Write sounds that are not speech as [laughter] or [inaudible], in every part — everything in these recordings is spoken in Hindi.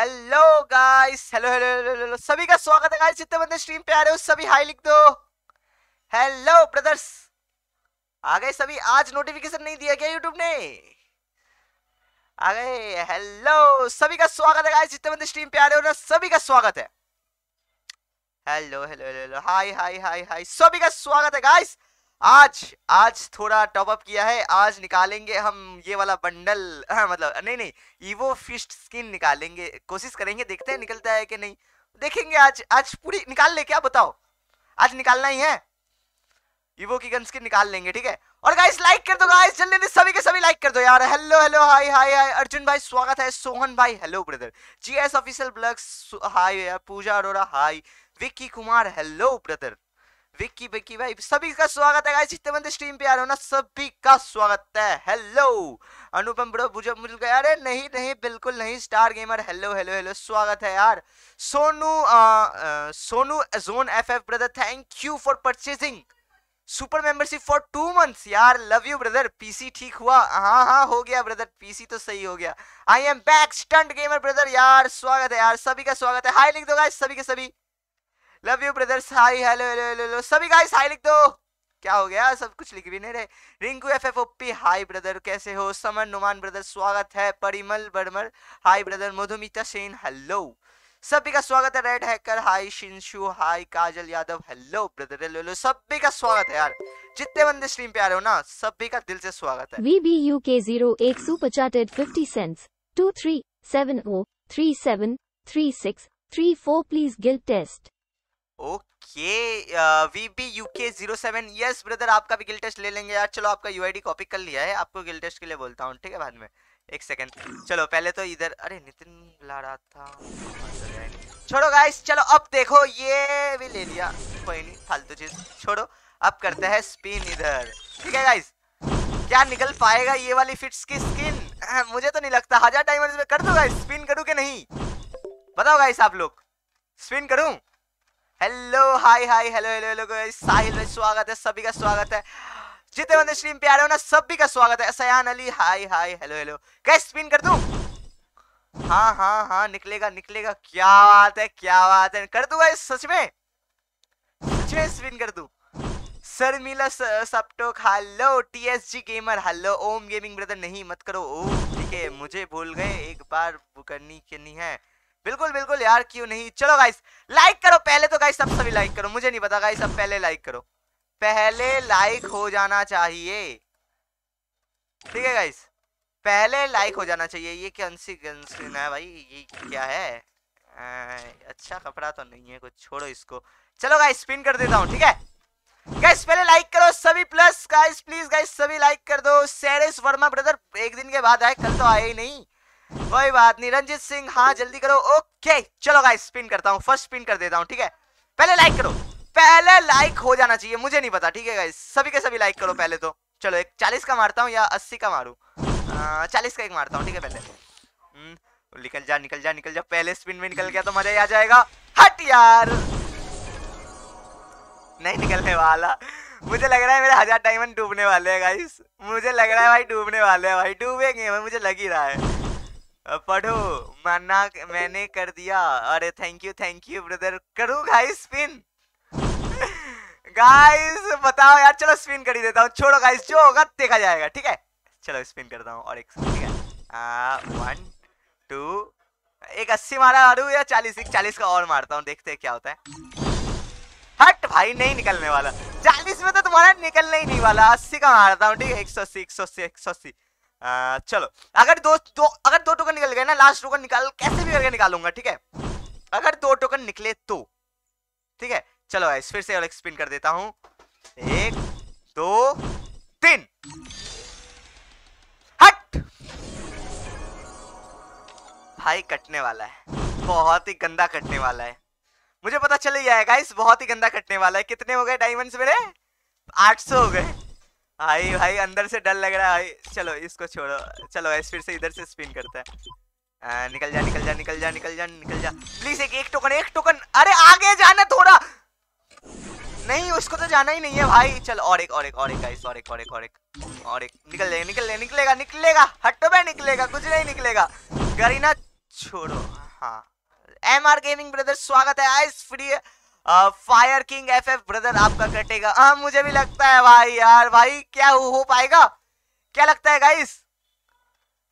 Hello guys hello hello hello सभी का स्वागत है गाइस जितने बंदे स्ट्रीम पे आ रहे हो, सभी हाई लिख दो। हेलो ब्रदर्स आ गए सभी. आज नोटिफिकेशन नहीं दिया क्या यूट्यूब ने? आ गए. हेलो सभी का स्वागत है गाइस जितने बंदे स्ट्रीम पे आ रहे हो ना, सभी का स्वागत है। Hello hello hello hi hi hi hi सभी का स्वागत है गाइस आज आज थोड़ा टॉप अप किया है आज निकालेंगे हम ये वाला बंडल [laughs] हाँ, मतलब नहीं नहीं ईवो फिस्ट स्किन निकालेंगे कोशिश करेंगे देखते हैं निकलता है कि नहीं। देखेंगे आज आज पूरी निकाल ले क्या बताओ। आज निकालना ही है। ईवो की गन स्किन निकाल लेंगे ठीक है। और गाइस लाइक कर दो गाइस जल्दी जल्दी सभी के सभी लाइक कर दो यार। Hello hello hi hi hi Arjun भाई स्वागत है। सोहन भाई hello brother GS official blogs hi Pooja Arora hi Vicky Kumar hello brother Vicky Vicky भाई, सभी का स्वागत है गाइस जितने बंदे स्ट्रीम पे आ रहे हो ना, सभी का स्वागत है। हेलो अनुपम ब्रो मुझे मिल गया अरे नहीं नहीं, बिल्कुल नहीं star gamer hello hello hello स्वागत है यार। Sonu Sonu zone FF brother thank you for purchasing super membership for two months यार लव यू ब्रदर पीसी ठीक हुआ। हाँ हाँ हो गया ब्रदर पीसी तो सही हो गया। I am back stunt gamer brother यार, स्वागत है, यार, सभी का स्वागत है। हाई लिख दो गाइस सभी के सभी। Love you brothers hi hello hello hello hello सभी गाइस हाई लिख दो। क्या हो गया? सब कुछ लिख भी नहीं रहे। Rinku F F OP hi brother कैसे हो? समर नुमान ब्रदर स्वागत है Parimal Barmar hi brother Madhumita Sen hello सभी का स्वागत है red hacker hi Shinshu. Hi Kajal Yadav. Hello brother hello सभी का स्वागत है यार। जितने बंदे स्ट्रीम पे आ रहे हो ना, सभी का दिल से स्वागत है। VBUK08 super chatted 50 cents. 2370373634 please guild test. Okay VB UK zero seven. Yes brother आपका भी गिल टेस्ट ले लेंगे यार। चलो, आपका यूआईडी कॉपी कर लिया है। आपको गिल टेस्ट के लिए बोलता हूँ, ठीक है, बाद में। एक सेकंड चलो, पहले तो इधर, अरे, नितिन बुला रहा था। छोड़ो गाइस चलो, अब देखो, ये भी ले लिया। कोई नहीं, फालतू चीज़। छोड़ो, अब करते हैं स्पिन इधर। ठीक है गाइस क्या निकल पाएगा ये वाली फिट्स की स्किन मुझे तो नहीं लगता। हज़ार डायमंड्स में कर दो गाइस स्पिन करूँ कि नहीं? बताओ गाइस आप लोग। स्पिन करूँ? Hello hi hi hello hello hello Sahil भाई स्वागत है, सभी का स्वागत है। जितने बंदे स्ट्रीम पे आ रहे हो ना, सभी का स्वागत है। Sayan Ali hi hi hello hello guys spin कर दूँ? हाँ हाँ हाँ निकलेगा निकलेगा। क्या बात है, क्या बात है। कर दूँ गाइस सच में? सच में स्पिन कर दूँ? Sharmila Saptok hello TSG gamer hello Om gaming brother नहीं मत करो। ओम ठीक है, मुझे भूल गए, एक बार करनी करनी है। बिल्कुल बिल्कुल यार क्यों नहीं? चलो गाइस लाइक करो पहले तो गाइस सब सभी लाइक करो। मुझे नहीं पता गाइस अब पहले लाइक करो। पहले लाइक हो जाना चाहिए। ठीक है गाइस पहले लाइक हो जाना चाहिए। ये कौन सी है भाई? ये क्या है? आ, अच्छा कपड़ा तो नहीं है कुछ छोड़ो इसको। चलो गाइस स्पिन कर देता हूँ ठीक है? गाइस पहले लाइक करो सभी प्लस गाइस प्लीज़ गाइस सभी लाइक कर दो। सैरिस वर्मा ब्रदर एक दिन के बाद आए कल तो आए ही नहीं। कोई बात नहीं रंजीत सिंह हाँ जल्दी करो। ओके चलो गाइस स्पिन करता हूँ। फ़र्स्ट स्पिन कर देता हूँ ठीक है? पहले लाइक करो। पहले लाइक हो जाना चाहिए मुझे नहीं पता ठीक है गाइस सभी के सभी लाइक करो पहले तो। चलो एक चालीस का मारता हूँ या अस्सी का मारू? चालीस का एक मारता हूँ ठीक है पहले। हम्म, निकल जा निकल जा निकल जा। पहले स्पिन में निकल गया तो मज़ा ही आ जाएगा। हट यार! नहीं निकलने वाला। मुझे लग रहा है मेरे हज़ार डायमंड डूबने वाले हैं गाइस मुझे लग रहा है भाई डूबने वाले हैं भाई। डूबेंगे मुझे लग ही रहा है। पढ़ो। माना मैंने कर दिया। अरे thank you thank you brother करूँ गाइस स्पिन गाइस बताओ यार, चलो स्पिन कर ही देता हूँ। छोड़ो गाइस जो होगा देखा जाएगा, ठीक है? चलो स्पिन करता हूँ और एक ठीक है? वन टू एक अस्सी मारा मारू या चालीस? एक चालीस का और मारता हूँ, देखते हैं क्या होता है। हट भाई, नहीं निकलने वाला। चालीस में तो तुम्हारा निकलने ही नहीं वाला। अस्सी का मारता हूँ, ठीक है? एक सौ अस्सी, एक सौ अस्सी, एक सौ अस्सी। चलो, अगर दो दो, अगर दो टोकन निकल गए ना लास्ट टोकन निकाल, कैसे भी करके निकालूँगा, ठीक है? अगर दो टोकन निकले तो ठीक है? चलो गाइस फिर से और स्पिन कर देता हूँ। एक, दो, तीन। हट! भाई, कटने वाला है। बहुत ही गंदा कटने वाला है। मुझे पता चल ही जाएगा इस बहुत ही गंदा कटने वाला है। कितने हो गए डायमंड्स मेरे? 800 हो गए। भाई भाई अंदर से डर लग रहा है भाई। चलो इसको छोड़ो। चलो गाइस फिर से इधर से स्पिन करते हैं। आ, निकल जा निकल जा निकल जा निकल जा निकल जा। प्लीज़ एक एक टोकन एक टोकन अरे आगे जाना थोड़ा। नहीं उसको तो जाना ही नहीं है भाई। चल और एक और एक और एक गाइस और एक और एक और एक। और एक। निकल ले निकल ले निकलेगा निकलेगा। हटो बे निकलेगा कुछ नहीं निकलेगा। गरीना छोड़ो। हाँ। एम आर गेमिंग ब्रदर स्वागत है ice free fire king F F brother आपका कटेगा। हाँ मुझे भी लगता है भाई यार भाई क्या हो, पाएगा? क्या लगता है गाइस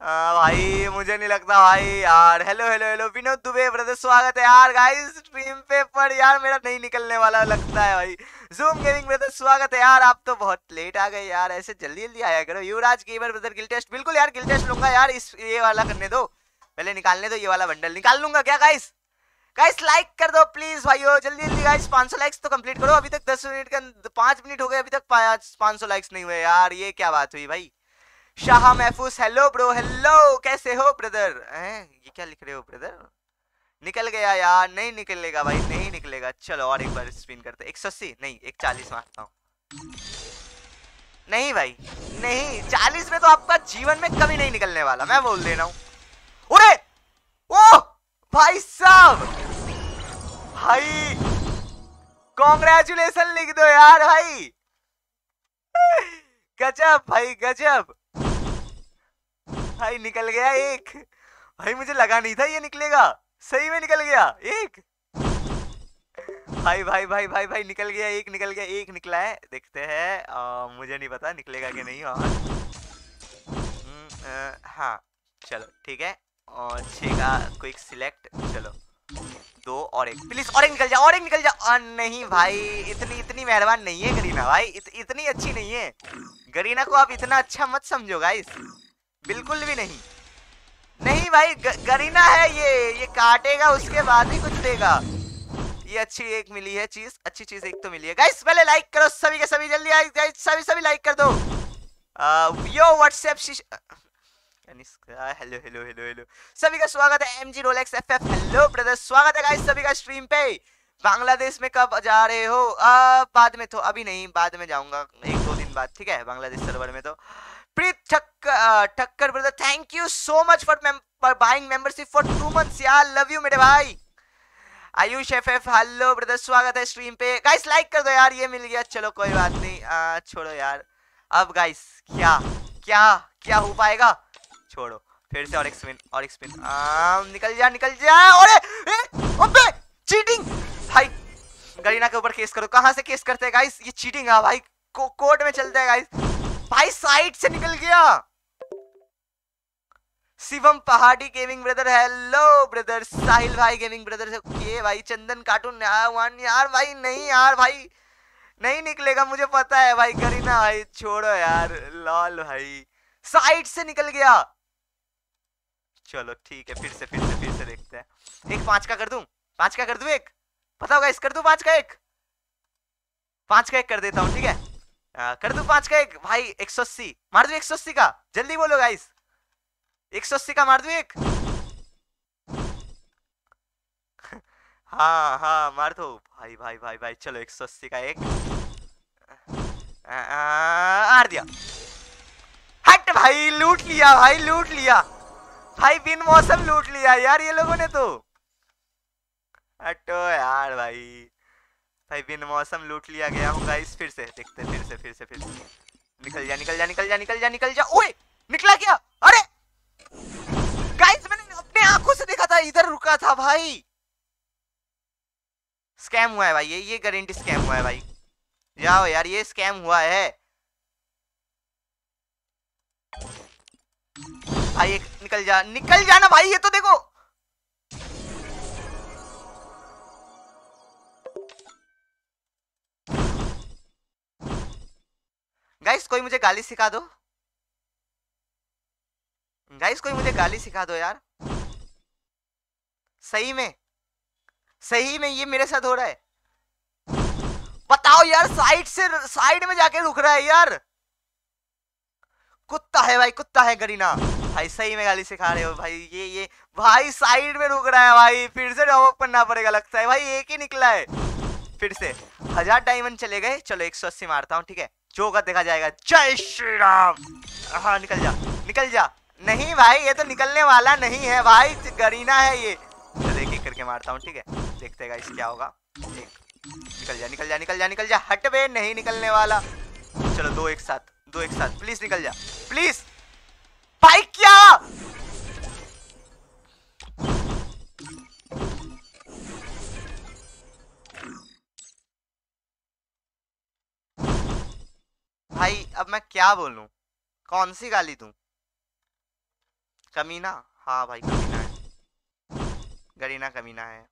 आ, भाई मुझे नहीं लगता भाई यार। Hello hello hello Vinod Dubey brother स्वागत है यार गाइस स्ट्रीम पे पर यार मेरा नहीं निकलने वाला लगता है भाई। जूम गेमिंग ब्रदर स्वागत है यार। आप तो बहुत लेट आ गए यार ऐसे जल्दी जल्दी आया करो। Yuvraj gamer brother guild test बिल्कुल यार गिल टेस्ट लूँगा यार इस ये वाला करने दो। पहले निकालने दो ये वाला बंडल निकाल लूँगा क्या गाइस गाइस लाइक कर दो प्लीज़ भाइयों। जल्दी जल्दी गाइस 500 लाइक्स तो कंप्लीट करो। अभी तक 10 मिनट का 5 मिनट हो गए, अभी तक 500 लाइक्स नहीं हुए। यार, ये क्या बात हुई भाई? शाह महफूज हेलो ब्रो हेलो कैसे हो ब्रदर ये क्या लिख रहे हो ब्रदर निकल गया यार, नहीं निकलेगा भाई, नहीं निकलेगा। चलो, और एक बार स्पिन करते एक सौ अस्सी, नहीं, एक चालीस मारता हूँ। नहीं भाई, नहीं, चालीस में तो आपका जीवन में कभी नहीं निकलने वाला, मैं बोल दे रहा हूँ। भाई साहब! भाई! कॉन्ग्रेचुलेशन लिख दो यार भाई! गजब भाई गजब! भाई निकल गया एक। भाई मुझे लगा नहीं था ये निकलेगा। सही में निकल गया एक। भाई भाई भाई भाई भाई निकल गया एक निकल गया एक निकला है। देखते हैं मुझे नहीं पता निकलेगा कि नहीं। और हम्म, हाँ चलो ठीक है। और छः का क्विक सिलेक्ट चलो। दो और एक। प्लीज़ और एक निकल जा और एक निकल जा। और नहीं भाई इतनी इतनी मेहरबान नहीं है गरीना भाई। इत, इतनी अच्छी नहीं है। गरीना को आप इतना अच्छा मत समझो गाइस बिल्कुल भी नहीं। नहीं भाई ग, गरीना है ये। ये काटेगा उसके बाद ही कुछ देगा। ये अच्छी एक मिली है चीज़। अच्छी चीज़ एक तो मिली है। गाइस पहले लाइक करो। सभी के सभी जल्दी गाइस सभी सभी लाइक कर दो। आ, यो व्हाट्सएप स्वागत है बांग्लादेश में कब जा रहे हो आ, बाद में तो अभी नहीं बाद में जाऊँगा एक दो दिन बाद ठीक है बांग्लादेश सर्वर में तो Preet Thakkar brother thank you so much for buying membership for two love you मेरे भाई Ayush F F hello brother स्वागत है स्ट्रीम पे गाइस लाइक कर दो यार ये मिल गया चलो कोई बात नहीं आ, छोड़ो यार अब गाइस क्या क्या क्या हो पाएगा छोड़ो। फिर से और एक स्पिन और एक स्पिन आ, निकल जा निकल जा। और अबे चीटिंग भाई गरीना के ऊपर केस करो। कहाँ से केस करते हैं गाइस ये चीटिंग है भाई। को, कोर्ट में चलते हैं गाइस भाई साइड से निकल गया। Shivam Pahadi gaming brother hello brother Sahil भाई गेमिंग ब्रदर ओके भाई चंदन कार्टून वन यार भाई नहीं यार भाई। नहीं निकलेगा मुझे पता है भाई। करीना भाई छोड़ो यार लॉल भाई। साइड से निकल गया। चलो ठीक है फिर से फिर से फिर से देखते हैं एक पाँच का कर दूँ पाँच का कर दूँ एक पता होगा कर दूँ पाँच का एक पाँच का एक कर देता हूँ ठीक है आ, कर दू पाँच का एक भाई एक सौ अस्सी मार दू एक सौ अस्सी का जल्दी बोलो गाइस एक सौ अस्सी का मार दू एक हाँ हाँ मार दो भाई भाई भाई भाई चलो एक सौ अस्सी का एक मार दिया हट भाई लूट लिया भाई लूट लिया भाई, बिन मौसम लूट लिया यार ये लोगों ने तो। हटो यार भाई। भाई, बिन मौसम लूट लिया गया हूँ गाइस फिर से, देखते, फिर से फिर से फिर से। निकल जा निकल जा निकल जा निकल जा निकल जा। ओए, निकला क्या? अरे! गाइस मैंने अपने आँखों से देखा था, इधर रुका था भाई। स्कैम हुआ है भाई, ये ये गारंटी स्कैम हुआ है भाई। जाओ यार, ये स्कैम हुआ है। भाई, एक निकल जा, निकल जाना भाई, ये तो देखो। गाइस कोई मुझे गाली सिखा दो? गाइस कोई मुझे गाली सिखा दो यार। सही में सही में ये मेरे साथ हो रहा है। बताओ यार साइड से साइड में जाके रुक रहा है यार। कुत्ता है भाई, कुत्ता है, गरीना। भाई सही में गाली सिखा रहे हो भाई, ये ये, भाई साइड में रुक रहा है भाई, फिर से ड्रॉप करना पड़ेगा लगता है। भाई एक ही निकला है। फिर से, हज़ार डायमंड चले गए। चलो एक सौ अस्सी मारता हूँ, ठीक है? जो होगा देखा जाएगा। जय श्री राम! हाँ निकल जा निकल जा। नहीं भाई, ये तो निकलने वाला नहीं है भाई, गरीना है ये। चलो एक एक करके मारता हूँ, ठीक है? देखते हैं क्या होगा। एक, निकल जा निकल जा निकल जा निकल जा। हट बे, नहीं निकलने वाला। चलो दो एक साथ दो एक साथ प्लीज़ निकल जा। प्लीज़ भाई, क्या? भाई, अब मैं क्या बोलू? कौन सी गाली तू कमीना? हाँ भाई, कमीना है। गरीना कमीना है।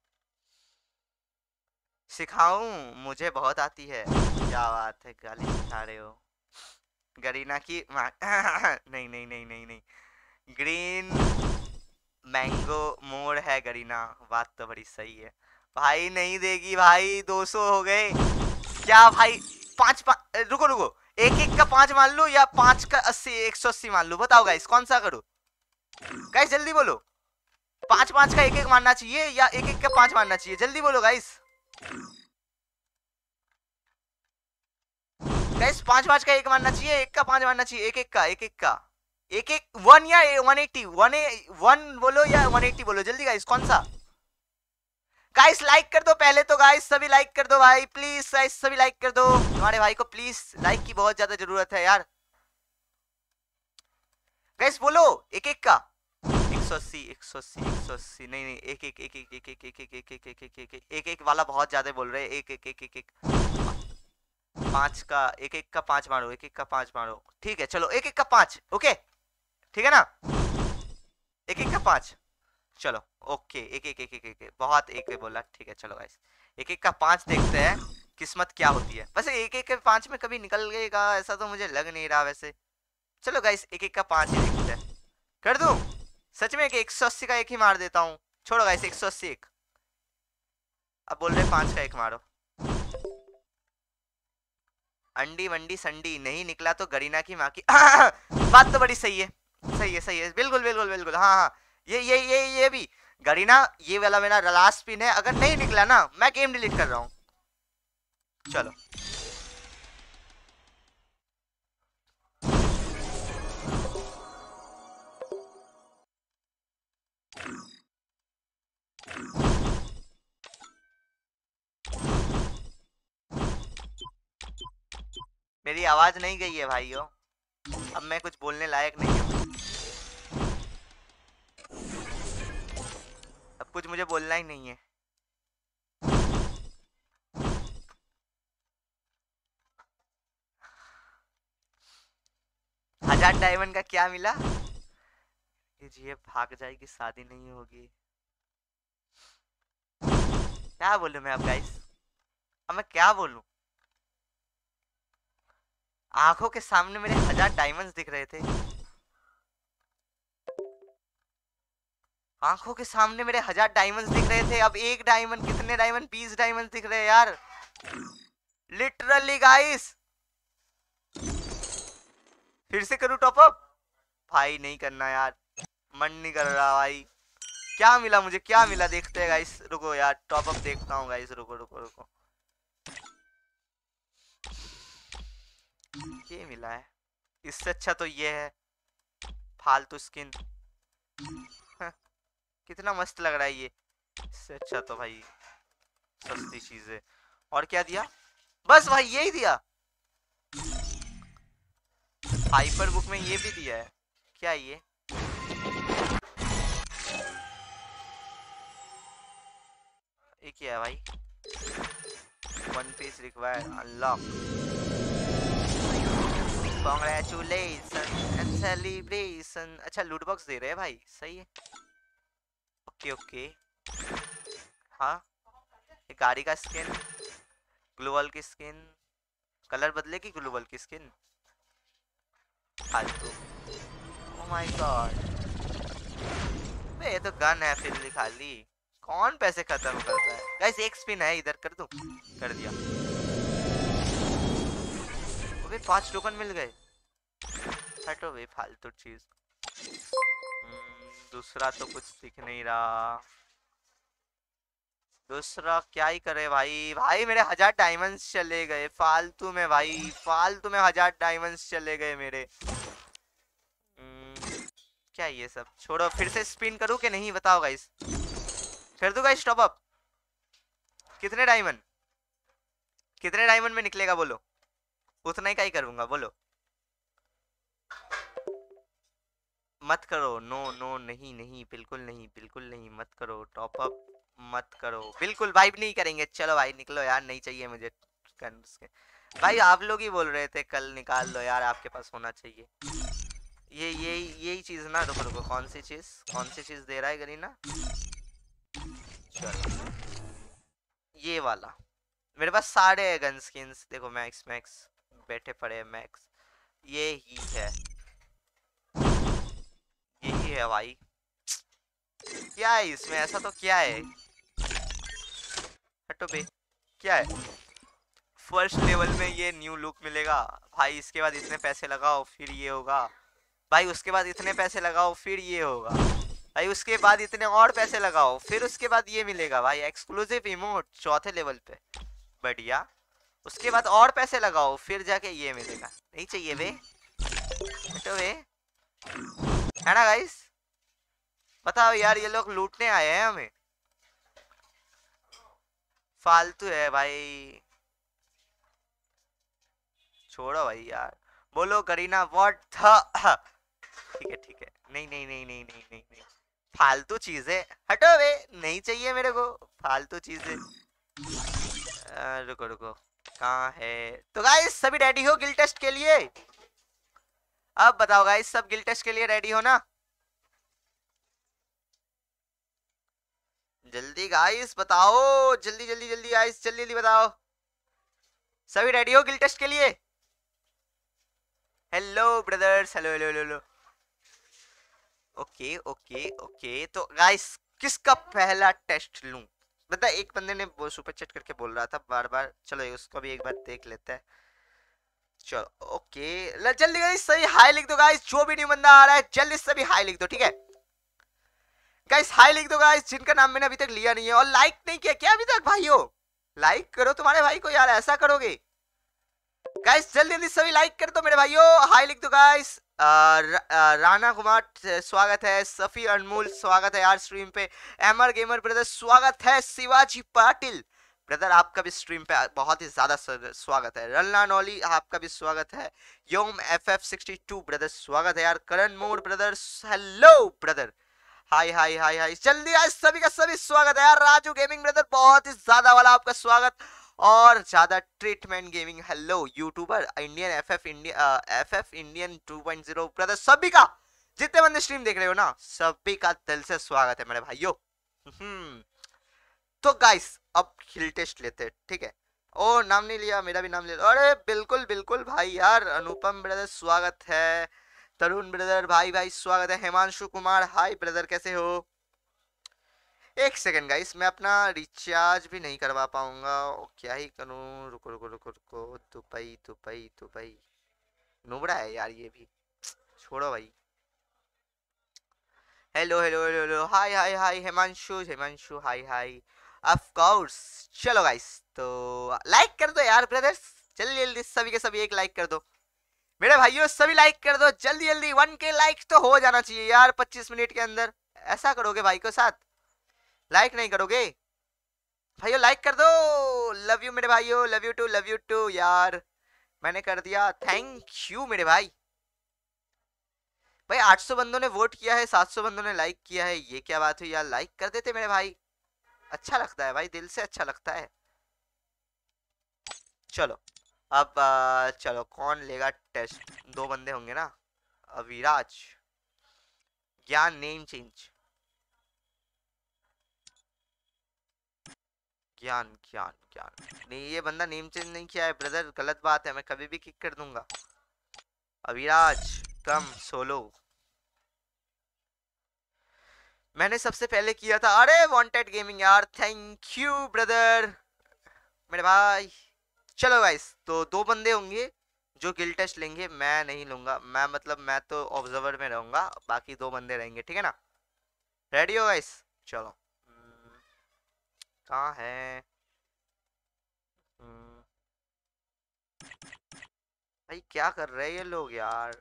सिखाऊ? मुझे बहुत आती है। क्या बात है, गाली सिखा रहे हो। गरीना की [laughs] नहीं नहीं नहीं नहीं नहीं। ग्रीन मैंगो मोड़ है गरीना बात तो बड़ी सही है। भाई नहीं देगी भाई 200 हो गए। क्या भाई, पाँच पाँच रुको रुको। एक एक का पाँच मान लो या पाँच का अस्सी, एक सौ अस्सी मान लो? बताओ गाइस कौन सा करो? गाइस जल्दी बोलो। पाँच पाँच का एक एक मानना चाहिए या एक एक का पाँच मानना चाहिए? जल्दी बोलो गाइस गाइस पाँच पाँच का एक मानना चाहिए एक का पाँच मानना चाहिए एक एक का एक एक का एक एक वन या वन एट्टी वन वन बोलो या वन एट्टी बोलो जल्दी गाइस कौन सा गाइस लाइक कर दो पहले तो गाइस सभी लाइक कर दो भाई प्लीज़ गाइस सभी लाइक कर दो हमारे भाई को प्लीज़ लाइक की बहुत ज़्यादा ज़रूरत है यार गाइस बोलो एक एक का एक सौ अस्सी एक सौ अस्सी एक सौ अस्सी नहीं नहीं एक एक एक एक एक एक एक एक एक एक एक एक एक एक वाला बहुत ज़्यादा बोल रहे एक एक एक एक एक पाँच का एक एक का पाँच मारो एक एक का पाँच मारो। ठीक है, चलो एक एक का पाँच, ओके? ठीक है ना? एक एक का पाँच। चलो, ओके एक एक एक एक एक बहुत एक बोला। ठीक है, चलो गाइस एक एक का पाँच देखते हैं, किस्मत क्या होती है। वैसे एक एक पाँच में कभी निकल गएगा ऐसा तो मुझे लग नहीं रहा वैसे। चलो गाइस एक एक का पाँच ही देखते हैं। कर दूँ? सच में एक सौ अस्सी का एक ही मार देता हूँ। छोड़ो गाइस एक सौ अस्सी एक। अब बोल रहे पाँच का एक मारो। अंडी वंडी संडी, नहीं निकला तो गरीना की माँ की [coughs] बात तो बड़ी सही है। सही है सही है, बिल्कुल बिल्कुल बिल्कुल हाँ हाँ ये ये ये ये भी। गरीना, ये वाला मेरा लास्ट पिन है, अगर नहीं निकला ना, मैं गेम डिलीट कर रहा हूँ। चलो। मेरी आवाज़ नहीं गई है, भाइयों। अब मैं कुछ बोलने लायक नहीं हूँ। अब कुछ मुझे बोलना ही नहीं है। हज़ार डायमंड का क्या मिला? ये भाग जाएगी, शादी नहीं होगी। क्या बोलूँ मैं अब गाइस अब मैं क्या बोलूँ? आँखों के सामने मेरे हज़ार डायमंड्स दिख रहे थे। आँखों के सामने मेरे हज़ार डायमंड्स दिख रहे थे। अब एक डायमंड कितने डायमंड बीस डायमंड दिख रहे हैं यार। लिटरली गाइस फिर से करूँ टॉप अप भाई, नहीं करना यार। मन नहीं कर रहा भाई। क्या मिला मुझे? क्या मिला? देखते हैं गाइस रुको यार टॉप अप देखता हूँ गाइस रुको रुको रुको। ये मिला है। इससे अच्छा तो ये है। फालतू स्किन हाँ, कितना मस्त लग रहा है ये। इससे अच्छा तो भाई सस्ती चीज़। है और क्या दिया? बस भाई यही दिया। हाइपर बुक में ये भी दिया है। क्या ये? ये क्या है भाई। One piece required unlock congratulation celebration अच्छा लूट बॉक्स दे रहे हैं भाई? सही है। ओके ओके हाँ। गाड़ी का स्किन ग्लोबल की स्किन कलर बदलेगी ग्लोबल की स्किन ओह माय गॉड ये तो गन है फिर खाली। कौन पैसे खत्म करता है? गाइस एक स्पिन है, इधर कर दूँ। कर दिया। अबे पाँच टोकन मिल गए। हटो भाई फालतू चीज़। हम्म, दूसरा तो कुछ दिख नहीं रहा। दूसरा क्या ही करे भाई? भाई मेरे हज़ार डायमंड्स चले गए। फालतू में भाई फालतू में हज़ार डायमंड्स चले गए मेरे। हम्म, क्या ये सब? छोड़ो फिर से स्पिन करूँ कि नहीं? बताओ गाइस कर दूँगा स्टॉप अप कितने डायमंड कितने डायमंड में निकलेगा बोलो? उतना ही का ही करूँगा, बोलो। मत करो, नो नो, नहीं नहीं, बिल्कुल नहीं बिल्कुल नहीं, मत करो टॉप अप मत करो। बिल्कुल भाई नहीं करेंगे। चलो भाई, निकलो यार, नहीं चाहिए मुझे भाई, आप लोग ही बोल रहे थे, कल निकाल लो यार, आपके पास होना चाहिए। ये यही यही चीज़ ना, रुको रुको, कौन सी चीज़? कौन सी चीज़ दे रहा है गरीना? चलो। ये वाला। मेरे पास सारे गन स्किन्स देखो मैक्स मैक्स बैठे पड़े मैक्स ये ही है। यही है भाई। क्या है इसमें? ऐसा तो क्या है? हटो बे। क्या है? फ़र्स्ट लेवल में ये न्यू लुक मिलेगा। भाई, इसके बाद इतने पैसे लगाओ, फिर ये होगा। भाई, उसके बाद इतने पैसे लगाओ, फिर ये होगा। भाई, उसके बाद इतने और पैसे लगाओ, फिर उसके बाद ये मिलेगा। भाई एक्सक्लूसिव इमोट चौथे लेवल पे। बढ़िया। उसके बाद और पैसे लगाओ, फिर जाके ये मिलेगा नहीं चाहिए बे हटो बे है ना गाइस बताओ यार, ये लोग लूटने आए हैं हमें। फालतू है भाई। छोड़ो भाई यार। बोलो करीना व्हाट था ठीक है ठीक है। नहीं नहीं नहीं नहीं नहीं नहीं नहीं। फालतू चीज़ें। हटो बे नहीं चाहिए मेरे को। फालतू चीज़ें। रुको रुको। कहाँ है? तो गाइस सभी रेडी हो गिल टेस्ट के लिए? अब बताओ गाइस सब गिल टेस्ट के लिए रेडी हो ना? जल्दी गाइस बताओ। जल्दी जल्दी जल्दी गाइस जल्दी जल्दी बताओ। सभी रेडी हो गिल टेस्ट के लिए? Hello brothers hello hello hello okay okay okay तो गाइस किसका पहला टेस्ट लूँ? बता, एक बंदे ने वो सुपर चैट करके बोल रहा था बार बार चलो उसको भी एक बार देख लेते हैं। चलो, ओके। जल्दी गाइस, सभी हाई लिख दो गाइस, जो भी न्यू बंदा आ रहा है, जल्दी सभी हाई लिख दो, ठीक है? गाइस, हाई लिख दो गाइस, जिनका नाम मैंने अभी तक लिया नहीं है, और लाइक नहीं किया, क्या अभी तक, भाइयों? लाइक करो तुम्हारे भाई को यार, ऐसा करोगे? गाइस जल्दी जल्दी सभी लाइक कर दो मेरे भाइयों। हाई लिख दो गाइस राणा कुमार स्वागत है। सफी अनमोल स्वागत है यार स्ट्रीम पे। एमर गेमर ब्रदर स्वागत है। शिवाजी पाटिल ब्रदर आपका भी स्ट्रीम पे बहुत ही ज़्यादा स्वागत है। रल्ला नौली आपका भी स्वागत है। Yom F F sixty two brother स्वागत है यार। Karan More brother hello brother hi hi hi hi जल्दी आज सभी का सभी स्वागत है यार। राजू गेमिंग ब्रदर बहुत ही ज़्यादा वाला आपका स्वागत। और ज़्यादा treatment gaming hello youtuber Indian F F India F F Indian 2.0 brother सभी का, जितने बंदे स्ट्रीम देख रहे हो ना, सभी का दिल से स्वागत है मेरे भाइयों। हम्म। तो गाइस अब हिल टेस्ट लेते हैं, ठीक है? ओ, नाम नहीं लिया, मेरा भी नाम लिया अरे, बिल्कुल बिल्कुल भाई, यार, अनुपम ब्रदर स्वागत है। तरुण ब्रदर भाई भाई, स्वागत है। हेमांशु कुमार हाय ब्रदर कैसे हो? एक सेकंड गाइस, मैं अपना रिचार्ज भी नहीं करवा पाऊँगा। क्या ही करूँ? रुको रुको रुको रुको। दुबई दुबई दुबई नुबड़ा है यार ये भी। छोड़ो भाई। Hello hello hello hello hi hi hi Hemanshu, Himanshu hi hi of course चलो गाइस तो लाइक कर दो यार ब्रदर्स जल्दी जल्दी सभी के सभी एक लाइक कर दो। मेरे भाइयों, सभी लाइक कर दो। जल्दी जल्दी। वन के लाइक तो हो जाना चाहिए यार पच्चीस मिनट के अंदर। ऐसा करोगे भाई को साथ? लाइक नहीं करोगे? भाइयों लाइक कर दो। लव यू मेरे भाइयों love you too love you too यार। मैंने कर दिया। थैंक यू मेरे भाई। भाई 800 बंदों ने वोट किया है 700 बंदों ने लाइक किया है। ये क्या बात हुई यार? लाइक कर देते मेरे भाई। अच्छा लगता है भाई, दिल से अच्छा लगता है। चलो, अब चलो, कौन लेगा टेस्ट दो बंदे होंगे ना? अविराज। ज्ञान नेम चेंज ज्ञान ज्ञान ज्ञान। नहीं, ये बंदा नेम चेंज नहीं किया है ब्रदर गलत बात है, मैं कभी भी किक कर दूँगा। अविराज कम सोलो मैंने सबसे पहले किया था, अरे वांटेड गेमिंग यार थैंक यू ब्रदर मेरे भाई, चलो गाइस तो दो बंदे होंगे जो गिल टेस्ट लेंगे, मैं नहीं लूँगा। मैं मतलब मैं तो ऑब्जर्वर में रहूँगा, बाकी दो बंदे रहेंगे, ठीक है ना? रेडी हो गाइस चलो। कहाँ है? हम्म। भाई, क्या कर रहे हैं ये लोग यार?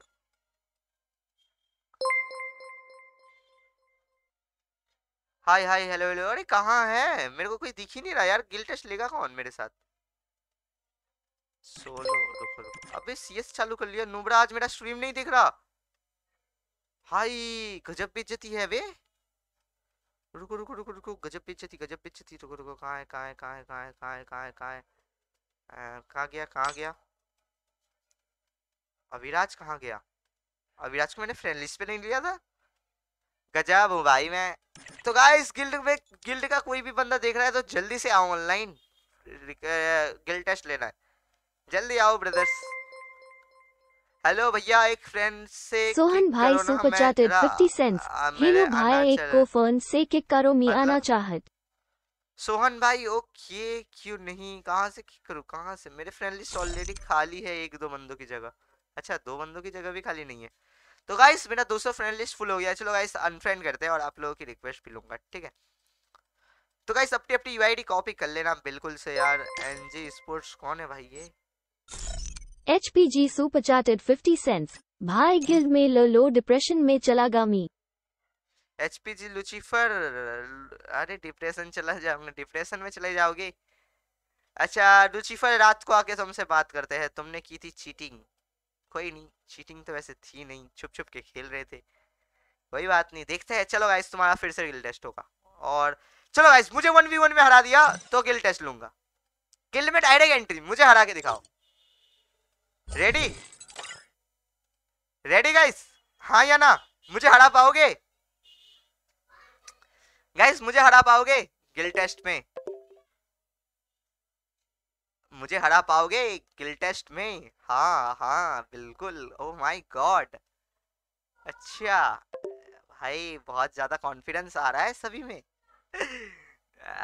Hi hi, hello hello. अरे, कहाँ है? मेरे को कोई दिख ही नहीं रहा यार। गिल टेस्ट लेगा कौन मेरे साथ? सोलो रुको रुको अबे सीएस चालू कर लिया। नुबरा, आज मेरा स्ट्रीम नहीं दिख रहा। हाय गजब बेइज्जती है वे। रुको रुको रुको रुको, गजब बेइज्जती गजब बेइज्जती रुको रुको, कहाँ है कहाँ है कहाँ है कहाँ है कहाँ है कहाँ है कहाँ है? कहाँ गया कहाँ गया? अविराज कहाँ गया? अविराज को मैंने फ्रेंड लिस्ट पे नहीं लिया था। गजब हूँ भाई मैं। तो गाइस गिल्ड में गिल्ड का कोई भी बंदा देख रहा है तो जल्दी से आओ ऑनलाइन गिल्ड टेस्ट लेना है। जल्दी आओ ब्रदर्स हेलो भैया एक फ्रेंड से सोहन भाई चैटेड रा- 50 सेंट्स हेलो भाई एक को फ़ोन से किक करो मी आना चाहत। सोहन भाई ओके क्यों नहीं? कहाँ से किक करूँ? कहाँ से? मेरे फ्रेंड लिस्ट ऑलरेडी खाली है एक दो बंदों की जगह। अच्छा दो बंदों की जगह भी खाली नहीं है। तो गाइस मेरा 200 फ्रेंड लिस्ट फुल हो गया। चलो गाइस अनफ्रेंड करते हैं और आप लोगों की रिक्वेस्ट भी लूँगा ठीक है? तो गाइस अपनी अपनी यूआईडी कॉपी कर लेना बिल्कुल से यार। एनजी स्पोर्ट्स कौन है भाई ये? H P G super chatted 50 cents भाई गिल्ड में लो लो डिप्रेशन में चला गामी। एचपीजी लुचिफर अरे डिप्रेशन चला जाओगे डिप्रेशन में चले जाओगे। अच्छा लुचिफर रात को आके तुमसे बात करते हैं। तुमने की थी चीटिंग कोई नहीं चीटिंग तो वैसे थी नहीं। छुप छुप के खेल रहे थे। कोई बात नहीं, देखते हैं। चलो गाइस तुम्हारा फिर से गिल टेस्ट होगा। और चलो गाइस मुझे वन वी वन में हरा दिया तो गिल टेस्ट लूँगा। गिल्ड में डायरेक्ट एंट्री मुझे हरा के दिखाओ। रेडी रेडी गाइस हाँ या ना? मुझे हरा पाओगे? गाइस मुझे हरा पाओगे? गिल टेस्ट में। मुझे हरा पाओगे? गिल टेस्ट में? हाँ हाँ बिल्कुल। ओ माय गॉड अच्छा। भाई, बहुत ज़्यादा कॉन्फिडेंस आ रहा है सभी में। [laughs]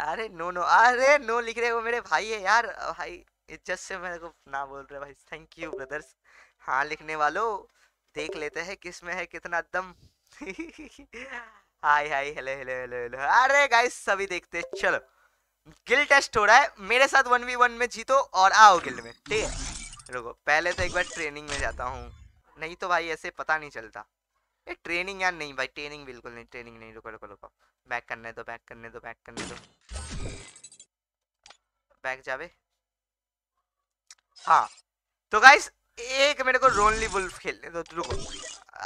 अरे नो नो अरे नो लिख रहे हो मेरे भाई है यार। भाई इज़्ज़त से मेरे को ना बोल रहे भाई। थैंक यू ब्रदर्स हाँ लिखने वालों, देख लेते हैं किसमें है कितना दम। Hi hi hello hello hello hello अरे गाइस सभी देखते हैं। चलो गिल टेस्ट हो रहा है। मेरे साथ वन वी वन में जीतो और आओ गिल्ड में, ठीक है? रुको, पहले तो एक बार ट्रेनिंग में जाता हूँ। नहीं तो भाई, ऐसे पता नहीं चलता। ये ट्रेनिंग यार नहीं भाई ट्रेनिंग बिल्कुल नहीं ट्रेनिंग नहीं। रुको रुको रुको। बैक करने दो बैक करने दो बैक करने दो। बैक जावे। हाँ। तो गाइस एक मेरे को रोनली वुल्फ खेलने दो, रुको।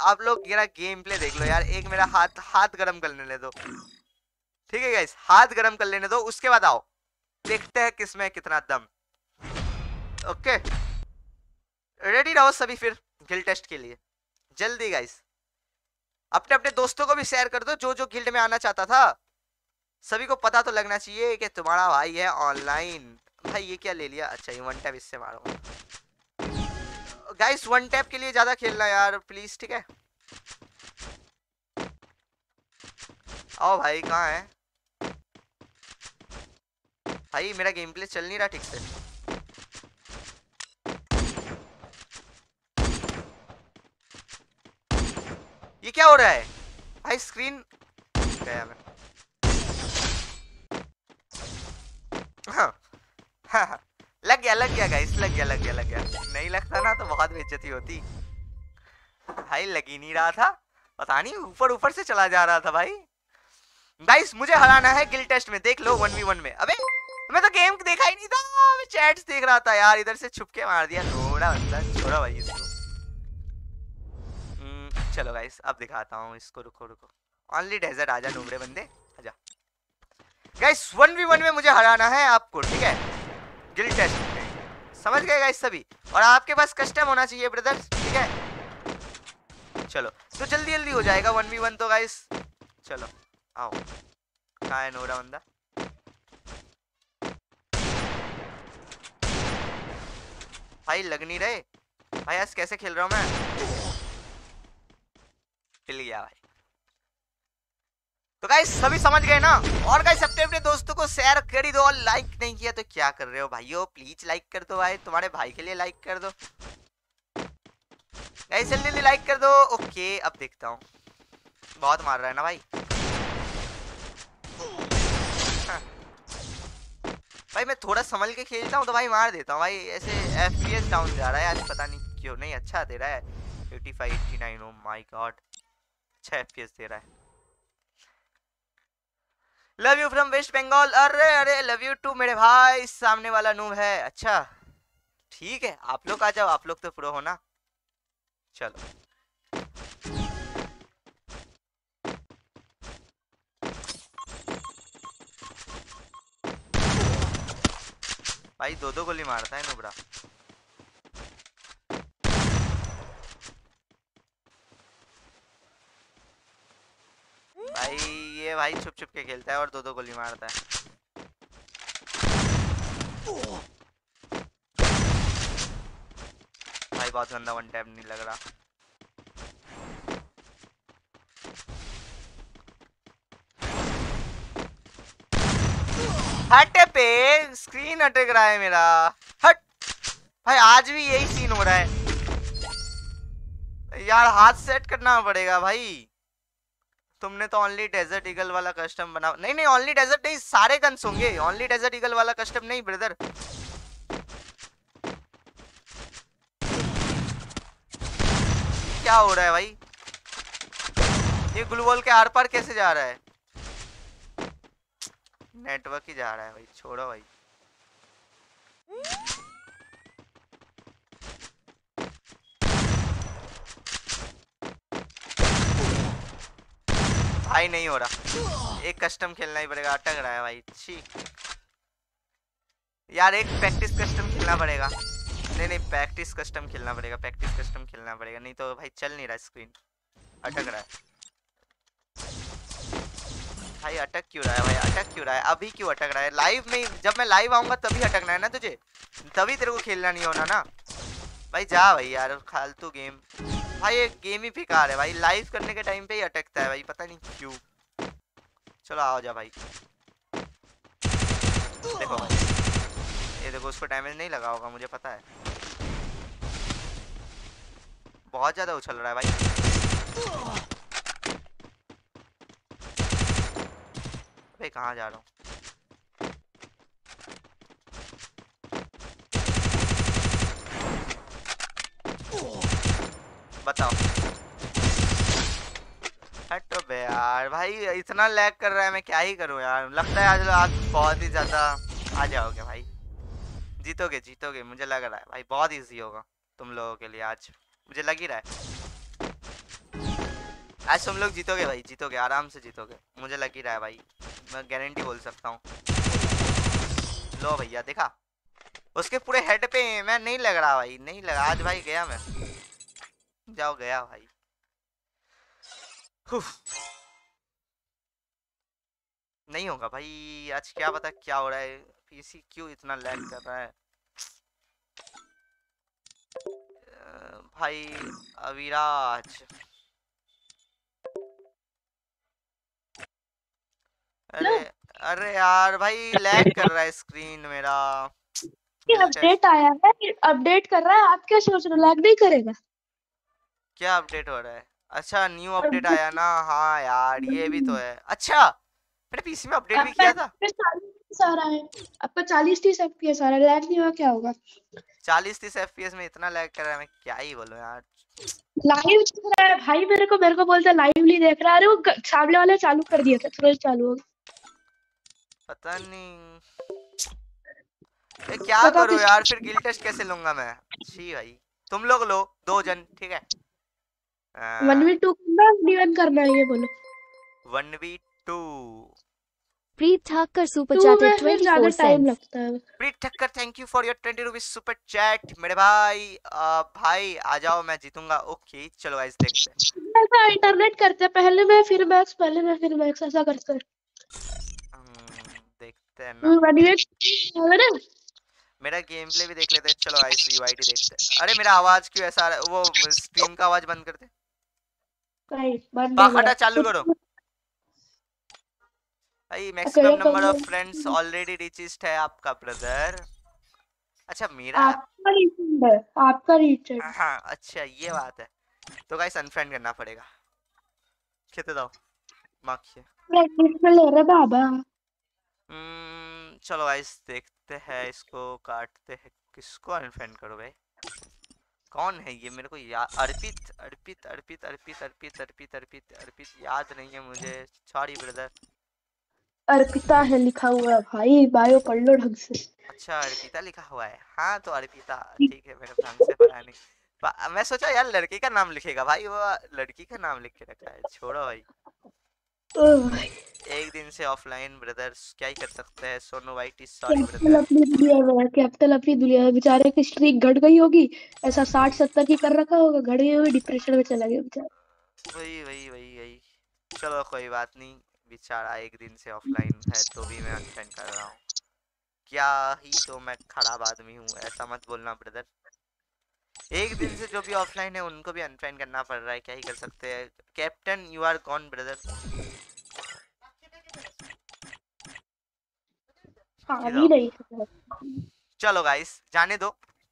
आप लोग मेरा गेम प्ले देख लो यार, एक मेरा हाथ हाथ गरम कर लेने दो। ठीक है गाइस हाथ गरम कर लेने दो, उसके बाद आओ। देखते हैं किसमें कितना दम। ओके रेडी रहो सभी फिर गिल टेस्ट के लिए। जल्दी गाइस अपने अपने दोस्तों को भी शेयर कर दो, जो जो गिल्ड में आना चाहता था। सभी को पता तो लगना चाहिए कि तुम्हारा भाई है ऑनलाइन भाई, ये क्या ले लिया? अच्छा ये वन टैप इससे मारो। गाइस वन टैप के लिए ज़्यादा खेलना यार प्लीज़ ठीक है? आओ भाई, कहाँ है? भाई, मेरा गेम प्ले चल नहीं रहा ठीक से। ये क्या हो रहा है? भाई स्क्रीन गया मैं। हाँ। [laughs] लग गया लग गया गाइस लग गया लग गया लग गया। नहीं लगता ना तो बहुत बेइज्जती होती। भाई लग ही नहीं रहा था। पता नहीं ऊपर ऊपर से चला जा रहा था भाई। गाइस मुझे हराना है गिल टेस्ट में देख लो वन वी वन में। अबे मैं तो गेम देखा ही नहीं था मैं चैट्स देख रहा था यार इधर से छुप के मार दिया थोड़ा बंदा छोड़ा भाई इसको। हम्म, चलो गाइस अब दिखाता हूँ इसको रुको रुको। ऑनली डेजर्ट आजा नूबरे बंदे आजा गाइस वन वी वन में मुझे हराना है आपको ठीक है? गिल टेस्ट समझ गए गाइस सभी? और आपके पास कस्टम होना चाहिए ब्रदर्स ठीक है? चलो तो जल्दी जल्दी हो जाएगा वन वी वन तो गाइस चलो, आओ। कहाँ है नोरा बंदा? भाई, लग नहीं रहे? भाई, आज कैसे खेल रहा हूँ मैं? हिल गया भाई। तो गाइस सभी समझ गए ना? और गाइस अपने अपने दोस्तों को शेयर कर दो और लाइक नहीं किया तो क्या कर रहे हो भाइयों? प्लीज़ लाइक कर दो भाई, तुम्हारे भाई के लिए लाइक कर दो। गाइस जल्दी जल्दी लाइक कर दो। ओके अब देखता हूँ। बहुत मार रहा है ना भाई। [laughs] भाई, मैं थोड़ा संभल के खेलता हूँ तो भाई मार देता हूँ भाई। ऐसे एफ़ डाउन जा रहा है आज पता नहीं क्यों नहीं अच्छा दे रहा है। 85 89 ओ माय गॉड अच्छा एफ़ दे रहा है। Love you from West Bengal अरे अरे लव यू टू मेरे भाई। सामने वाला नूब है। अच्छा ठीक है। आप लोग आ जाओ। आप लोग तो प्रो हो ना। चलो। भाई दो दो गोली मारता है नुबरा भाई, ये भाई छुप छुप के खेलता है और दो दो गोली मारता है। भाई, बहुत गंदा वन टैप नहीं लग रहा। हट पे स्क्रीन अटक रहा है मेरा। हट! भाई, आज भी यही सीन हो रहा है। यार, हाथ सेट करना पड़ेगा भाई। तुमने तो ओनली डेजर्ट ईगल वाला कस्टम बना नहीं नहीं ओनली डेजर्ट नहीं, सारे गन्स होंगे। ओनली डेजर्ट ईगल वाला कस्टम नहीं ब्रदर क्या हो रहा है भाई? ये ग्लूवॉल के आर पार कैसे जा रहा है? नेटवर्क ही जा रहा है भाई, छोड़ो भाई। भाई, नहीं हो रहा। एक कस्टम खेलना ही पड़ेगा, अटक रहा है भाई छी यार, एक प्रैक्टिस कस्टम खेलना पड़ेगा। नहीं नहीं प्रैक्टिस कस्टम खेलना पड़ेगा प्रैक्टिस कस्टम खेलना पड़ेगा। नहीं तो भाई, चल नहीं रहा स्क्रीन अटक रहा है। भाई, अटक क्यों रहा है भाई? अटक क्यों रहा है? अभी क्यों अटक रहा है? लाइव में जब मैं लाइव आऊँगा, तभी अटकना है ना तुझे? तभी तेरे को खेलना नहीं होना ना? भाई, जा भाई यार, फालतू गेम भाई ये गेम ही बेकार है भाई। लाइव करने के टाइम पे ही अटकता है भाई, पता नहीं क्यों। चलो, आओ जा भाई। देखो ये देखो, उसको डैमेज नहीं लगा होगा, मुझे पता है। बहुत ज़्यादा उछल रहा है भाई। अबे, कहाँ जा रहा हूँ? बताओ। हटो बे यार, भाई इतना लैग कर रहा है, मैं क्या ही करूँ यार? लगता है आज आज बहुत ही ज़्यादा आ जाओगे भाई। जीतोगे जीतोगे, मुझे लग रहा है। भाई बहुत इजी होगा तुम लोगों के लिए आज। मुझे लग ही रहा है। आज तुम लोग जीतोगे भाई, जीतोगे, आराम से जीतोगे। मुझे लग ही रहा है भाई, मैं गारंटी बोल सकता हूँ। लो भैया, देखा? उसके पूरे हेड पे मैं नहीं लग रहा भाई, नहीं लगा आज भाई गया मैं। जाओ गया भाई नहीं होगा भाई आज क्या पता क्या हो रहा है पीसी क्यों इतना लैग कर रहा है भाई अविराज अरे अरे यार भाई लैग कर रहा है स्क्रीन मेरा अपडेट आया है अपडेट कर रहा है आप क्या सोच रहे हो लैग नहीं करेगा क्या अपडेट हो रहा है? अच्छा न्यू अपडेट आया ना। हाँ यार ये भी तो है। अच्छा मेरे पीसी में अपडेट भी किया था। चालीस है। आपका चालीस तीस एफ़ आ रहा है। लैग नहीं हुआ क्या होगा? चालीस तीस एफपीएस में इतना लैग कर रहा है मैं क्या ही बोलूँ यार। लाइव चल रहा है। भाई मेरे को मेरे को बोलता है लाइवली देख रहा है। अरे वो सामने वाले चालू कर दिया था तुरंत चालू हो पता नहीं। ये क्या करूँ तो- यार फिर गिल टेस्ट कैसे लूँगा मैं? छी भाई। तुम लोग लो दो जन ठीक है? वन वी टू करना वन वन करना है ये बोलो? One v two. Preet Thakar super to chatted में फिर ज़्यादा 24 टाइम लगता है। Preet Thakkar thank you for your twenty rupees super chat मेरे भाई आ, भाई आ जाओ मैं जीतूँगा। ओके चलो गाइस देखते हैं। ऐसा इंटरनेट करते हैं? पहले मैं फिर मैक्स पहले मैं फिर मैक्स ऐसा करते हैं। हम्म, देखते हैं वे ना? मेरा गेम प्ले भी देख लेते हैं। चलो गाइस यूआईडी देखते हैं। अरे मेरा आवाज़ क्यों ऐसा आ रहा है? वो स्ट्रीम का आवाज़ बंद कर दे। करा। चालू करो। भाई maximum number of friends already richest है? आपका ब्रदर अच्छा मेरा? आपका रीचेंड है आपका रीचेंड हाँ अच्छा ये बात है। तो गाइस अनफ्रेंड करना पड़ेगा। खेते दाओ माखिए प्रैक्टिस में ले रहे बाबा? हम्म, चलो गाइस देखते हैं इसको काटते हैं। किसको अनफ्रेंड करो भाई? कौन है ये? मेरे को याद अर्पित अर्पित अर्पित अर्पित अर्पित अर्पित अर्पित अर्पित याद नहीं है मुझे। सॉरी ब्रदर अर्पिता है लिखा हुआ भाई बायो पढ़ लो ढंग से। अच्छा अर्पिता लिखा हुआ है। हाँ तो अर्पिता ठीक है मेरे ढंग से पढ़ा नहीं। मैं सोचा यार लड़की का नाम लिखेगा। भाई वो लड़की का नाम लिख के रखा है। छोड़ो भाई। एक दिन से ऑफलाइन ब्रदर्स क्या ही कर सकते हैं? Snow White is sorry brother. अपनी दुनिया में कैपिटल अपनी दुनिया में बेचारे की स्ट्रीक घट गई होगी। ऐसा साठ सत्तर की कर रखा होगा घट गई होगी डिप्रेशन में चला गया बेचारा। वही वही वही वही। चलो कोई बात नहीं। बेचारा एक दिन से ऑफलाइन है तो भी मैं अनफ्रेंड कर रहा हूँ। क्या ही तो मैं खराब आदमी हूँ ऐसा मत बोलना ब्रदर। एक दिन से जो भी ऑफलाइन है उनको भी अनफ्रेंड करना पड़ रहा है। क्या ही कर सकते हैं? कैप्टन यू आर कौन ब्रदर। चलो गाइस जाने दो।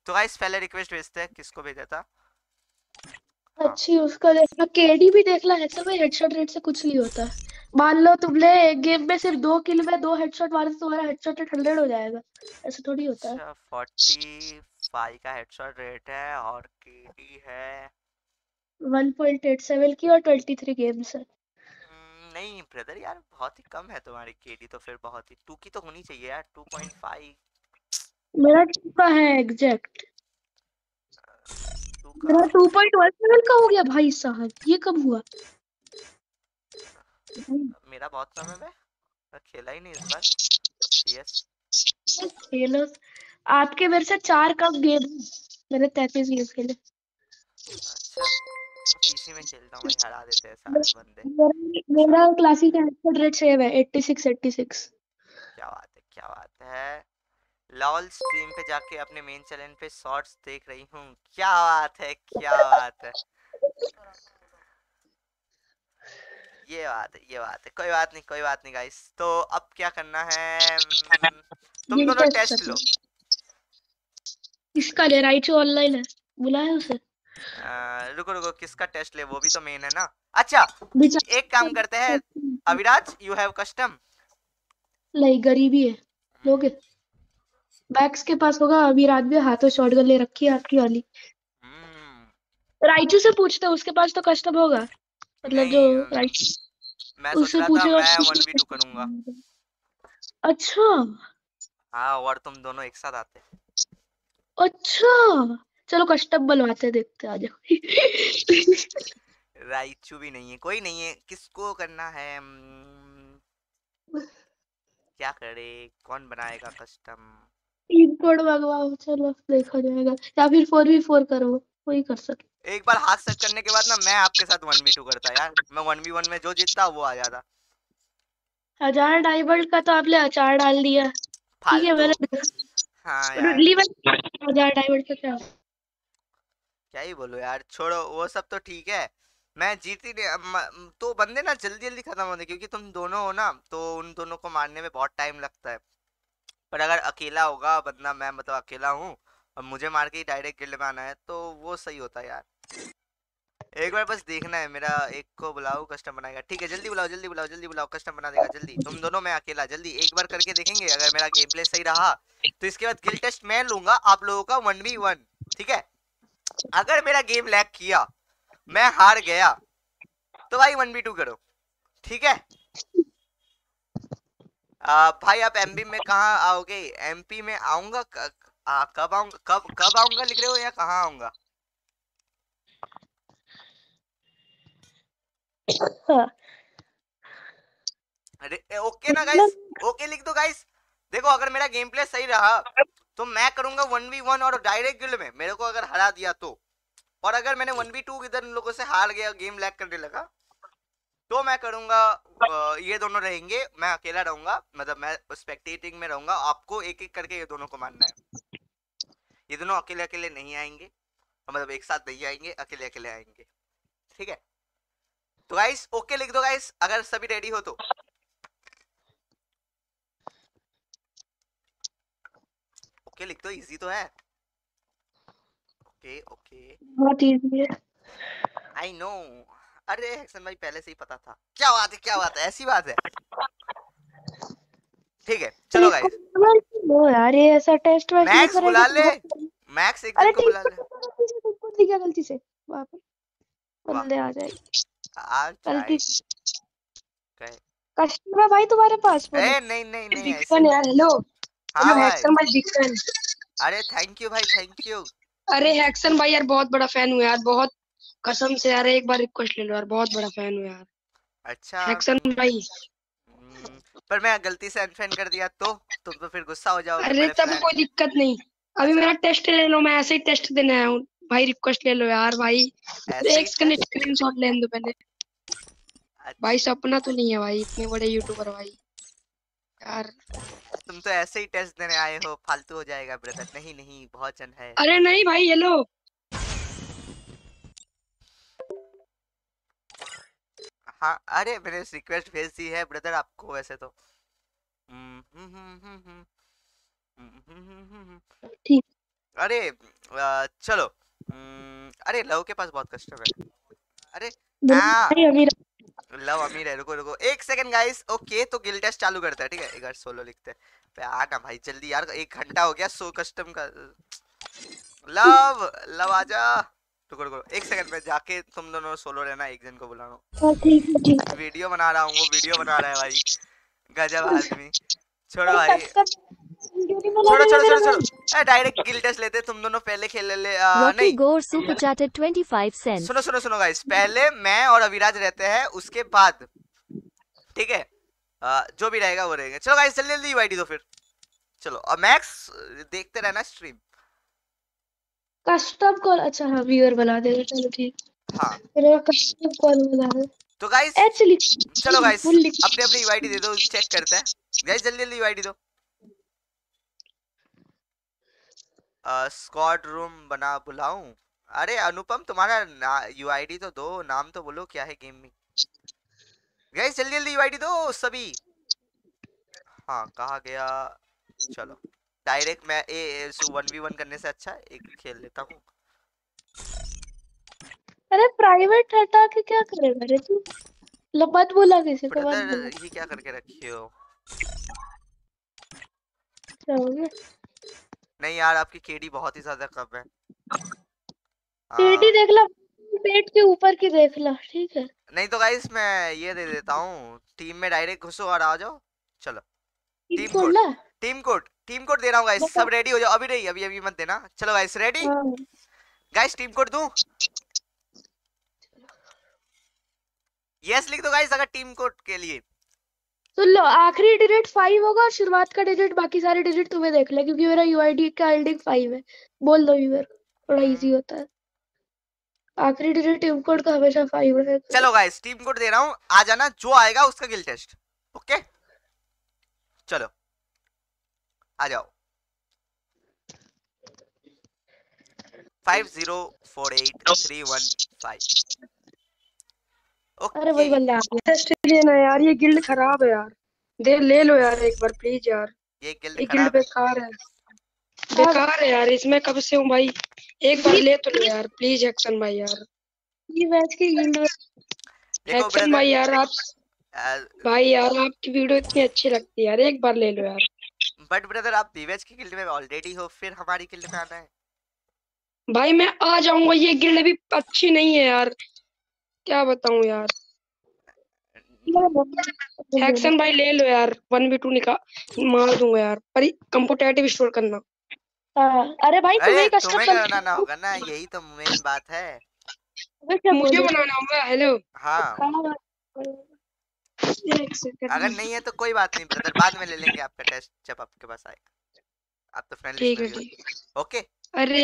तो गाइस पहले रिक्वेस्ट भेजते हैं किसको भेजा था? अच्छी उसका देखना केडी भी देख ला ऐसा भाई हेडशॉट रेट से कुछ नहीं होता। मान लो तुमने एक गेम में सिर्फ़ दो किल में दो हेडशॉट मारे तो तुम्हारा हेडशॉट रेट हंड्रेड हो जाएगा। ऐसा थोड़ी होता है। अच्छा फोर्टी फाइव का हेडशॉट रेट है और केडी है। 1.87 की और 23 गेम्स है। हम्म, नहीं ब्रदर यार बहुत ही कम है तुम्हारी केडी तो फिर बहुत ही। टू की तो होनी चाहिए यार टू पॉइंट फाइव मेरा टू का है एग्जैक्ट मेरा 2.17 का हो गया भाई साहब ये कब हुआ? मेरा बहुत कम है मैं? मैं खेला ही नहीं इस बार। यस खेलो आपके मेरे से चार कम गेम मैंने तैतीस गेम खेले अच्छा पीसी में खेलता हूँ हरा देते हैं सारे बंदे। मेरा मेरा क्लासिक हेडशॉट रेट सेव है 86 86 क्या बात है क्या बात है। लॉल स्ट्रीम पे जाके अपने मेन चैनल पे शॉर्ट्स देख रही हूँ। क्या बात है क्या बात है। ये बात है ये बात है। कोई बात नहीं कोई बात नहीं गाइस तो अब क्या करना है? हम्म, तुम दोनों टेस्ट लो। इसका ले राइचो ऑनलाइन है? बुलाया उसे? अ, रुको रुको किसका टेस्ट ले? वो भी तो मेन है ना? अच्छा एक काम करते हैं। अविराज यू हैव कस्टम नहीं गरीबी है। लोगे? बैक्स के पास होगा रात में हाथों शॉटगन ले रखी है आपकी वाली। हम्म। राइचू से पूछते हैं उसके पास तो कस्टम होगा। मतलब जो राइट मैं सोच रहा था मैं उसको वन वी टू करूँगा। अच्छा। हाँ और तुम दोनों एक साथ आते। अच्छा। चलो कस्टम बनवाते देखते आ जाओ राइचू भी नहीं है कोई नहीं है। किसको करना है हम्म, क्या करे कौन बनाएगा कस्टम टीम कोड मंगवाओ चलो देखा जाएगा। या फिर फोर वी फोर करो वही कर सकते एक बार हाथ सेट करने के बाद ना मैं आपके साथ वन वी टू करता यार। मैं वन वी वन में जो जीतता वो आ जाता। हज़ार डायमंड का तो आपने अचार डाल दिया। ठीक है मैंने हाँ क्या क्या ही बोलो यार छोड़ो वो सब तो ठीक है। मैं जीती नहीं तो बंदे ना जल्दी जल्दी खत्म होते क्योंकि तुम दोनों हो ना तो उन दोनों को मारने में बहुत टाइम लगता है। पर अगर अकेला होगा बंदा मैं मतलब अकेला हूँ और मुझे मार के ही डायरेक्ट गिल्ड में आना है तो वो सही होता है यार। एक बार बस देखना है मेरा एक को बुलाओ कस्टम बनाएगा ठीक है जल्दी बुलाओ जल्दी बुलाओ जल्दी बुलाओ कस्टम बना देगा जल्दी। तुम दोनों मैं अकेला जल्दी। एक बार करके देखेंगे अगर मेरा गेम प्ले सही रहा तो इसके बाद गिल टेस्ट मैं लूँगा आप लोगों का वन वी वन ठीक है? अगर मेरा गेम लैग किया मैं हार गया तो भाई वन बी टू करो। ठीक है? आ, भाई आप एमपी में कहा आओगे? एमपी में आऊँगा कब आऊँगा कब कब आऊँगा लिख रहे हो या कहाँ आऊँगा? अरे ओके ना गाइस ओके लिख दो गाइस देखो अगर मेरा गेम प्ले सही रहा तो मैं करूँगा वन वी वन और डायरेक्ट गिल्ड में। मेरे को अगर हरा दिया तो। और अगर मैंने वन वी टू इधर इन लोगों से हार गया गेम लैग करने लगा तो मैं करूँगा ये दोनों रहेंगे। मैं अकेला रहूँगा मतलब मैं स्पेक्टेटिंग में रहूँगा। आपको एक एक करके ये दोनों को मानना है। ये दोनों अकेले अकेले नहीं आएँगे। मतलब एक साथ नहीं आएँगे अकेले अकेले आएँगे। ठीक है? तो गाइस ओके लिख दो गाइस अगर सभी रेडी हो तो। ओके लिख दो इजी तो है। ओके ओके बहुत इजी है। आई नो अरे हसन भाई पहले से ही पता था। क्या बात है क्या बात है ऐसी बात है। ठीक है चलो गाइस नो यार ये ऐसा टेस्ट वैसे मैक्स बुला ले। मैक्स एक जन को बुला ले। गलती से गलती से वहाँ पे बंदे आ जाए। कस्टमर भाई तुम्हारे पास ए नहीं नहीं नहीं दिक्कन यार हेलो। हाँ हैक्सन भाई। दिक्कन अरे थैंक यू भाई थैंक यू अरे हैक्सन भाई यार बहुत बड़ा फ़ैन हूँ यार बहुत कसम से यार एक बार रिक्वेस्ट ले लो यार बहुत बड़ा फ़ैन हूँ यार। अच्छा। हैक्सन भाई। पर मैं गलती से अनफ्रेंड कर दिया तो तुम तो फिर गुस्सा हो जाओगे अरे तब कोई दिक्कत नहीं। अभी। मेरा टेस्ट ले लो मैं ऐसे ही टेस्ट देने आया हूँ। भाई रिक्वेस्ट ले लो यार भाई। एक स्क्रीनशॉट ले दो पहले। अच्छा। भाई सपना तो नहीं है भाई इतने बड़े यूट्यूबर भाई। यार। तुम तो ऐसे ही टेस्ट देने आए हो फालतू हो जाएगा ब्रदर नहीं नहीं बहुत जन है। अरे नहीं भाई ये लो। हाँ अरे मैंने रिक्वेस्ट भेज दी है ब्रदर आपको वैसे तो। ठीक। अरे चलो। अरे लव के पास बहुत कस्टम है अरे। अमीर लव अमीर है रुको रुको एक सेकंड गाइस ओके तो गिल टेस्ट चालू करते हैं ठीक है? एक बार सोलो लिखते हैं। आ ना भाई जल्दी यार एक घंटा हो गया सो कस्टम का। लव लव आजा। रुको रुको एक सेकंड में जाके तुम दोनों सोलो रहना एक जन को बुला है। वीडियो बना रहा हूँ वो वीडियो बना रहा है भाई। गजब आदमी। छोड़ो भाई। छोड़ो छोड़ो छोड़ो छोड़ो। डायरेक्ट गिल टेस्ट लेते हैं, तुम दोनों पहले खेल ले, आ, नहीं। Super chatted 25 cents. सुनो सुनो सुनो गाइस पहले मैं और अविराज रहते हैं उसके बाद। ठीक है? आ, जो भी रहेगा वो रहेगा। चलो गाइस जल्दी जल्दी यूआईडी दो फिर। चलो और मैक्स देखते रहना स्ट्रीम कस्टम कॉल अच्छा हाँ व्यूअर बना देगा चलो ठीक। हाँ। मेरा कस्टम कॉल बना दे। तो गाइस एक्चुअली चलो गाइस अपने अपनी यूआईडी दे दो चेक करते हैं। गाइस जल्दी जल्दी यूआईडी दो। स्क्वाड रूम बना बुलाऊं? अरे अनुपम तुम्हारा यूआईडी तो दो नाम तो बोलो क्या है गेम में? गाइस जल्दी जल्दी यूआईडी दो सभी। हाँ कहा गया चलो। डायरेक्ट मैं ए वन वी वन करने से अच्छा एक खेल लेता हूँ। अरे प्राइवेट हटा के क्या करेगा रे तू? लो मत बोला किसी को ब्रदर ये क्या करके रखी हो? गया नहीं यार आपकी केडी बहुत ही ज़्यादा कम है। पेटी हाँ, देख ला पेट के ऊपर की देख ला ठीक है। नहीं तो गाइस मैं ये दे देता हूँ टीम में डायरेक्ट घुसो और आ जाओ। चलो। Team code team code. Team code दे रहा हूँ गाइस सब रेडी हो जाओ। अभी नहीं अभी अभी मत देना। चलो guys ready guys team code दूँ? यस लिख दो गाइस अगर टीम कोड के लिए। सुन लो, आखिरी डिजिट फाइव होगा और शुरुआत का डिजिट बाकी सारे डिजिट तुम्हें देख ले, क्योंकि मेरा यूआईडी का एंडिंग फाइव है। बोल दो व्यूअर थोड़ा इजी होता है। आखिरी डिजिट टीम कोड का हमेशा फाइव है चलो गाइस टीम कोड दे रहा हूँ। आ जाना, जो आएगा उसका गिल टेस्ट ओके चलो, आ जाओ। Five zero four eight three one five अरे वही बंदा आ गया टेस्ट देना यार ये गिल्ड खराब है यार। दे ले लो यार एक बार प्लीज़ यार। ये गिल्ड ये गिल्ड बेकार है। बेकार है यार इसमें कब से हूँ भाई? एक बार ले तो लो यार प्लीज़ एक्शन भाई यार। ये मैच की गिल्ड देखो एक्शन भाई यार आप भाई यार आपकी वीडियो इतनी अच्छी लगती है यार एक बार ले लो यार। बट ब्रदर आप बीवेज की गिल्ड में ऑलरेडी हो फिर हमारी गिल्ड में आना है। भाई मैं आ जाऊँगा ये गिल्ड भी अच्छी नहीं है यार। क्या बताऊँ यार? एक्शन भाई ले लो यार वन बी टू निकाल मार दूँगा यार पर कंपोटेटिव स्टोर करना। हाँ अरे भाई तुम्हें तुम्हें बनाना होगा ना यही तो मेन बात है। मुझे बनाना होगा हेलो हाँ। अगर नहीं है तो कोई बात नहीं ब्रदर बाद में ले लेंगे आपका टेस्ट जब आपके पास आएगा। आप तो फ्रेंड ठीक है ठीक ओके अरे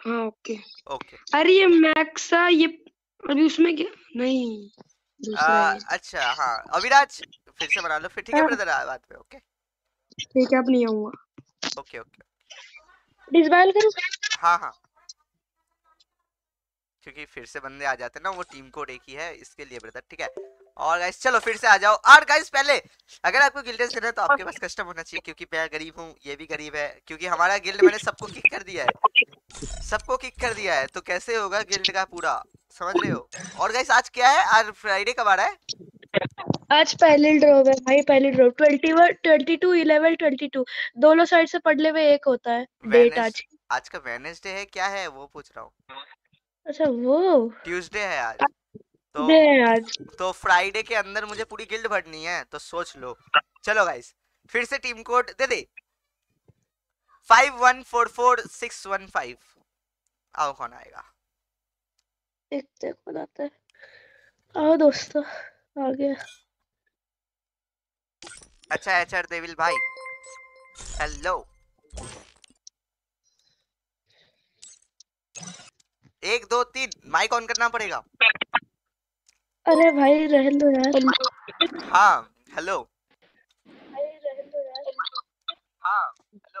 हाँ ओके ओके अरे ये मैक्सा ये अभी उसमें क्या? नहीं आ, अच्छा हाँ अविराज फिर से बना लो फिर ठीक है हाँ। ब्रदर बाद में ओके ठीक है अब नहीं आऊँगा। ओके ओके डिसबाइल करूँ। हाँ हाँ। क्योंकि फिर से बंदे आ जाते हैं ना वो टीम कोड एक ही है इसके लिए ब्रदर ठीक है? और गाइस चलो फिर से आ जाओ। और गाइस पहले अगर आपको गिल्ड देना है तो आपके पास कस्टम होना चाहिए क्योंकि मैं गरीब हूँ ये भी गरीब है क्योंकि हमारा गिल्ड मैंने सबको किक कर दिया है। सबको किक कर दिया है तो कैसे होगा गिल्ड का पूरा? समझ रहे हो? और गाइस आज क्या है? आज फ्राइडे कब आ रहा है? आज पहली ड्रॉ है भाई पहली draw twenty twenty two eleven twenty two दोनों साइड से पढ़ने में एक होता है डेट आज। आज का वेनेसडे है क्या है? वो पूछ रहा हूँ। अच्छा वो? ट्यूसडे है आज। तो आज। तो फ्राइडे के अंदर मुझे पूरी गिल्ड भरनी है तो सोच लो। चलो गाइस फिर से टीम कोड दे दे। Five one four four six one five आओ कौन आएगा? हैं कौन आता है आओ दोस्तों आ गया अच्छा एच आर देविल भाई हेलो एक दो तीन। माइक ऑन करना पड़ेगा। अरे भाई रहने दो यार। हाँ हेलो हाँ हेलो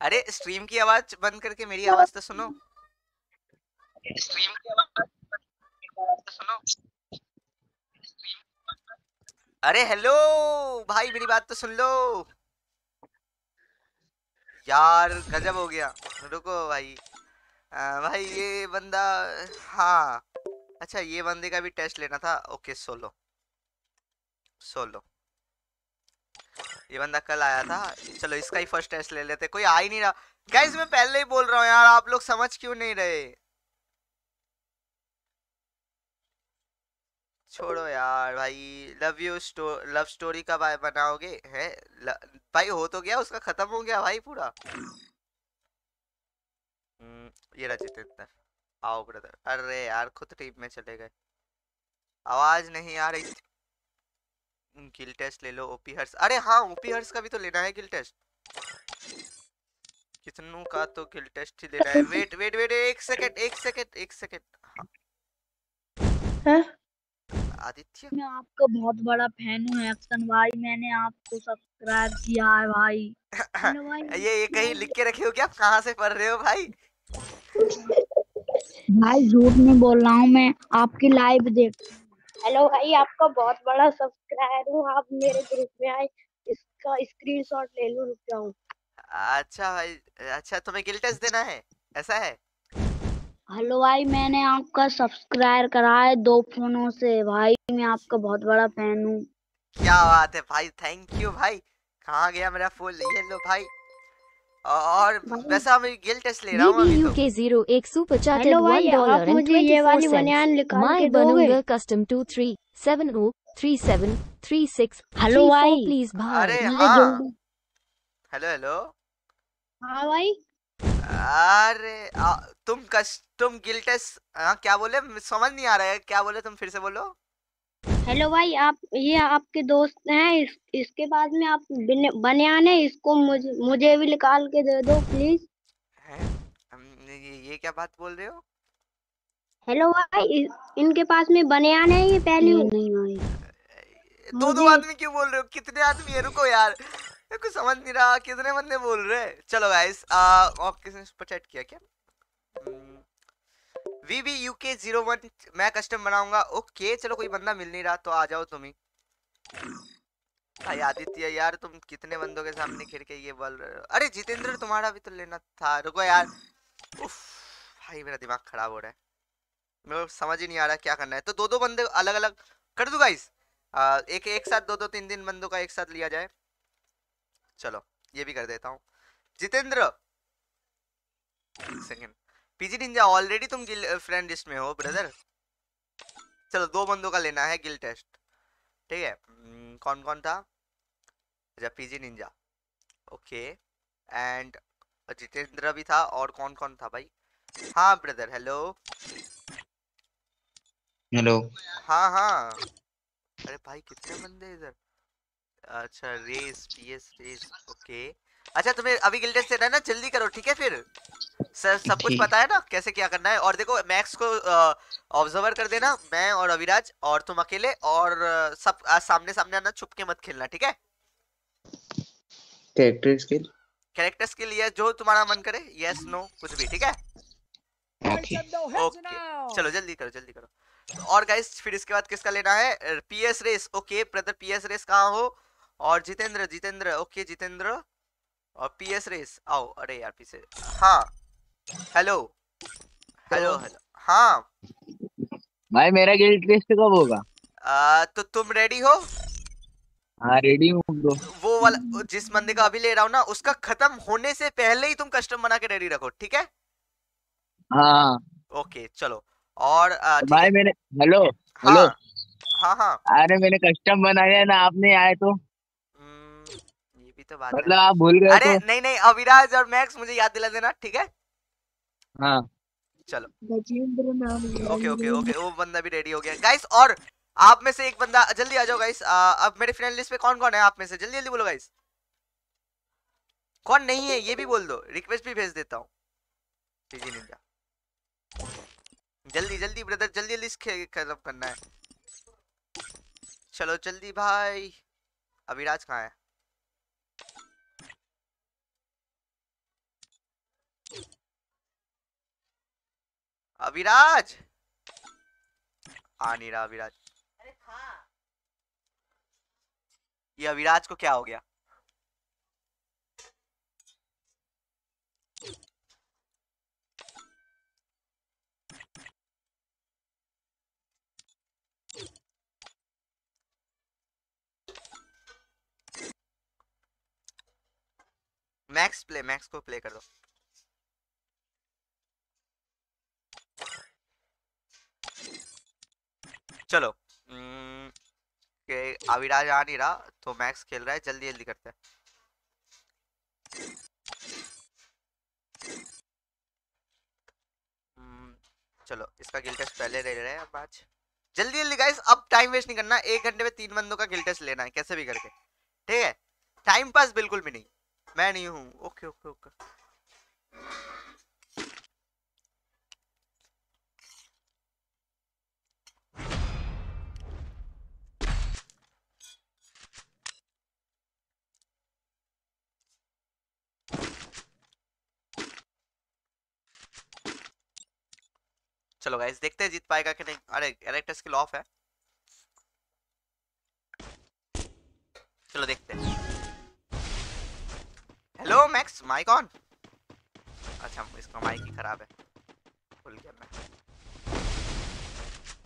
अरे स्ट्रीम की आवाज़ बंद करके मेरी आवाज़ तो सुनो। स्ट्रीम तो सुनो। अरे हेलो भाई मेरी बात तो सुन लो। यार गजब हो गया। रुको भाई। आ, भाई ये बंदा हाँ। अच्छा ये बंदे का भी टेस्ट लेना था। Okay solo. सोलो। ये बंदा कल आया था। चलो इसका ही फ़र्स्ट टेस्ट ले लेते। कोई आ ही नहीं रहा। गाइस मैं पहले ही बोल रहा हूँ यार आप लोग समझ क्यों नहीं रहे? छोड़ो यार भाई लव यू स्टो लव स्टोरी कब आए बनाओगे है? ल, भाई हो तो गया उसका खत्म हो गया भाई पूरा। हम्म, ये रहा जितेंद्र। आओ ब्रदर अरे यार खुद टीम में चले गए। आवाज़ नहीं आ रही। गिल टेस्ट ले लो ओपी हर्स अरे हाँ ओपी हर्स का भी तो लेना है गिल टेस्ट कितनों का तो गिल टेस्ट ही लेना है। वेट वेट वेट एक सेकंड एक सेकंड एक सेकंड हाँ। हैं? आदित्य? मैं आपका बहुत बड़ा फ़ैन हूँ एक्शन भाई मैंने आपको सब्सक्राइब किया है भाई। [laughs] भाई ये ये कहीं लिख के रखे हो क्या? आप कहाँ से पढ़ रहे हो भाई? भाई झूठ नहीं बोल रहा हूँ मैं आपकी लाइव देख। हेलो भाई आपका बहुत बड़ा सब्सक्राइबर हूँ आप मेरे ग्रुप में आए इसका स्क्रीनशॉट ले लो रुक जाऊँ अच्छा भाई अच्छा तुम्हें गिल टेस्ट देना है ऐसा है? हेलो भाई मैंने आपका सब्सक्राइब करा है दो फोनों से। भाई मैं आपका बहुत बड़ा फ़ैन हूँ। क्या बात है भाई थैंक यू भाई। कहाँ गया मेरा फुल ये लो भाई। और वैसा मैं गिल टेस्ट ले रहा हूँ अभी तो। VBUK एक super chatted हेलो भाई आप मुझे ये वाली बनियान निकाल My के दोगे? Banunga custom two three seven oh three seven three hello भाई। प्लीज़ भाई. अरे हाँ। हेलो हेलो हाँ भाई। अरे आ, तुम कस तुम गिल टेस्ट हाँ क्या बोले? मुझे समझ नहीं आ रहा है। क्या बोले तुम फिर से बोलो? हेलो भाई आप ये आपके दोस्त हैं इस, इसके बाद में आप बिन- बनियान है इसको मुझे मुझे भी निकाल के दे दो प्लीज़ ये, ये क्या बात बोल रहे हो? हेलो भाई इनके पास में बनियान है ये पहली। नहीं आई दो दो आदमी क्यों बोल रहे हो? कितने आदमी है? रुको यार। मेरे को समझ नहीं रहा, कितने बंदे बोल रहे चलो गाइस किसने सुपर चैट किया क्या? V V U K zero one मैं कस्टम बनाऊँगा। ओके चलो कोई बंदा मिल नहीं रहा तो आ जाओ तुम ही। भाई आदित्य यार, तुम कितने बंदों के सामने खिड़ के ये बोल रहे हो? अरे जितेंद्र, तुम्हारा भी तो लेना था। रुको यार। उफ, भाई मेरा दिमाग खराब हो रहा है। मेरे को समझ ही नहीं आ रहा क्या करना है। तो दो दो बंदे अलग अलग कर दूँ गाइस एक एक साथ दो दो तीन तीन बंदों का एक साथ लिया जाए। चलो ये भी कर देता हूँ। Jitendra. Second PG ninja already तुम गिल फ्रेंड लिस्ट में हो ब्रदर चलो दो बंदों का लेना है गिल टेस्ट ठीक है? हम्म, कौन कौन था? अच्छा PG ninja. Okay. And Jitendra भी था और कौन कौन था भाई? हाँ ब्रदर हेलो हेलो हाँ हाँ। अरे भाई कितने बंदे इधर? अच्छा रेस पीएस रेस ओके अच्छा तुम्हें अभी गिल्ड टेस्ट देना है ना जल्दी करो ठीक है फिर? सर सब कुछ पता है ना कैसे क्या करना है? और देखो मैक्स को ऑब्जर्वर कर देना मैं और अविराज और तुम अकेले और सब आज सामने सामने आना छुप के मत खेलना ठीक है? कैरेक्टर स्किल कैरेक्टर्स के लिए जो तुम्हारा मन करे यस नो कुछ भी ठीक है? ओके चलो जल्दी करो जल्दी करो। और गाइस फिर इसके बाद किसका लेना है? PS race okay brother PS race कहाँ हो? और जितेंद्र जितेंद्र ओके जितेंद्र। और पीएस रेस आओ। अरे यार पीछे हाँ। हेलो हेलो हेलो हाँ। भाई मेरा गिल्ड टेस्ट कब होगा? आ, तो तुम रेडी हो? हाँ रेडी हूँ ब्रो वो वाला जिस बंदे का अभी ले रहा हूँ ना उसका खत्म होने से पहले ही तुम कस्टम बना के रेडी रखो ठीक है? हाँ। ओके चलो। और आ, भाई मैंने हेलो हेलो हाँ हाँ हाँ। अरे मैंने कस्टम बनाया ना आपने आए तो। तो बात मतलब आप भूल गए अरे तो। नहीं नहीं अविराज और मैक्स मुझे याद दिला देना ठीक है? हाँ। चलो। गजेंद्र नाम ओके ओके ओके वो बंदा भी रेडी हो गया। गाइस और आप में से एक बंदा जल्दी आ जाओ गाइस अब मेरे फ्रेंड लिस्ट पे कौन कौन है आप में से? जल्दी जल्दी बोलो गाइस कौन नहीं है ये भी बोल दो। रिक्वेस्ट भी भेज देता हूँ। जी निंजा जल्दी जल्दी ब्रदर जल्दी जल्दी खत्म करना है। चलो जल्दी भाई। अभिराज कहाँ है? अभिराज आ नहीं रहा अभिराज ये अभिराज को क्या हो गया? मैक्स प्ले मैक्स को प्ले कर दो। चलो के अविराज आ नहीं रहा तो मैक्स खेल रहा है, जल्दी जल्दी करते हैं। चलो, इसका गिल टेस्ट पहले ले रहे हैं अब आज। जल्दी जल्दी गाइस अब टाइम वेस्ट नहीं करना, एक घंटे में तीन बंदों का गिल टेस्ट लेना है, कैसे भी करके। ठीक है? टाइम पास बिल्कुल भी नहीं। मैं नहीं हूँ। Okay okay okay. चलो गाइस देखते हैं जीत पाएगा कि नहीं। अरे कैरेक्टर स्किल ऑफ़ है। चलो देखते हैं। हेलो मैक्स माइक ऑन अच्छा इसका माइक ही खराब है। भूल गया मैं।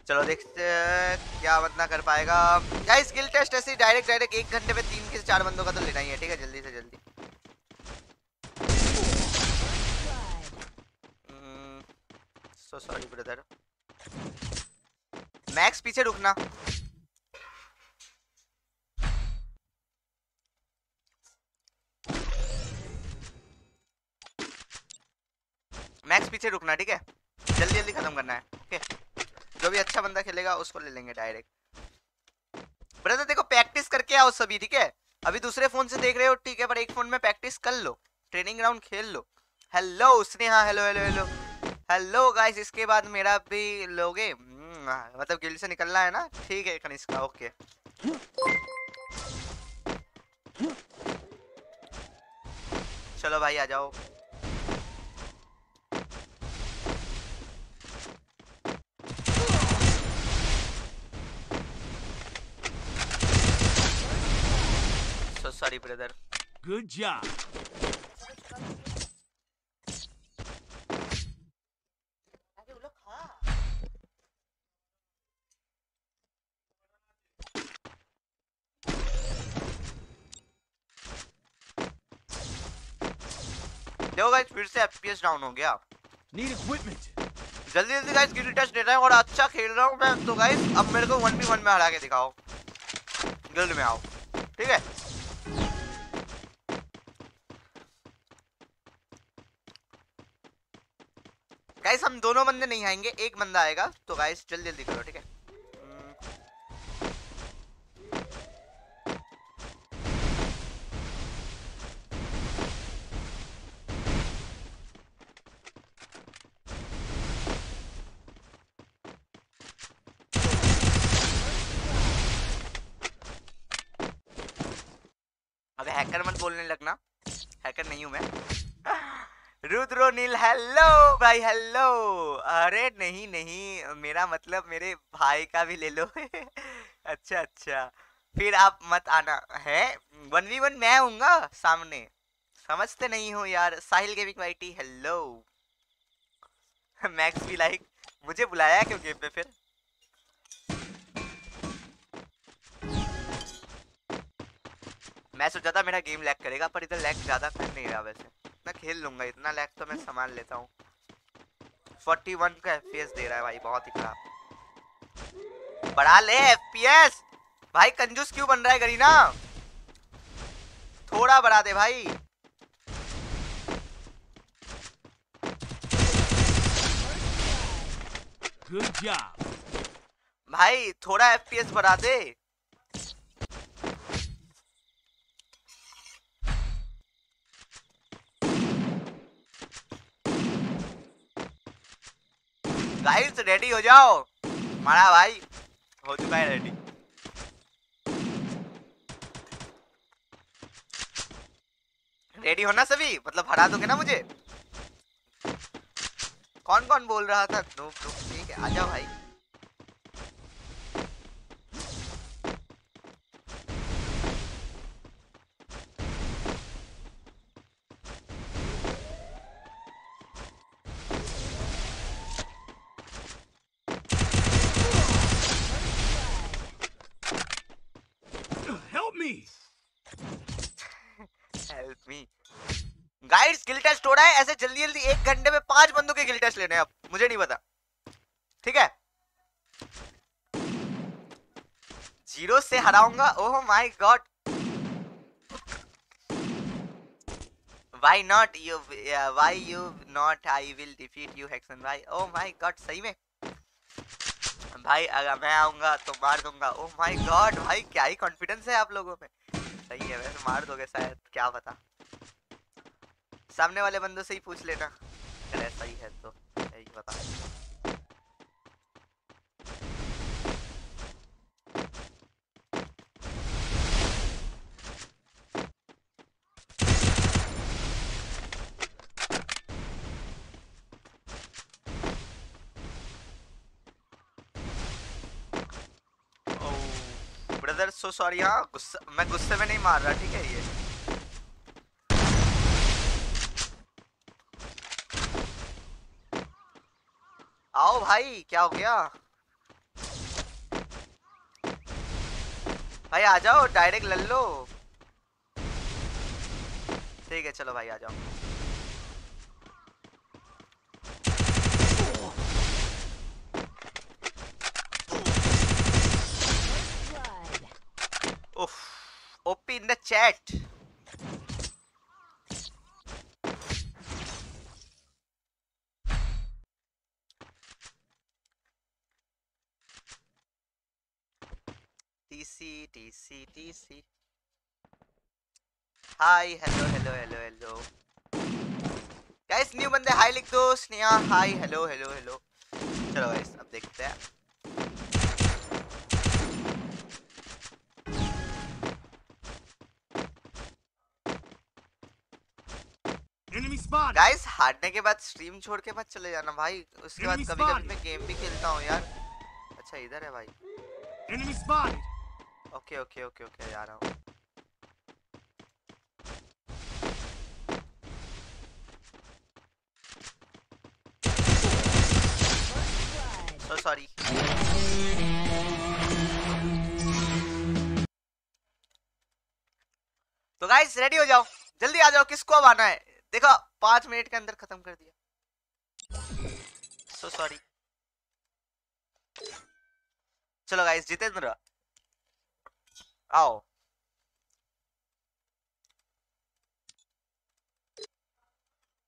चलो देखते क्या बंदा कर पाएगा। गाइस स्किल टेस्ट ऐसे डायरेक्ट डायरेक्ट एक घंटे में तीन के चार बंदों का तो लेना ही है। ठीक है, जल्दी से जल्दी। सो सॉरी ब्रदर मैक्स पीछे रुकना। मैक्स पीछे रुकना, ठीक है? जल्दी जल्दी खत्म करना है ओके जो भी अच्छा बंदा खेलेगा, उसको ले लेंगे डायरेक्ट ब्रदर देखो प्रैक्टिस करके आओ सभी, ठीक है? अभी दूसरे फ़ोन से देख रहे हो, ठीक है? पर एक फ़ोन में प्रैक्टिस कर लो। ट्रेनिंग ग्राउंड खेल लो। Hello Sneha hello hello hello hello guys इसके बाद मेरा भी लोगे? हम्म, मतलब गिल्ड से निकलना है ना? ठीक है कनिष्का ओके। चलो भाई आ जाओ। Sorry brother brother Good guys फिर से एफपीएस डाउन हो गया। Need equipment. जल्दी जल्दी गाइस गिल्ड टेस्ट दे रहा हूँ और अच्छा खेल रहा हूँ मैं तो गाइस अब मेरे को 1v1 में हरा के दिखाओ। गिल्ड में आओ। ठीक है? गाइस हम दोनों बंदे नहीं आएँगे एक बंदा आएगा तो गाइस जल्दी जल्दी करो ठीक है हम्म, अबे हैकर मत बोलने लगना हैकर नहीं हूँ मैं। रुद्रो नील हेलो भाई हेलो अरे, नहीं नहीं, मेरा मतलब मेरे भाई का भी ले लो। [laughs] अच्छा अच्छा। फिर आप मत आना, है? वन वी वन मैं हूँगा सामने। समझते नहीं हो यार। Sahil gaming YT hello [laughs] Max भी लाइक मुझे बुलाया क्यों गेम पे फिर? मैं सोचा था मेरा गेम लैग करेगा पर इधर लैग ज़्यादा कर नहीं रहा वैसे। मैं खेल लूँगा इतना लैग तो मैं संभाल लेता हूँ। 41 का एफपीएस दे रहा है भाई बहुत ही खराब। बढ़ा ले एफपीएस भाई कंजूस क्यों बन रहा है गरीना? थोड़ा बढ़ा दे भाई. भाई थोड़ा एफपीएस बढ़ा दे। गाइस रेडी हो जाओ। हमारा भाई, हो चुका है रेडी रेडी होना सभी? मतलब हरा दोगे ना मुझे? कौन कौन बोल रहा था? ठीक है, आजा भाई। गाइड स्किल टेस्ट हो रहा है ऐसे जल्दी जल्दी एक घंटे में पाँच बंदों के स्किल टेस्ट लेने अब मुझे नहीं पता। ठीक है? ज़ीरो से हराऊँगा ओह my god. Why you yeah, why you not i will defeat you hexen भाई। Oh my god सही में। भाई अगर मैं आऊँगा तो मार दूँगा। ओह माय गॉड भाई क्या ही कॉन्फिडेंस है आप लोगों में। सही है वैसे मार दोगे शायद क्या पता। सामने वाले बंदों से ही पूछ लेना। अगर ऐसा ही है तो यही बता। सो सॉरी हाँ गुस्सा, मैं गुस्से में नहीं मार रहा, ठीक है ये? आओ भाई क्या हो गया भाई आ जाओ डायरेक्ट ले लो ठीक है चलो भाई आ जाओ. OP in the chat. TC, TC. Hi, hello, hello, hello, hello. Guys, new बंदे हाय लिख दो Sneha hi hello hello hello चलो गाइस अब देखते हैं. गाइस हारने के बाद स्ट्रीम छोड़ के मत चले जाना भाई. उसके बाद कभी कभी मैं गेम भी खेलता हूँ यार. अच्छा इधर है भाई! ओके ओके ओके ओके जा रहा हूँ सॉरी तो गाइस रेडी हो जाओ? जल्दी आ जाओ, किसको अब आना है? देखो, पाँच मिनट के अंदर खत्म कर दिया। सो सॉरी चलो गाइस जितेंद्र। आओ।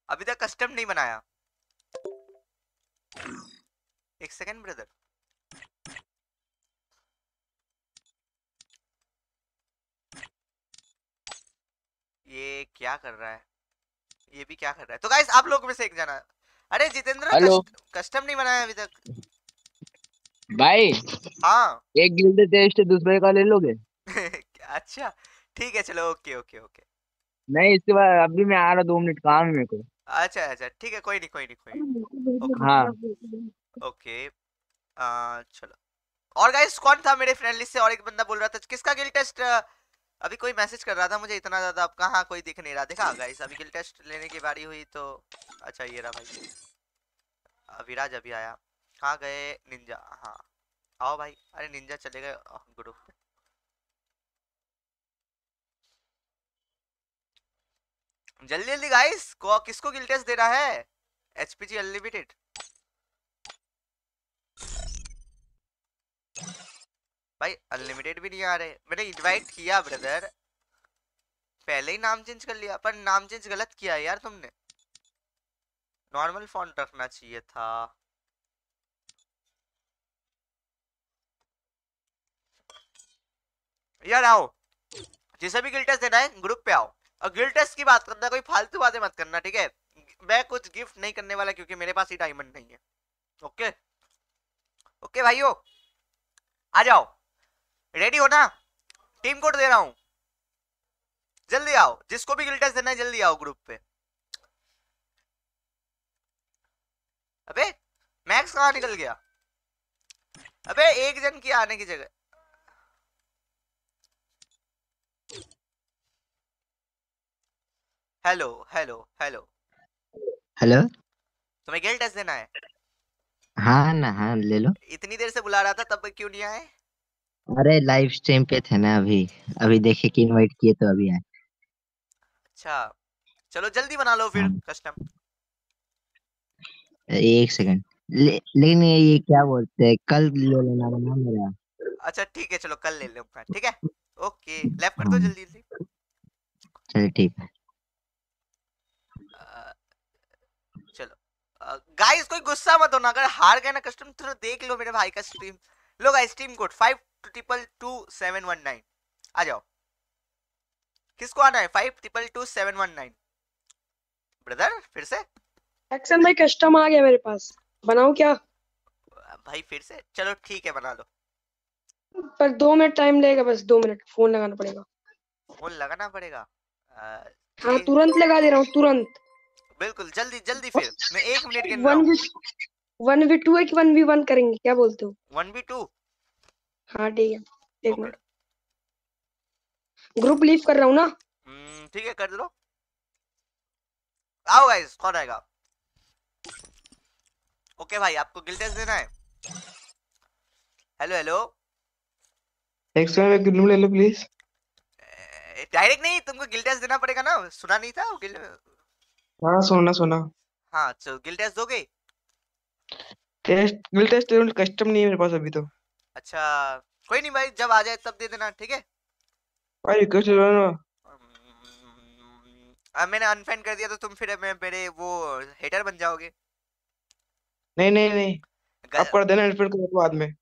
अभी तक कस्टम नहीं बनाया। एक सेकंड ब्रदर ये क्या कर रहा है? ये भी क्या कर रहा है? तो गाइस आप लोग में से एक जना। अरे जितेंद्र। कस्टम नहीं बनाया अभी तक। भाई हाँ। एक गिल्ड टेस्ट दूसरे का ले लोगे? [laughs] अच्छा ठीक है चलो ओके ओके ओके। नहीं इसके बाद अभी मैं आ रहा दो मिनट काम है मेरे को। अच्छा अच्छा ठीक है कोई नहीं कोई नहीं कोई नहीं। हाँ। ओके आ, चलो। और गाइस कौन था मेरे फ्रेंड लिस्ट से? और एक बंदा बोल रहा था किसका गिल टेस्ट अभी कोई मैसेज कर रहा था मुझे इतना ज़्यादा? अब कहाँ कोई दिख नहीं रहा? देखा [laughs] गाइस अभी गिल टेस्ट लेने की बारी हुई तो अच्छा ये रहा भाई। अविराज अभी आया। कहाँ गए? निंजा हाँ। आओ भाई। अरे निंजा चले गए। ग्रुप जल्दी जल्दी गाइस किसको गिल टेस्ट देना है? एचपीजी अनलिमिटेड भाई अनलिमिटेड भी नहीं आ रहे। मैंने इनवाइट किया ब्रदर पहले ही नाम चेंज कर लिया, पर नाम चेंज गलत किया यार तुमने। नॉर्मल फॉन्ट रखना चाहिए था। यार आओ। जिसे भी गिल टेस्ट देना है ग्रुप पे आओ। और गिल टेस्ट की बात करना, कोई फालतू बातें मत करना, ठीक है? मैं कुछ गिफ्ट नहीं करने वाला क्योंकि मेरे पास ही डायमंड नहीं है। ओके ओके भाइयों? आ जाओ। रेडी हो ना? टीम कोड दे रहा हूँ। जल्दी आओ। जिसको भी गिल टेस्ट देना है, जल्दी आओ ग्रुप पे। अबे मैक्स कहाँ निकल गया? अबे, एक जन की आने की जगह हेलो हेलो हेलो। हेलो? तुम्हें गिल टेस्ट देना है? हाँ ना हाँ ले लो। इतनी देर से बुला रहा था तब क्यों नहीं आए? अरे लाइव स्ट्रीम पे थे ना अभी। अभी देखे कि इनवाइट किए तो अभी आए। अच्छा चलो जल्दी बना लो फिर हाँ। कस्टम एक सेकंड ले, लेकिन ये क्या बोलते हैं? कल ले लेना बना मेरा। अच्छा ठीक है चलो कल ले लूँगा ठीक है? ओके लेफ़्ट कर दो हाँ। जल्दी जल्दी। चलो ठीक है अ, चलो गाइस कोई गुस्सा मत होना। अगर हार गए ना कस्टम थोड़ा देख लो मेरे भाई का स्ट्रीम लो guys stream code five triple two seven one nine आ जाओ। किसको आना है? Five triple two seven one nine brother फिर से। एक्शन भाई कस्टम आ गया मेरे पास। बनाऊँ क्या? भाई फिर से। चलो ठीक है बना लो। पर दो मिनट टाइम लगेगा बस दो मिनट। फ़ोन लगाना पड़ेगा। फ़ोन लगाना पड़ेगा। अ, हाँ तुरंत लगा दे रहा हूँ तुरंत। बिल्कुल जल्दी जल्दी फिर। मैं एक मिनट गिन रहा वन हूँ वी वन वी टू है कि वन वी वन करेंगे क्या बोलते हो? One B two? हाँ ठीक है एक मिनट। ग्रुप लीव कर रहा हूँ ना? हम्म, ठीक है कर दो आओ गाइस कौन आएगा? ओके भाई आपको गिल टेस्ट देना है। हेलो हेलो एक सौ में गिल्लू ले लो प्लीज़ डायरेक्ट नहीं तुमको गिल टेस्ट देना पड़ेगा ना। सुना नहीं था वो गिल हाँ सोना सोना। हाँ चलो गिल टेस्ट दोगे? टेस्ट गिल टेस्ट कस्टम नहीं है मेरे पास अभी तो। अच्छा कोई नहीं भाई जब आ जाए तब दे देना ठीक है? भाई रिक्वेस्ट कर रहा अब मैंने अनफैन कर दिया तो तुम फिर मेरे वो हेटर बन जाओगे। नहीं नहीं नहीं। आप कर देना एडमिट कर बाद में।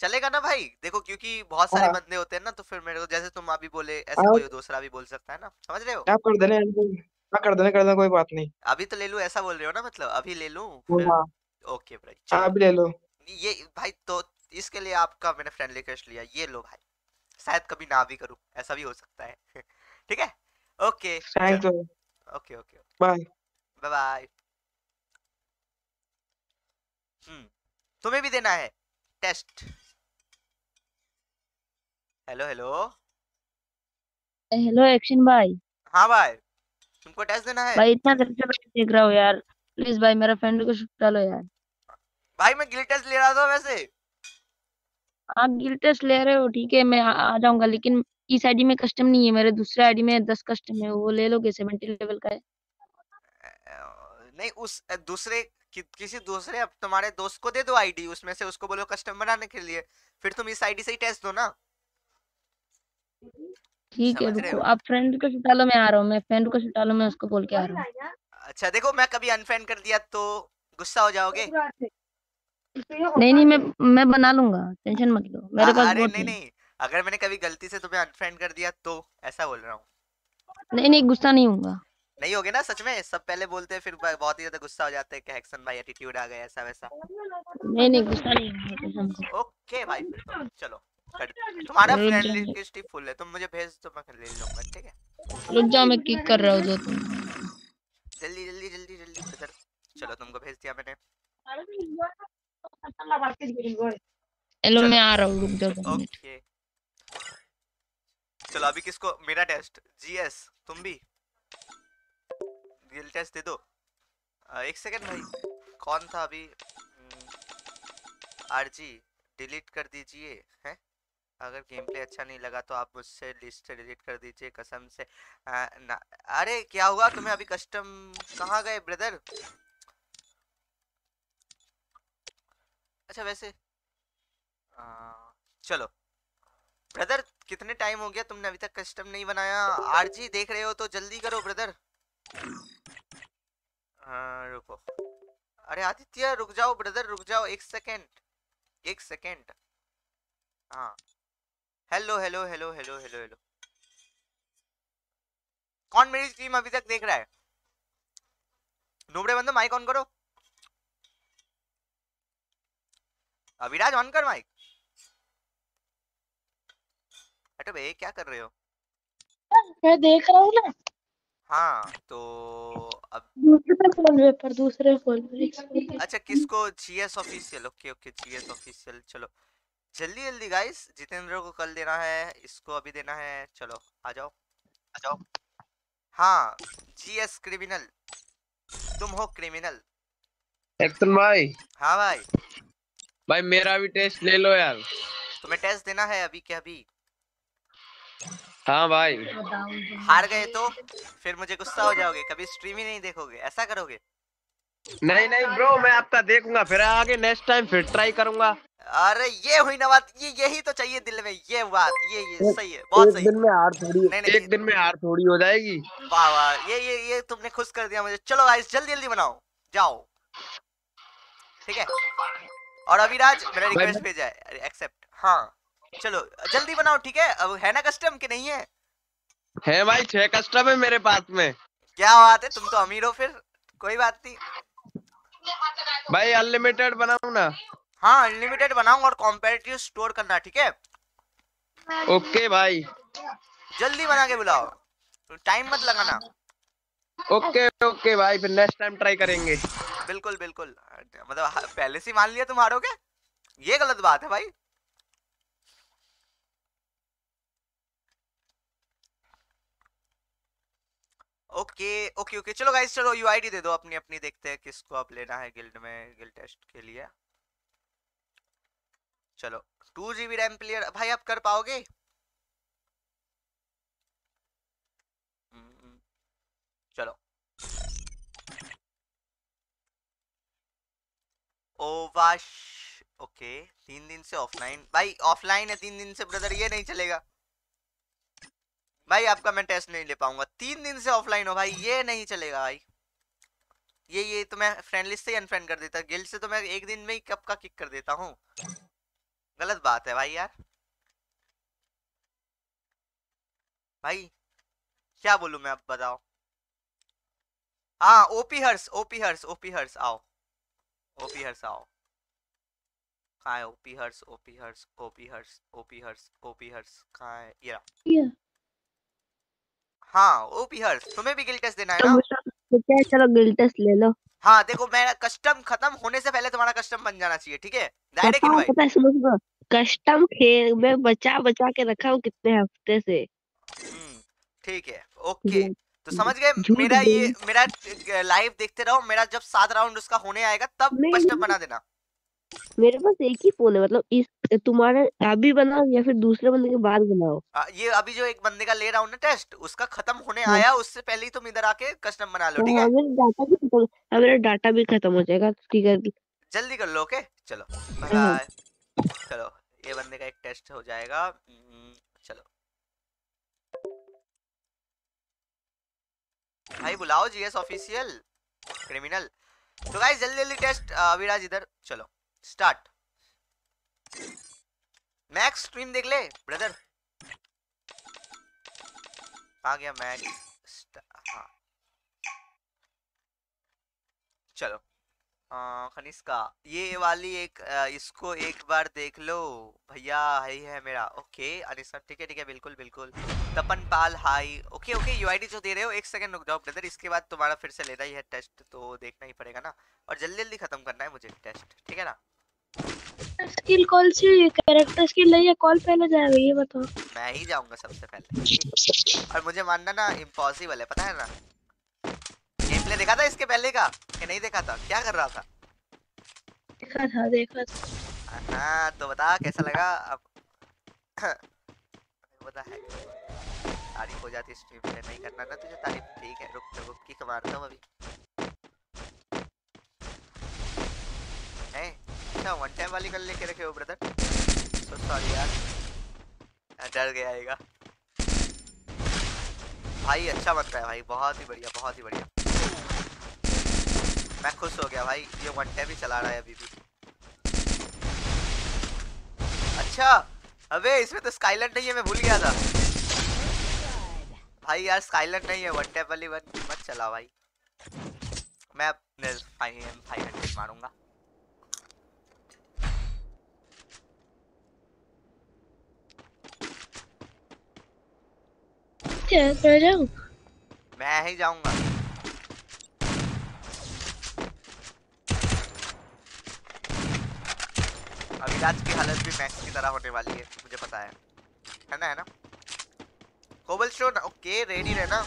चलेगा ना भाई? देखो क्योंकि बहुत सारे हाँ। बंदे होते हैं ना तो फिर मेरे को जैसे तुम अभी बोले ऐसे। कोई दूसरा भी बोल सकता है ना समझ रहे हो? आप कर देना हाँ कर देना कर देना कोई बात नहीं। अभी तो ले लूँ ऐसा बोल रहे हो ना मतलब अभी ले लूँ फिर हाँ ओके भाई हाँ चलो। अभी ले लो। ये भाई तो इसके लिए आपका मैंने फ्रेंड रिक्वेस्ट लिया ये लो भाई। शायद कभी ना भी करूँ ऐसा भी हो सकता है। [laughs] ठीक है? Okay thanks okay okay bye bye bye hmm तुम्हें भी देना है test hello hello hello action भाई। हाँ भाई। तुमको टेस्ट देना है? भाई इतना देर से मैं देख रहा हूँ यार। प्लीज़ भाई मेरा फ्रेंड को छुट्टा लो यार। भाई मैं गिल टेस्ट ले रहा था वैसे। आप गिल टेस्ट ले रहे हो ठीक है मैं आ, आ जाऊँगा लेकिन इस आईडी में कस्टम नहीं है मेरे दूसरे आईडी में दस कस्टम है वो ले लोगे सेवेंटी लेवल का है। नहीं उस दूसरे कि, किसी दूसरे अब तुम्हारे दोस्त को दे दो आईडी उसमें से उसको बोलो कस्टम बनाने के लिए। फिर तुम इस आईडी से ही टेस्ट दो ना। ठीक है समझ रहे रुको। हो? आप फ्रेंड को छुटा लो मैं आ रहा हूँ मैं फ्रेंड को छुटा लो मैं उसको बोल के आ रहा हूँ। अच्छा देखो मैं कभी अनफ्रेंड कर दिया तो गुस्सा हो जाओगे? नहीं। नहीं मैं मैं बना लूँगा टेंशन मत लो। मेरे अ- पास अरे बहुत नहीं है नहीं अगर मैंने कभी गलती से तुम्हें अनफ्रेंड कर दिया तो ऐसा बोल रहा हूँ। नहीं नहीं गुस्सा नहीं होऊँगा। नहीं होगे ना सच में? सब पहले बोलते हैं फिर ब- बहुत ही ज़्यादा गुस्सा हो जाते हैं कि हैक्सन भाई एटीट्यूड आ गया ऐसा वैसा नहीं नहीं गुस्सा नहीं होऊँगा कसम से। ओके भाई फिर तो चलो। कर तुम्हारा फ्रेंड लिस्ट ही फुल है तुम मुझे भेज दो मैं ले लूँगा ठीक है? रुक जाओ मैं किक कर रहा हूँ जो तुम जल्दी जल्दी जल्दी जल्दी ब्रदर चलो तुमको भेज दिया मैंने। हेलो मैं आ रहा हूँ रुक जाओ ओके। चलो अभी किसको? मेरा टेस्ट जीएस तुम भी? गिल टेस्ट दे दो। एक सेकंड भाई। कौन था अभी? आरजी डिलीट कर दीजिए हैं? अगर गेम प्ले अच्छा नहीं लगा तो आप मुझसे लिस्ट डिलीट कर दीजिए कसम से। अ, ना अरे क्या हुआ? तुम्हें अभी कस्टम कहाँ गए ब्रदर? अच्छा वैसे अ, चलो। ब्रदर कितने टाइम हो गया तुमने अभी तक कस्टम नहीं बनाया? आरजी देख रहे हो तो जल्दी करो ब्रदर। रुको। अरे आदित्य रुक जाओ ब्रदर रुक जाओ एक सेकेंड एक सेकेंड। हाँ। Hello hello hello hello hello hello कौन मेरी स्ट्रीम अभी तक देख रहा है? नूबड़े बंदो माइक ऑन करो। अभिराज ऑन कर माइक अरे भाई क्या कर रहे हो? मैं देख रहा हूँ ना। हाँ तो अब दूसरे फ़ोन में पर दूसरे फ़ोन में। अच्छा किसको? GS official okay okay GS official चलो। जल्दी जल्दी गाइस जितेंद्र को कल देना है इसको अभी देना है। चलो आ जाओ। आ जाओ। हाँ जीएस क्रिमिनल तुम हो क्रिमिनल एक्शन भाई। हाँ भाई। भाई मेरा भी टेस्ट ले लो यार। तुम्हें टेस्ट देना है अभी के अभी। हाँ भाई। हार गए तो फिर मुझे गुस्सा हो जाओगे कभी स्ट्रीम ही नहीं देखोगे। ऐसा करोगे? नहीं नहीं ब्रो मैं आपका देखूँगा फिर आगे नेक्स्ट टाइम फिर ट्राई करूँगा। अरे ये हुई ना बात ये यही तो चाहिए दिल में ये बात ये ये सही है बहुत एक सही दिन में हार थोड़ी नहीं, नहीं, एक दिन में हार थोड़ी हो जाएगी। वाह वाह ये ये ये तुमने खुश कर दिया मुझे। चलो गाइस जल्दी जल्दी बनाओ जाओ। ठीक है? और अविराज मेरा रिक्वेस्ट भेजा है। अरे एक्सेप्ट हाँ चलो जल्दी बनाओ ठीक है? अब है ना कस्टम कि नहीं है? है भाई छह कस्टम है मेरे पास में। क्या बात है तुम तो अमीर हो फिर कोई बात नहीं। भाई अनलिमिटेड बनाऊ ना। हाँ अनलिमिटेड बनाऊँगा और कॉम्पेटिटिव स्टोर करना ठीक है? ओके भाई। जल्दी बना के बुलाओ। टाइम मत लगाना। ओके ओके भाई फिर नेक्स्ट टाइम ट्राई करेंगे। बिल्कुल बिल्कुल। मतलब पहले से मान लिया तुम हारोगे ये गलत बात है भाई। Okay okay okay. चलो गाइस चलो यूआईडी दे दो अपनी अपनी देखते हैं किसको आप लेना है गिल्ड में गिल्ड टेस्ट के लिए। चलो टू जीबी रैम प्लेयर भाई आप कर पाओगे? हम्म, चलो। ओवाश ओके तीन दिन से ऑफलाइन भाई ऑफलाइन है तीन दिन से ब्रदर ये नहीं चलेगा। भाई आपका मैं टेस्ट नहीं ले पाऊँगा तीन दिन से ऑफलाइन हो भाई ये नहीं चलेगा भाई। ये ये तो मैं फ्रेंड लिस्ट से ही अनफ्रेंड कर देता गिल्ड से तो मैं एक दिन में ही कब का किक कर देता हूँ। गलत बात है भाई यार भाई क्या बोलूँ मैं अब बताओ हाँ ओपी हर्स ओपी हर्स ओपी हर्स आओ ओपी हर्स आओ कहाँ है ओपी हर्स ओपी हर्स ओपी हर्स ओपी हर्स ओपी हर्स कहाँ है ये हाँ ओपी हर्स तुम्हें भी गिल टेस्ट देना है तो ना तो क्या चलो गिल टेस्ट ले लो हाँ देखो मेरा कस्टम खत्म होने से पहले तुम्हारा कस्टम बन जाना चाहिए ठीक है? दायरे पता किन पता है सुनो सुनो। कस्टम खेल में बचा बचा के रखा हूँ कितने हफ़्ते से। हम्म, ठीक है ओके तो समझ गए? मेरा ये मेरा लाइव देखते रहो। मेरा जब सात राउंड उसका होने आएगा तब कस्टम बना देना। मेरे पास एक ही फ़ोन है मतलब इस तुम्हारे अभी बनाओ या फिर दूसरे बंदे के बाद बनाओ? आ, ये अभी जो एक बंदे का ले रहा हूँ ना टेस्ट उसका खत्म होने हाँ। आया उससे पहले ही तुम इधर आके कस्टम बना लो ठीक हाँ, है? मेरा डाटा भी खत्म हाँ, मेरा डाटा भी खत्म हो जाएगा ठीक है। जल्दी कर लो ओके? चलो बाय हाँ। चलो ये बंदे का एक टेस्ट हो जाएगा हम्म, चलो। भाई बुलाओ जीएस ऑफिशियल क्रिमिनल। तो गाइस जल्दी जल्दी टेस्ट अविराज इधर चलो स्टार्ट। मैक्स स्ट्रीम देख ले ब्रदर आ गया मैक्स हाँ. चलो. आ, खनिस्का. ये वाली एक आ, इसको एक बार देख लो. भैया है ही है मेरा. ओके अनिसा ठीक है ठीक है बिल्कुल बिल्कुल. Tapan Pal hi. Okay okay UID जो दे रहे हो एक सेकंड रुक जाओ ब्रदर इसके बाद तुम्हारा फिर से लेना ही है टेस्ट तो देखना ही पड़ेगा ना. और जल्दी जल्दी खत्म करना है मुझे टेस्ट ठीक है ना? स्किल कॉल से कैरेक्टर स्किल नहीं है कॉल पहले जाएगा? ये बताओ। मैं ही जाऊँगा सबसे पहले। और मुझे मानना ना इम्पॉसिबल है पता है ना? गेम प्ले देखा था इसके पहले का? कि नहीं देखा था? क्या कर रहा था? देखा था देखा था। हाँ तो बता कैसा लगा? अब [coughs] बता है। तारीफ़ हो जाती स्ट्रीम पे नहीं करना ना तुझे तारीफ़। ठीक है रुक रुक की मारता हूँ अभी है अच्छा वन टाइम वाली कर लेके रखे हो ब्रदर सो सॉरी यार। डर गया आएगा भाई अच्छा बन रहा है भाई। बहुत ही बढ़िया, बहुत ही बढ़िया। मैं खुश हो गया भाई। ये वन टाइम ही चला रहा है अभी भी। अच्छा अबे, इसमें तो स्काइलैंड नहीं है, मैं भूल गया था। भाई यार स्काइलैंड नहीं है वन टैप वाली वन मत चला भाई। मैं एम फाइव हंड्रेड मारूँगा। क्या मैं जाऊँ। मैं ही जाऊँगा। अविराज की हालत भी मैक्स की तरह होने वाली है, मुझे पता है। है ना है ना? कोबल स्टोन ओके रेडी रहना।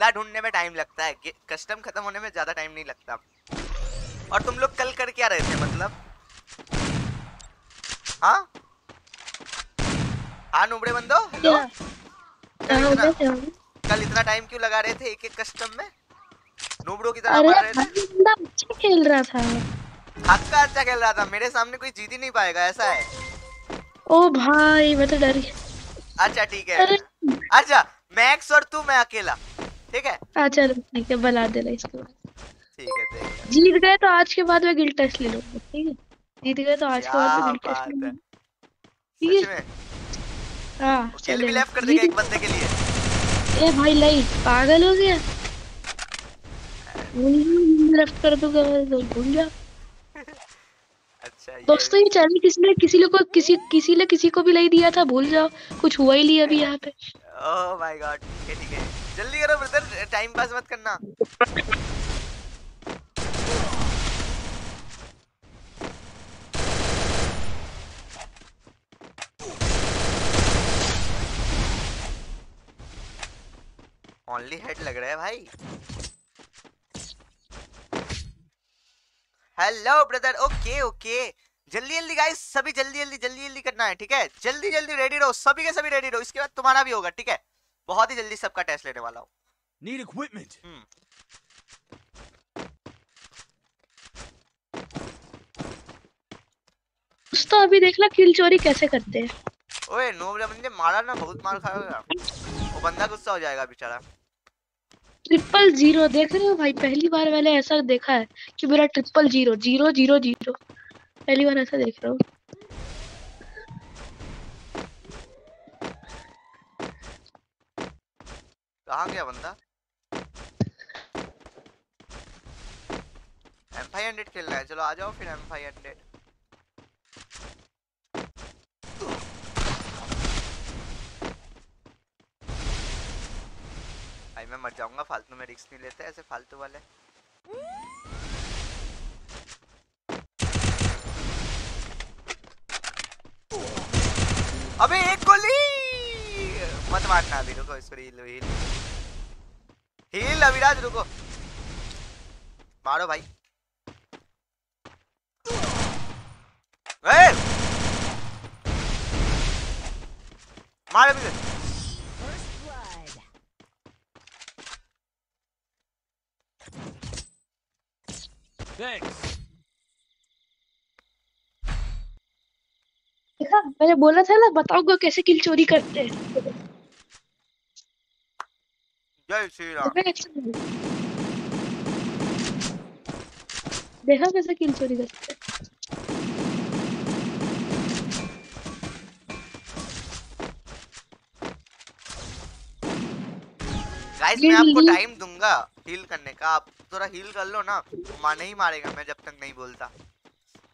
बंदा ढूँढने में टाइम लगता है कस्टम खत्म होने में ज़्यादा टाइम नहीं लगता। और तुम लोग कल कर क्या रहे थे मतलब? हाँ? हाँ नुबड़े बंदो? हेलो। कल इतना? कल इतना टाइम क्यों लगा रहे थे एक एक कस्टम में? नुबड़ों की तरह अरे मार रहे थे। बंदा अच्छा खेल रहा था। हक्का अच्छा खेल रहा था मेरे सामने कोई जीत ही नहीं पाएगा ऐसा है। ओ भाई मैं तो डर गया। अच्छा ठीक है। अच्छा मैक्स और तू मैं अकेला। ठीक है? चलो ठीक है बना देना इसके बाद। ठीक है ठीक है जीत गए तो आज के बाद मैं गिल्ड टेस्ट ले लूँगा ठीक है? जीत गए तो आज के बाद मैं गिल्ड टेस्ट ले लूँगा। ठीक है? हाँ खेल भी लेफ़्ट कर देगा एक बंदे के लिए। ए भाई लाई पागल हो गया। लेफ़्ट कर दूँगा मैं तो भूल जा [laughs] अच्छा दोस्तों ये चैनल किसी ने किसी को किसी किसी ने किसी को भी नहीं दिया था? भूल जाओ कुछ हुआ ही नहीं अभी यहाँ पे। ओह माय गॉड ठीक है. जल्दी करो ब्रदर टाइम पास मत करना. ओनली हेड लग रहा है भाई. हेलो ब्रदर ओके ओके जल्दी जल्दी गाइस सभी जल्दी जल्दी जल्दी जल्दी करना है ठीक है? जल्दी जल्दी रेडी रहो सभी के सभी रेडी रहो इसके बाद तुम्हारा भी होगा ठीक है? बहुत ही जल्दी सबका टेस्ट लेने वाला हूँ। Equipment. हम्म। दोस्तों अभी देखना किल चोरी कैसे करते हैं। ओए नो बंदे मारा ना बहुत मार खाएगा वो बंदा गुस्सा हो जाएगा बेचारा। ट्रिपल ज़ीरो देख रहे हो भाई? पहली बार मैंने ऐसा देखा है कि मेरा triple zero zero zero zero zero पहली बार ऐसा देख रहा हूँ। कहाँ गया बंदा? एम फाइव हंड्रेड खेलना है। चलो आ जाओ फिर एम फाइव हंड्रेड भाई मैं मर जाऊँगा, फालतू में रिक्स नहीं लेते ऐसे फालतू वाले। अबे एक गोली! मत मारना अभी, रुको, इसको हील हील हील अविराज रुको। मारो भाई। ए! मार अभी Thanks. देखा? मैंने बोला था ना बताऊँगा कैसे किल चोरी करते हैं। जय श्री राम। देखा कैसे किल चोरी करते हैं? गाइस मैं आपको टाइम दूँगा हील करने का। आप थोड़ा हील कर लो ना माँ नहीं मारेगा मैं जब तक नहीं बोलता।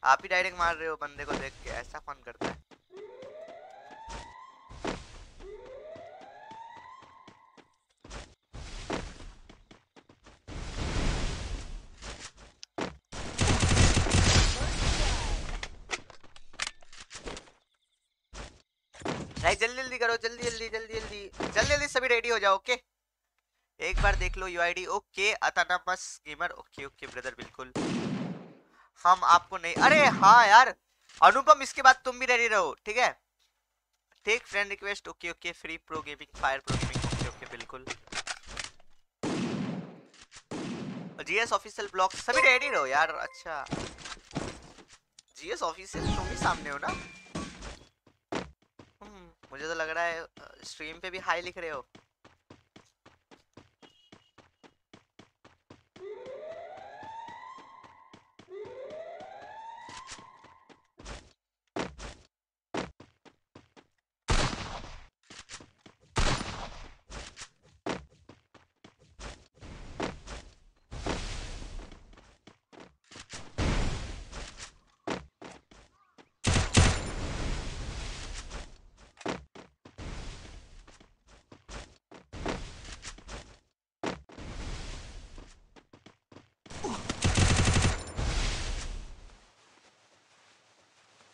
आप ही डायरेक्ट मार रहे हो बंदे को देख के ऐसा कौन करता है गाइस जल्दी जल्दी करो जल्दी जल्दी जल्दी जल्दी जल्दी जल्दी सभी रेडी हो जाओ ओके एक बार देख लो यूआईडी ओके अतानमस गेमर ओके ओके ब्रदर बिल्कुल। हम आपको नहीं अरे हाँ यार अनुपम इसके बाद तुम भी रेडी रहो ठीक है? Take friend request okay okay free pro gaming fire pro gaming okay okay बिल्कुल। जीएस ऑफिशियल ब्लॉग सभी रेडी रहो यार अच्छा। जीएस ऑफिशियल तुम ही सामने हो ना? हम्म, मुझे तो लग रहा है स्ट्रीम पे भी हाई लिख रहे हो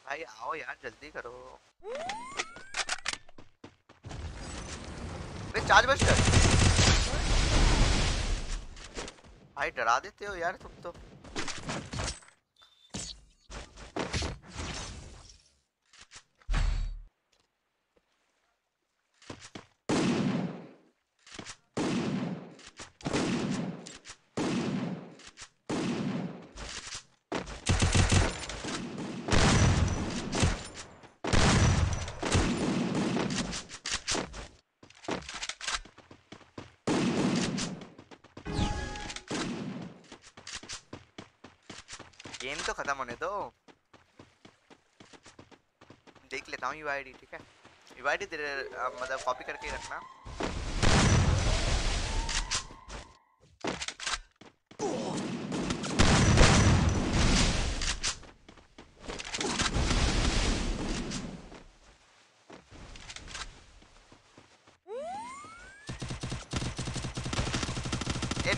भाई आओ यार जल्दी करो। अरे चार्ज बस्टर भाई डरा देते हो यार तुम तो गेम तो खत्म होने दो। देख लेता हूँ यूआईडी ठीक है? तेरे अ, मतलब कॉपी करके रखना।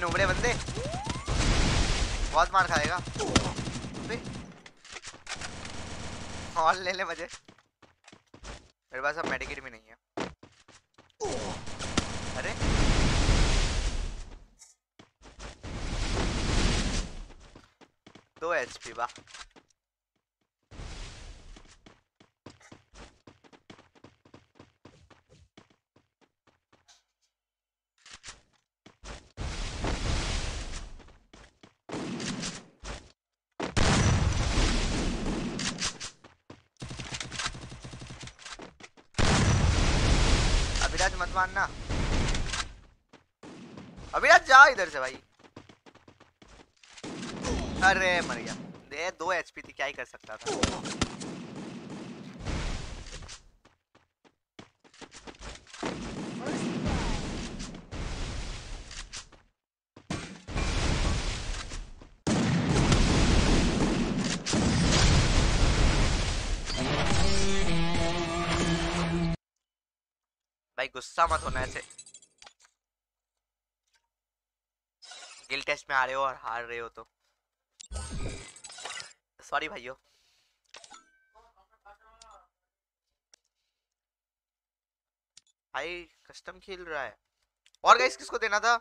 नुबड़े बंदे। बहुत मार खाएगा अबे और ले ले मुझे। मेरे पास अब मेडिकेट भी नहीं है। अरे। दो एचपी वाह। अभिराज अभी यार जा इधर से भाई। अरे मर गया। दे दो एचपी थी, क्या ही कर सकता था। गुस्सा मत होना ऐसे। गिल टेस्ट में आ रहे हो और हार रहे हो तो। सॉरी भाइयों। भाई कस्टम खेल रहा है। और गाइस किसको देना था?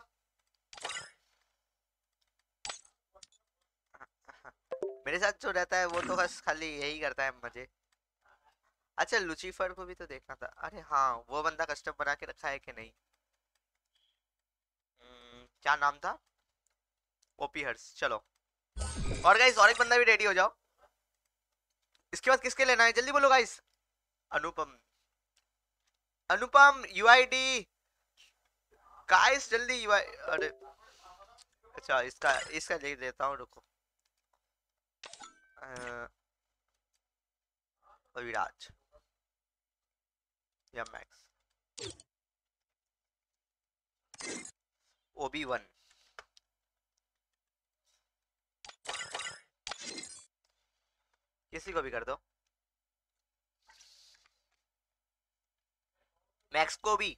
मेरे साथ जो रहता है, वो तो बस खाली यही करता है मज़े अच्छा लुचिफर को भी तो देखना था। अरे हाँ वो बंदा कस्टम बना के रखा है कि नहीं? हम्म, क्या नाम था? ओपी हर्स चलो। और गाइस और एक बंदा भी रेडी हो जाओ। इसके बाद किसके लेना है? जल्दी बोलो guys Anupam. Anupam UID guys जल्दी यूआई अरे। अच्छा इसका इसका ले देता हूँ रुको। अ, विराज या मैक्स? ओबी वन। किसी को भी कर दो। मैक्स को भी।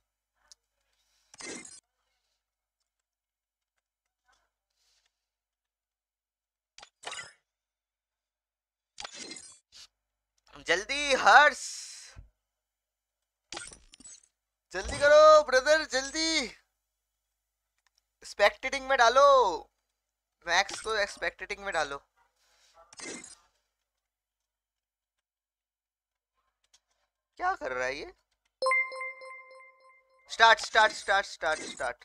जल्दी हर्ष। जल्दी करो ब्रदर जल्दी। स्पेक्टेटिंग में डालो। मैक्स को एक्सपेक्टेटिंग में डालो। क्या कर रहा है ये? Start start start start start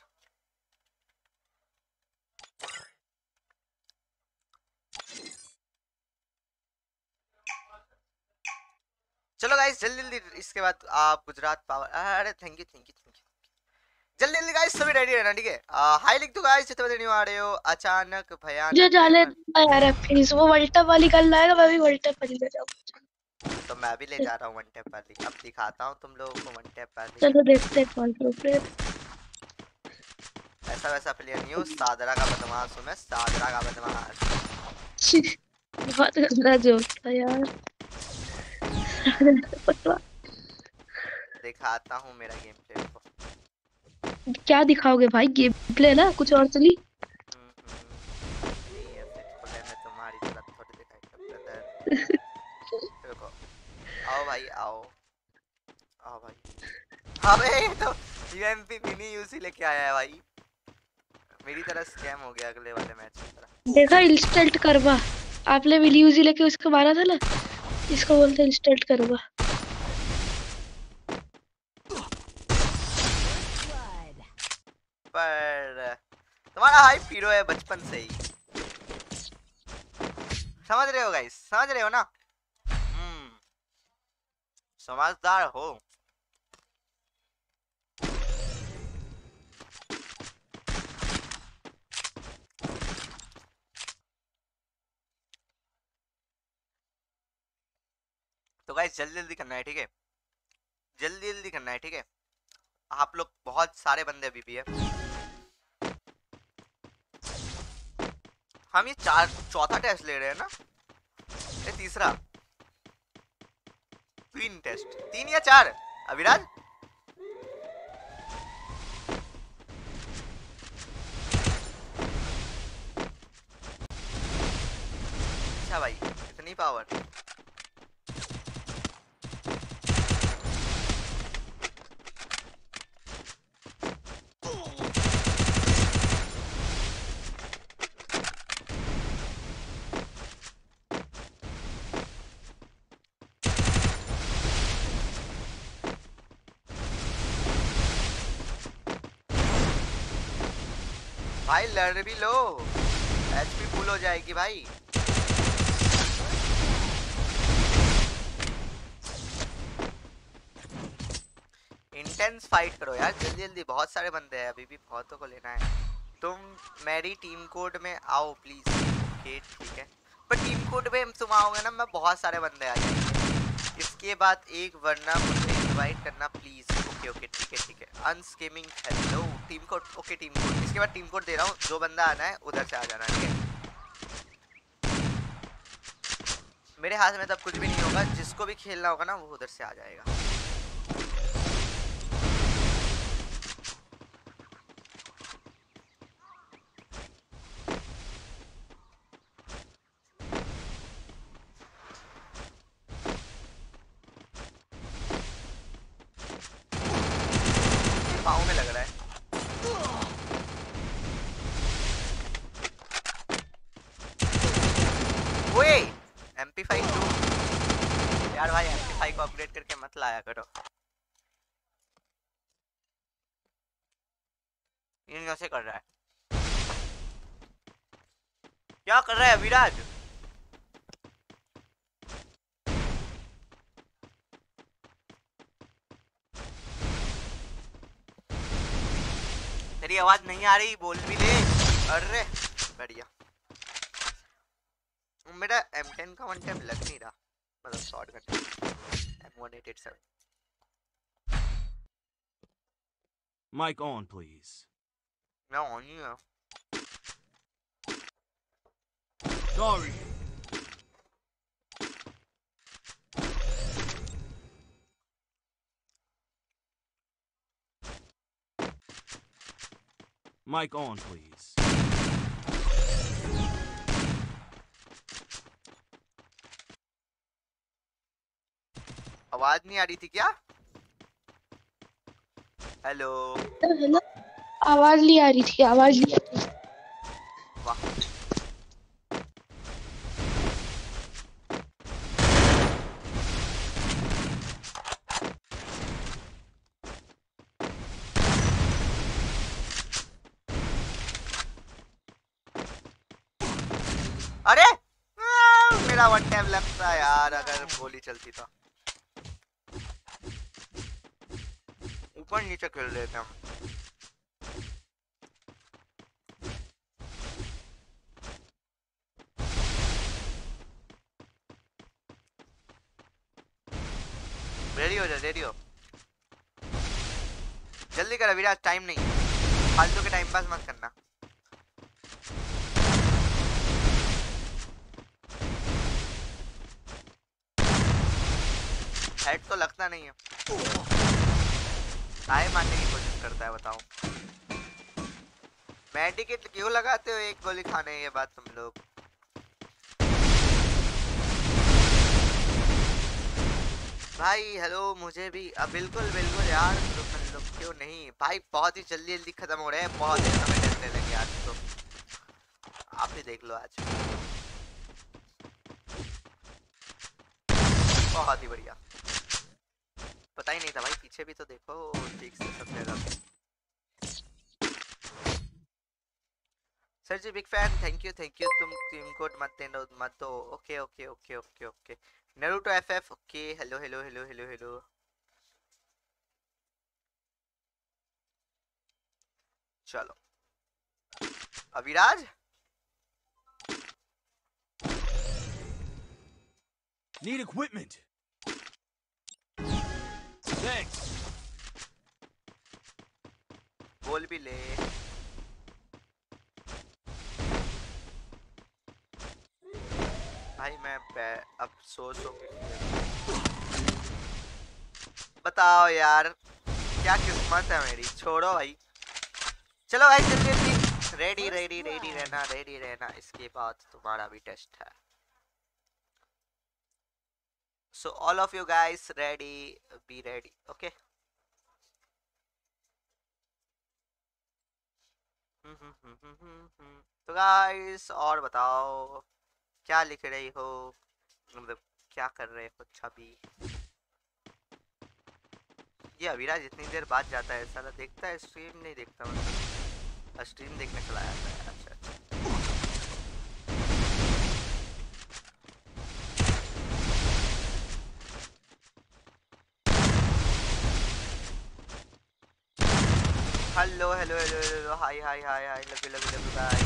चलो गाइस जल्दी जल्दी इसके बाद आप गुजरात पावर अरे thank you thank you thank you जल्दी जल्दी गाइस सभी रेडी रहना ठीक है? हाई लिख दो गाइस जितने बजे नहीं आ रहे हो अचानक भयानक मुझे जाने यार प्लीज़ वो कप वाली कल लाएगा मैं भी कप वाली ले जाऊँ तो मैं भी ले जा रहा हूँ वन टैप वाली अब दिखाता हूँ तुम लोगों को वन टैप वाली। चलो देखते हैं कौन सा प्लेयर ऐसा वैसा प्लेयर नहीं हूँ सादरा का बदमाश हूँ मैं सादरा का बदमाश। [laughs] बहुत गंदा जोक था यार। दिखाता हूँ मेरा गेम प्ले को। क्या दिखाओगे भाई? गेम प्ले ना कुछ और चली? हम्म, में आओ भाई आओ। आओ भाई। अबे तो यूएमपी मिनी यूसी लेके आया है भाई। मेरी तरह स्कैम हो गया अगले वाले मैच की तरह। देखा इंस्टल्ट करवा। आपने भी यूजी लेके उसको मारा था ना? इसको बोलते इंस्टल्ट करवा पर, तुम्हारा हाई हीरो है बचपन से ही। समझ रहे हो गाइस समझ रहे हो ना? हम्म समझदार हो। तो गाइस जल्दी जल्दी करना है, ठीक है? जल्दी जल्दी करना है, ठीक है? आप लोग बहुत सारे बंदे अभी भी है। हम ये चार, चौथा टेस्ट ले रहे हैं ना? ये तीसरा। तीन टेस्ट तीन या चार? अविराज अच्छा भाई, इतनी पावर लड़ भी लो। एचपी फुल हो जाएगी भाई। इंटेंस फाइट करो यार, जल्दी जल्दी। बहुत सारे बंदे हैं, अभी भी बहुतों को लेना है। तुम मेरी टीम कोड में आओ प्लीज़ ठीक है। पर टीम कोड में तुम आओगे ना, मैं बहुत सारे बंदे आ जाएँगे। इसके बाद एक वरना मुझे इनवाइट करना प्लीज़ ओके ओके ठीक है ठीक है। अनस्केमिंग hello team code okay, team code इसके बाद टीम कोड दे रहा हूँ। जो बंदा आना है, उधर से आ जाना, ठीक है? मेरे हाथ में तब कुछ भी नहीं होगा। जिसको भी खेलना होगा ना, वो उधर से आ जाएगा पाँव में लग रहा है ओए MP5 टू यार भाई MP5 को अपग्रेड करके मत लाया करो ये कैसे कर रहा है क्या कर रहा है विराज तेरी आवाज़ नहीं आ रही बोल भी ले अरे बढ़िया मेरा M10 का वन टैप लग नहीं रहा मतलब short and 1887. Mic on, please. No, on you. Sorry. Mic on, please. आवाज़ नहीं आ रही थी क्या? हेलो हेलो आवाज़ नहीं आ रही थी आवाज़ नहीं आ रही थी। वाह। अरे मेरा वन टाइम लगता यार अगर गोली चलती तो। रहे थे हम रेडी हो जा रेडी हो। जल्दी कर अभी टाइम नहीं है। फालतू के टाइम पास मत करना। हेड तो लगता नहीं है। काय मारने की कोशिश करता है, बताओ। मेडिकेट क्यों लगाते हो एक गोली खाने ये बात तुम लोग? भाई हेलो मुझे भी अब बिल्कुल बिल्कुल यार क्यों नहीं? भाई, बहुत ही जल्दी जल्दी खत्म हो रहे हैं, बहुत ही समय ले लेंगे आज तो। आप ही देख लो आज। बहुत ही बढ़िया। पता ही नहीं था भाई, पीछे भी तो देखो, ठीक से सब जगह sir ji big fan thank you thank you तुम टीम कोड मत देना, मत दो। Okay okay okay okay okay Naruto FF okay hello hello hello hello hello चलो। अविराज? Need equipment. बोल भी ले। भाई, मैं अब सो सो के बताओ यार, क्या किस्मत है मेरी? छोड़ो भाई। चलो भाई जल्दी जल्दी रेडी रेडी रेडी रहना रेडी रहना। इसके बाद तुम्हारा भी टेस्ट है। So all of you guys ready be ready okay तो गाइस और बताओ, क्या लिख रही हो? मतलब क्या कर रहे हो छवि? ये अविराज इतनी देर बाद जाता है, साला देखता है स्ट्रीम नहीं देखता मतलब स्ट्रीम देखने चला जाता है। अच्छा अच्छा। Hello hello hello hello hi hi hi hi love you love you love you bye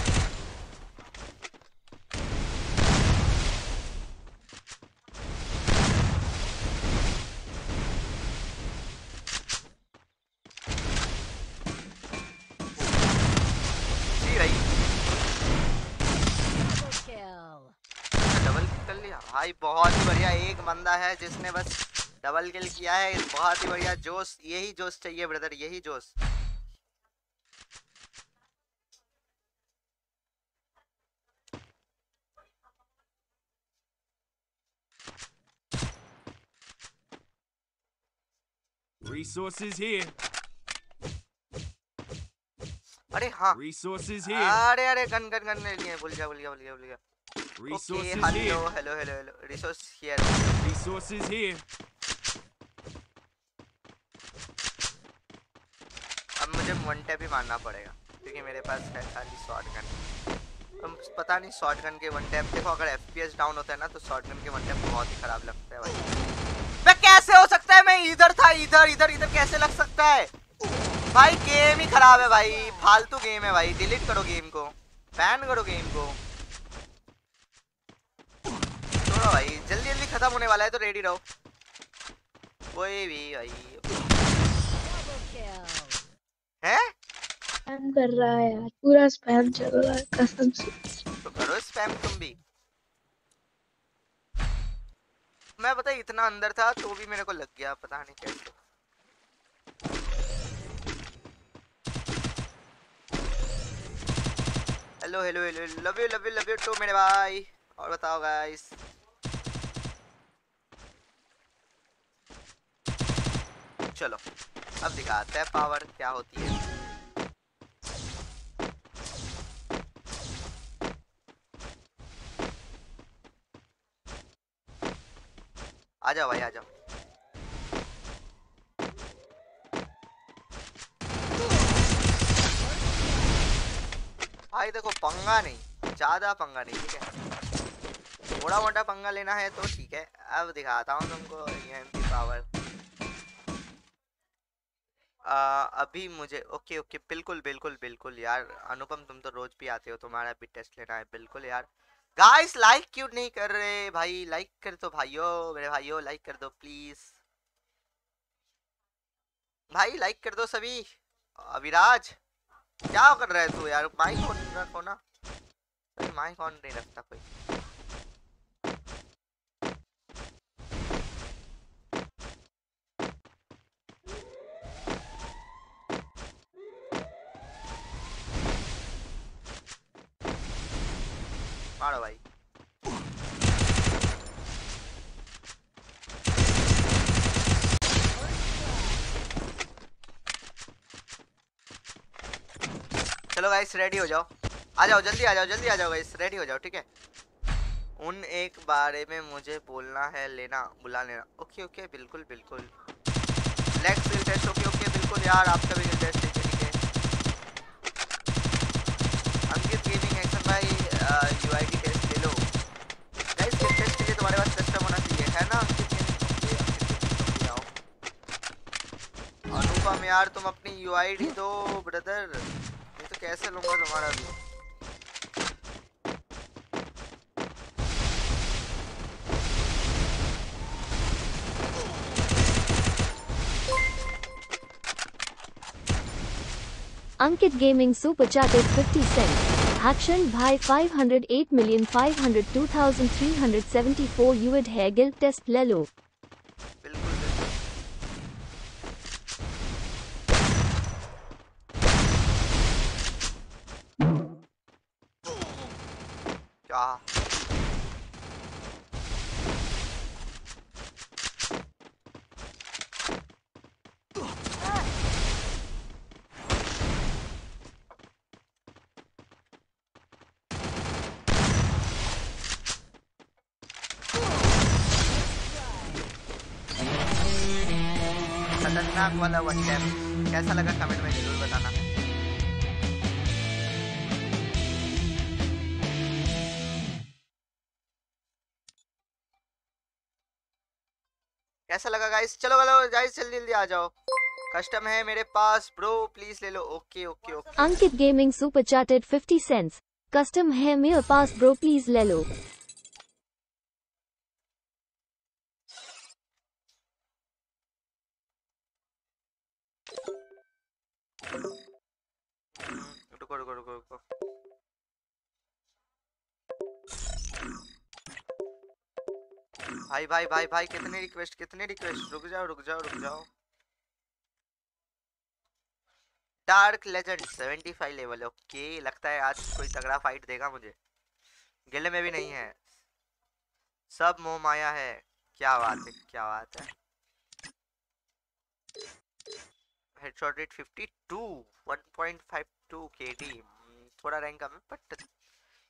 double कर लिया? भाई बहुत ही बढ़िया। एक बंदा है जिसने बस डबल किल किया है। बहुत ही बढ़िया जोश। यही जोश चाहिए ब्रदर यही जोश। Resources here. अरे हाँ Resources here. अरे अरे गन गन गन ले लिए भूल गया भूल गया भूल गया भूल गया Resources hello here. Hello hello hello resource here Resources here. अब मुझे वन टैप ही मारना पड़ेगा क्योंकि मेरे पास है खाली शॉर्ट गन अब पता नहीं शॉर्ट गन के वन टैप देखो अगर एफपीएस डाउन होता है ना तो शॉर्ट गन के वन टैप बहुत ही खराब लगता है भाई बे कैसे हो सकता है मैं इधर था इधर इधर इधर कैसे लग सकता है? भाई गेम ही खराब है भाई। फालतू गेम है भाई। डिलीट करो गेम को। बैन करो गेम को। छोड़ो भाई जल्दी जल्दी खत्म होने वाला है तो रेडी रहो। कोई भी भाई। है? कर रहा है यार। पूरा स्पैम चल रहा है कसम से। तो करो स्पैम तुम भी। मैं पता इतना अंदर था तो भी मेरे को लग गया, पता नहीं कैसे hello hello hello love you love you love you too मेरे भाई। और बताओ गाइस चलो, अब दिखाते हैं पावर क्या होती है। आ जाओ भाई, आ जाओ। भाई देखो, पंगा नहीं, ज़्यादा पंगा नहीं, ठीक है? थोड़ा मोटा पंगा लेना है तो ठीक है। अब दिखाता हूँ तुमको पावर अभी मुझे, ओके ओके, बिल्कुल बिल्कुल बिल्कुल यार। अनुपम, तुम तो रोज भी आते हो, तुम्हारा भी टेस्ट लेना है, बिल्कुल यार। गाइस लाइक क्यों नहीं कर रहे? भाई लाइक कर दो भाइयों, मेरे भाइयों लाइक कर दो प्लीज़ भाई लाइक कर दो सभी। अविराज, क्या कर रहे तू यार? माइक ऑन रखो ना। माइक ऑन नहीं रखता कोई। मारो भाई चलो गाइस रेडी हो जाओ। आ जाओ, जल्दी आ जाओ, जल्दी आ जाओ गाइस रेडी हो जाओ, ठीक है? उन एक बारे में मुझे बोलना है, लेना, बुला लेना। ओके ओके बिल्कुल बिल्कुल। Leg skill test okay okay बिल्कुल यार आपका भी टेस्ट ठीक है ठीक है अंकित गेमिंग एक्शन भाई यूआईडी यार, तुम अपनी यू आई दो ब्रदर मैं तो कैसे लूँगा तुम्हारा भी? Ankit gaming super chat fifty cent हक्षण भाई 508 मिलियन 500 2374 यूएड हैगल टेस्ट ले लो। वाला वन टैप कैसा लगा कमेंट में ज़रूर बताना। कैसा लगा गाइस चलो चलो गाइस जल्दी जल्दी आ जाओ। कस्टम है मेरे पास ब्रो प्लीज़ ले लो। Okay okay okay Ankit Gaming Super Chatted 50 custom है hair पास ब्रो प्लीज़ ले lelo. रुको रुको रुको रुको। भाई भाई भाई भाई, कितने रिक्वेस्ट कितने रिक्वेस्ट रुक जाओ रुक जाओ रुक जाओ। डार्क लेजेंड 75 लेवल ओके लगता है आज कोई तगड़ा फाइट देगा मुझे। गिल्ड में भी नहीं है। सब मोह माया है। क्या बात है, क्या बात है। हेडशॉट रेट 52 1.52 केडी थोड़ा रैंक कम है बट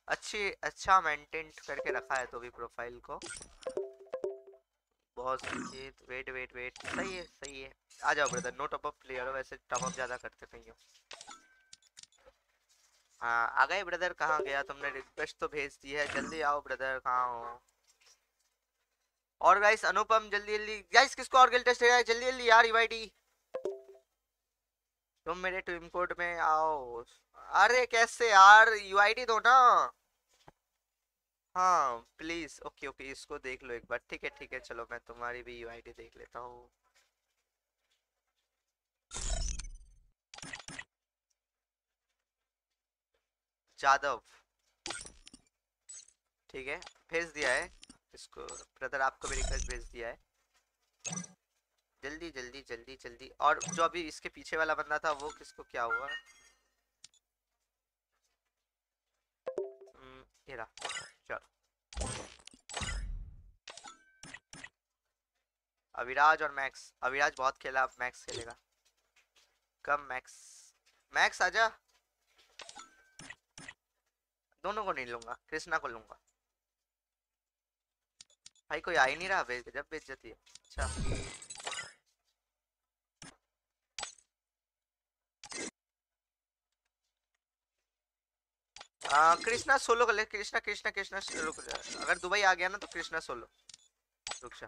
अच्छी अच्छा मेंटेन करके रखा है तो भी प्रोफ़ाइल को। बहुत सही वेट वेट वेट सही है सही है। आ जाओ brother no top up player वैसे टॉप अप ज़्यादा करते नहीं हो। हाँ आ गए ब्रदर कहाँ गया? तुमने रिक्वेस्ट तो भेज दी है, जल्दी आओ ब्रदर कहाँ हो? और गाइस अनुपम जल्दी जल्दी गाइस किसको और गिल टेस्ट है? जल्दी जल्दी, यार यूआईडी तुम मेरे टीम कोड में आओ। अरे कैसे यार? यूआईडी दो ना। हाँ प्लीज़ ओके ओके इसको देख लो एक बार। ठीक है ठीक है, चलो, मैं तुम्हारी भी यूआईडी देख लेता हूँ। जादव। ठीक है, भेज दिया है। इसको ब्रदर आपको भी रिक्वेस्ट भेज दिया है। जल्दी जल्दी जल्दी जल्दी। और जो अभी इसके पीछे वाला बंदा था वो किसको क्या हुआ? हम्म, ये चलो। अविराज और मैक्स। अविराज बहुत खेला अब मैक्स खेलेगा। कम मैक्स। मैक्स आजा। दोनों को नहीं लूँगा कृष्णा को लूँगा। भाई कोई आ ही नहीं रहा जब बेच बेइज्जती है। अच्छा। कृष्णा सोलो कर ले कृष्णा कृष्णा कृष्णा रुक अगर दुबई आ गया ना तो कृष्णा सोलो। रुक जा।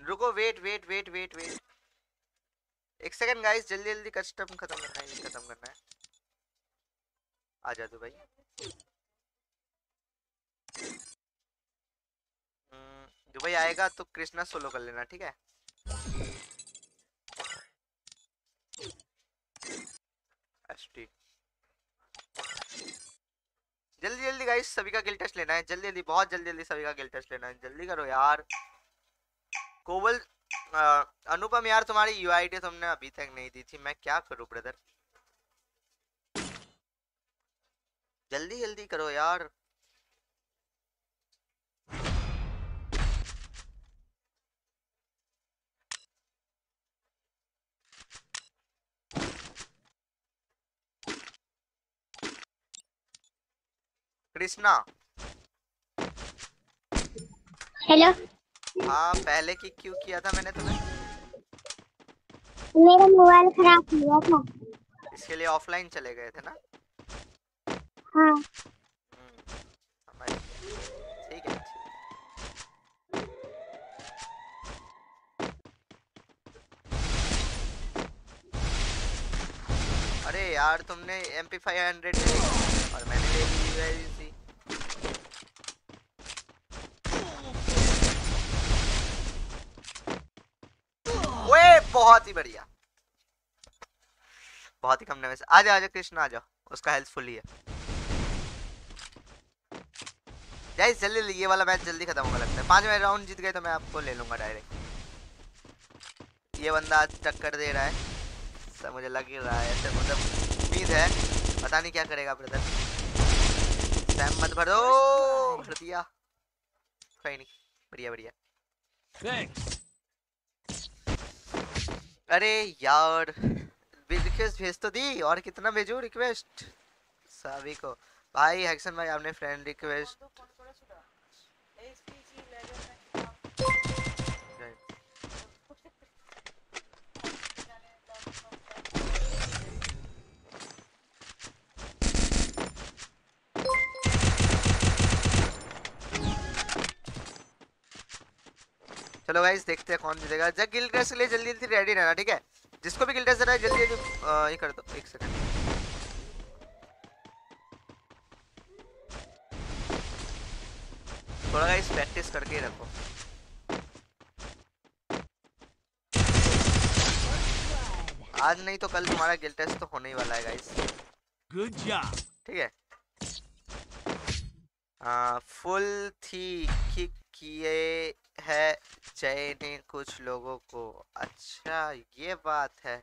रुको wait wait wait wait wait एक सेकंड गाइस जल्दी जल्दी कस्टम खत्म करना है खत्म करना है। आ जा दुबई। हम्म, दुबई आएगा तो कृष्णा सोलो कर लेना ठीक है? जल्दी जल्दी गाइस सभी का गिल टेस्ट लेना है। जल्दी जल्दी, बहुत जल्दी जल्दी सभी का गिल टेस्ट लेना है। जल्दी करो यार। कोवल अनुपम यार, तुम्हारी यू आई डी तुमने अभी तक नहीं दी थी। मैं क्या करूँ ब्रदर जल्दी जल्दी करो यार। कृष्णा हेलो हाँ पहले की क्यों किया था मैंने तुम्हें? मेरा मोबाइल खराब हुआ था। इसके लिए ऑफलाइन चले गए थे ना? हाँ। हम्म। ठीक है अरे यार तुमने एम पी फाइव हंड्रेड और मैंने ले ली यूएससी ओए बहुत ही बढ़िया। बहुत ही कम डैमेज आ जाओ आ जाओ कृष्ण आ जाओ उसका हेल्थ फुल ही है। गाइस जल्दी ये वाला मैच जल्दी खत्म होगा लगता है। पाँच राउंड जीत गए तो मैं आपको ले लूँगा डायरेक्ट ये बंदा आज टक्कर दे रहा है। सब मुझे लग ही रहा है। ऐसे मतलब उम्मीद है। पता नहीं क्या करेगा ब्रदर टाइम मत भर दो। भर दिया। कोई नहीं। बढ़िया बढ़िया. अरे यार रिक्वेस्ट भेज तो दी और कितना भेजू रिक्वेस्ट सभी को। भाई, हैक्सन भाई, आपने फ्रेंड रिक्वेस्ट चलो गाइस देखते हैं कौन जीतेगा। जब गिल टेस्ट के लिए जल्दी जल्दी रेडी रहना ठीक है? जिसको भी गिल्ड टेस्ट देना है जल्दी जल्दी ये कर दो एक सेकंड थोड़ा गाइस प्रैक्टिस करके ही रखो। आज नहीं तो कल तुम्हारा गिल्ड टेस्ट तो होने ही वाला है गाइस Good job. ठीक है? आ, फुल थी किक किए है जय कुछ लोगों को। अच्छा ये बात है।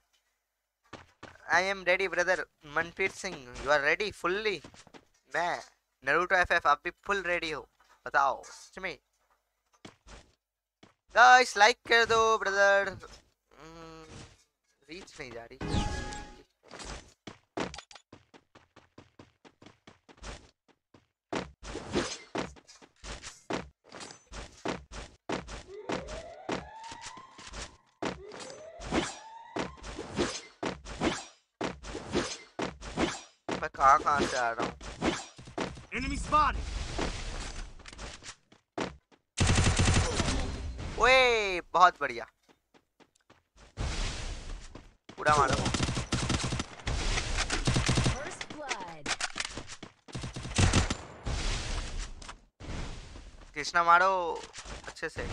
I am ready brother Manpreet Singh you are ready fully मैं नरूटो एफएफ आप भी फुल रेडी हो। बताओ, सच में। लाइक कर दो ब्रदर रीच नहीं जा रही। कहाँ कहाँ से आ रहा हूँ? Enemy spotted. ओए बहुत बढ़िया। पूरा मारो। कृष्णा मारो। अच्छे से।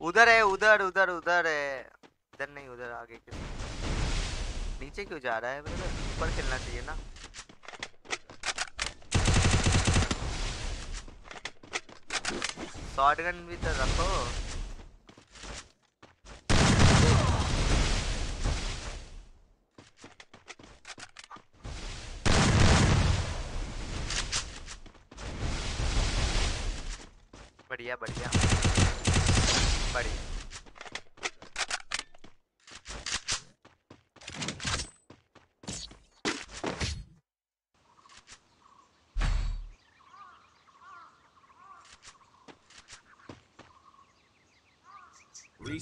उधर है उधर उधर उधर है। इधर नहीं उधर आगे के। नीचे क्यों जा रहा है? ऊपर खेलना चाहिए ना। शॉर्ट गन भी तो रखो बढ़िया बढ़िया बढ़िया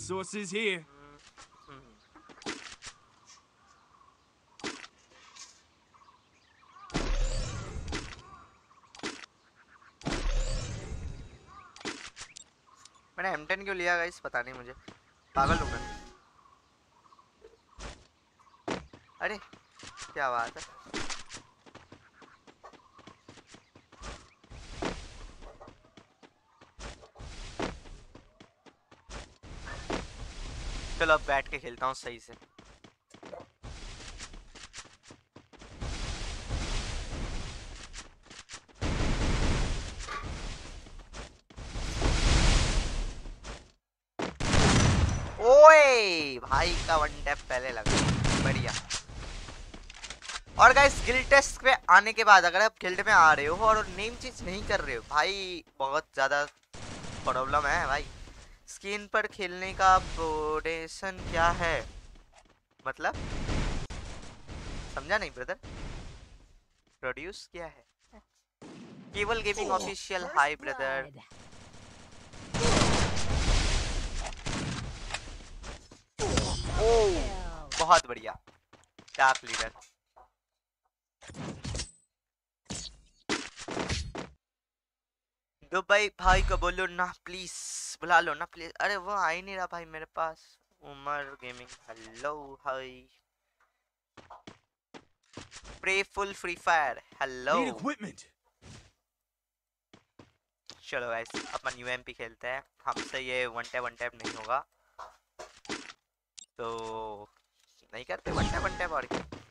Resources here. मैंने M10 क्यों लिया गाइस पता नहीं मुझे। पागल हूँ मैं। अरे, क्या बात है। चलो, अब बैठ के खेलता हूँ सही से। ओए, भाई का वन टैप पहले लगा बढ़िया। और गाइस गिल्ड टेस्ट पे आने के बाद अगर आप गिल्ड में आ रहे हो और नेम चेंज नहीं कर रहे हो, भाई, बहुत ज़्यादा प्रॉब्लम है, भाई। स्क्रीन पर खेलने का प्रोडेशन क्या है? मतलब? समझा नहीं ब्रदर प्रोड्यूस क्या है? Kewal gaming official hi brother ओ बहुत बढ़िया. डार्क लीडर दुबई भाई भाई को बोलो ना प्लीज़ बुला लो ना प्लीज़ अरे वो आ ही नहीं रहा भाई मेरे पास। Umar gaming hello hi Praful free fire hello चलो गाइस अपन यूएमपी खेलते हैं। हमसे ये वन टैप वन टैप नहीं होगा। तो नहीं करते? वन टैप वन टैप और क्या?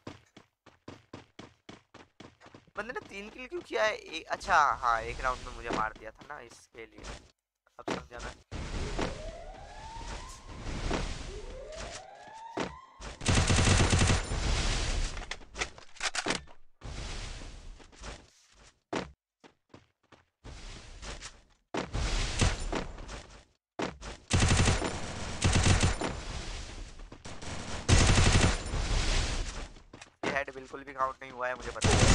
बंदे ने तीन किल क्यों किया है? ए, अच्छा हाँ एक राउंड में मुझे मार दिया था ना इसके लिए। अब समझा मैं बिल्कुल भी काउंट नहीं हुआ है मुझे पता है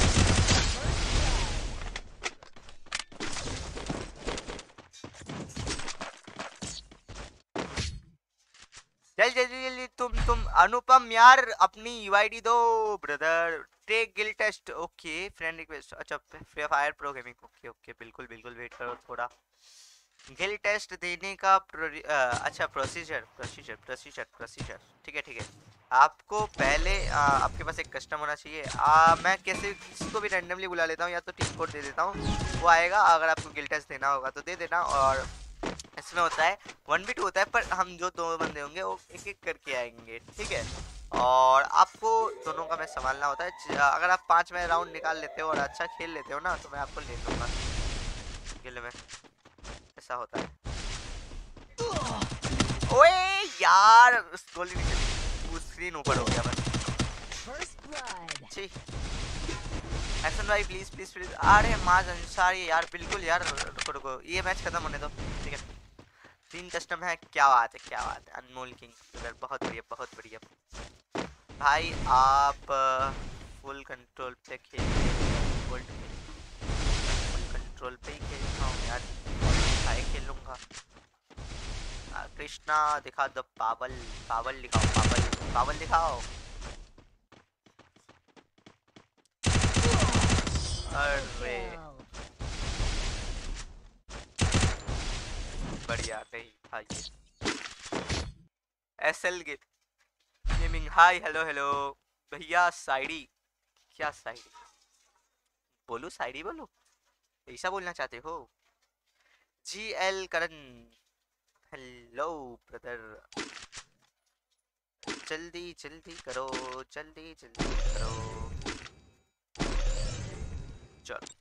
जल्दी जल्दी जल्दी तुम तुम अनुपम यार अपनी यूआईडी दो brother take guild test okay friend request अच्छा free fire pro gaming okay okay बिल्कुल बिल्कुल वेट करो थोड़ा. गिल टेस्ट देने का अ, अच्छा प्रोसीजर प्रोसीजर प्रोसीजर प्रोसीजर ठीक है ठीक है. आपको पहले अ, आपके पास एक कस्टम होना चाहिए. आ, मैं कैसे किसी को भी रैंडमली बुला लेता हूँ या तो टीम कोड दे देता हूँ वो आएगा. अगर आपको गिल टेस्ट देना होगा तो दे देना और इसमें होता है वन बी टू होता है पर हम जो दो बंदे होंगे वो एक एक करके आएँगे ठीक है? और आपको दोनों का मैं संभालना होता है। अगर आप पाँच में राउंड निकाल लेते हो और अच्छा खेल लेते हो ना तो मैं आपको ले लूँगा। गिल में। ऐसा होता है। ओए यार गोली स्क्रीन ऊपर हो गया बस छी। एक्शन भाई प्लीज़ प्लीज़ प्लीज़ अरे माज अंसारी यार, बिल्कुल यार, रुको रुको। ये मैच खत्म होने दो। ठीक है। तीन कस्टम है। क्या बात है, क्या बात है। अनमोल किंग ब्रदर बहुत बढ़िया बहुत बढ़िया। भाई, आप फुल कंट्रोल पे खेल फुल कंट्रोल पे। ही खेलता हूँ यार। भाई, खेलूँगा। कृष्णा, दिखा दो। पावल पावल दिखाओ पावल पावल दिखाओ। अरे। बढ़िया, नहीं भाई S L gaming hi hello hello भैया, साइडी। क्या साइडी? बोलो साइडी बोलो। ऐसा बोलना चाहते हो? G L Karan. Hello brother जल्दी जल्दी करो, जल्दी जल्दी करो। चलो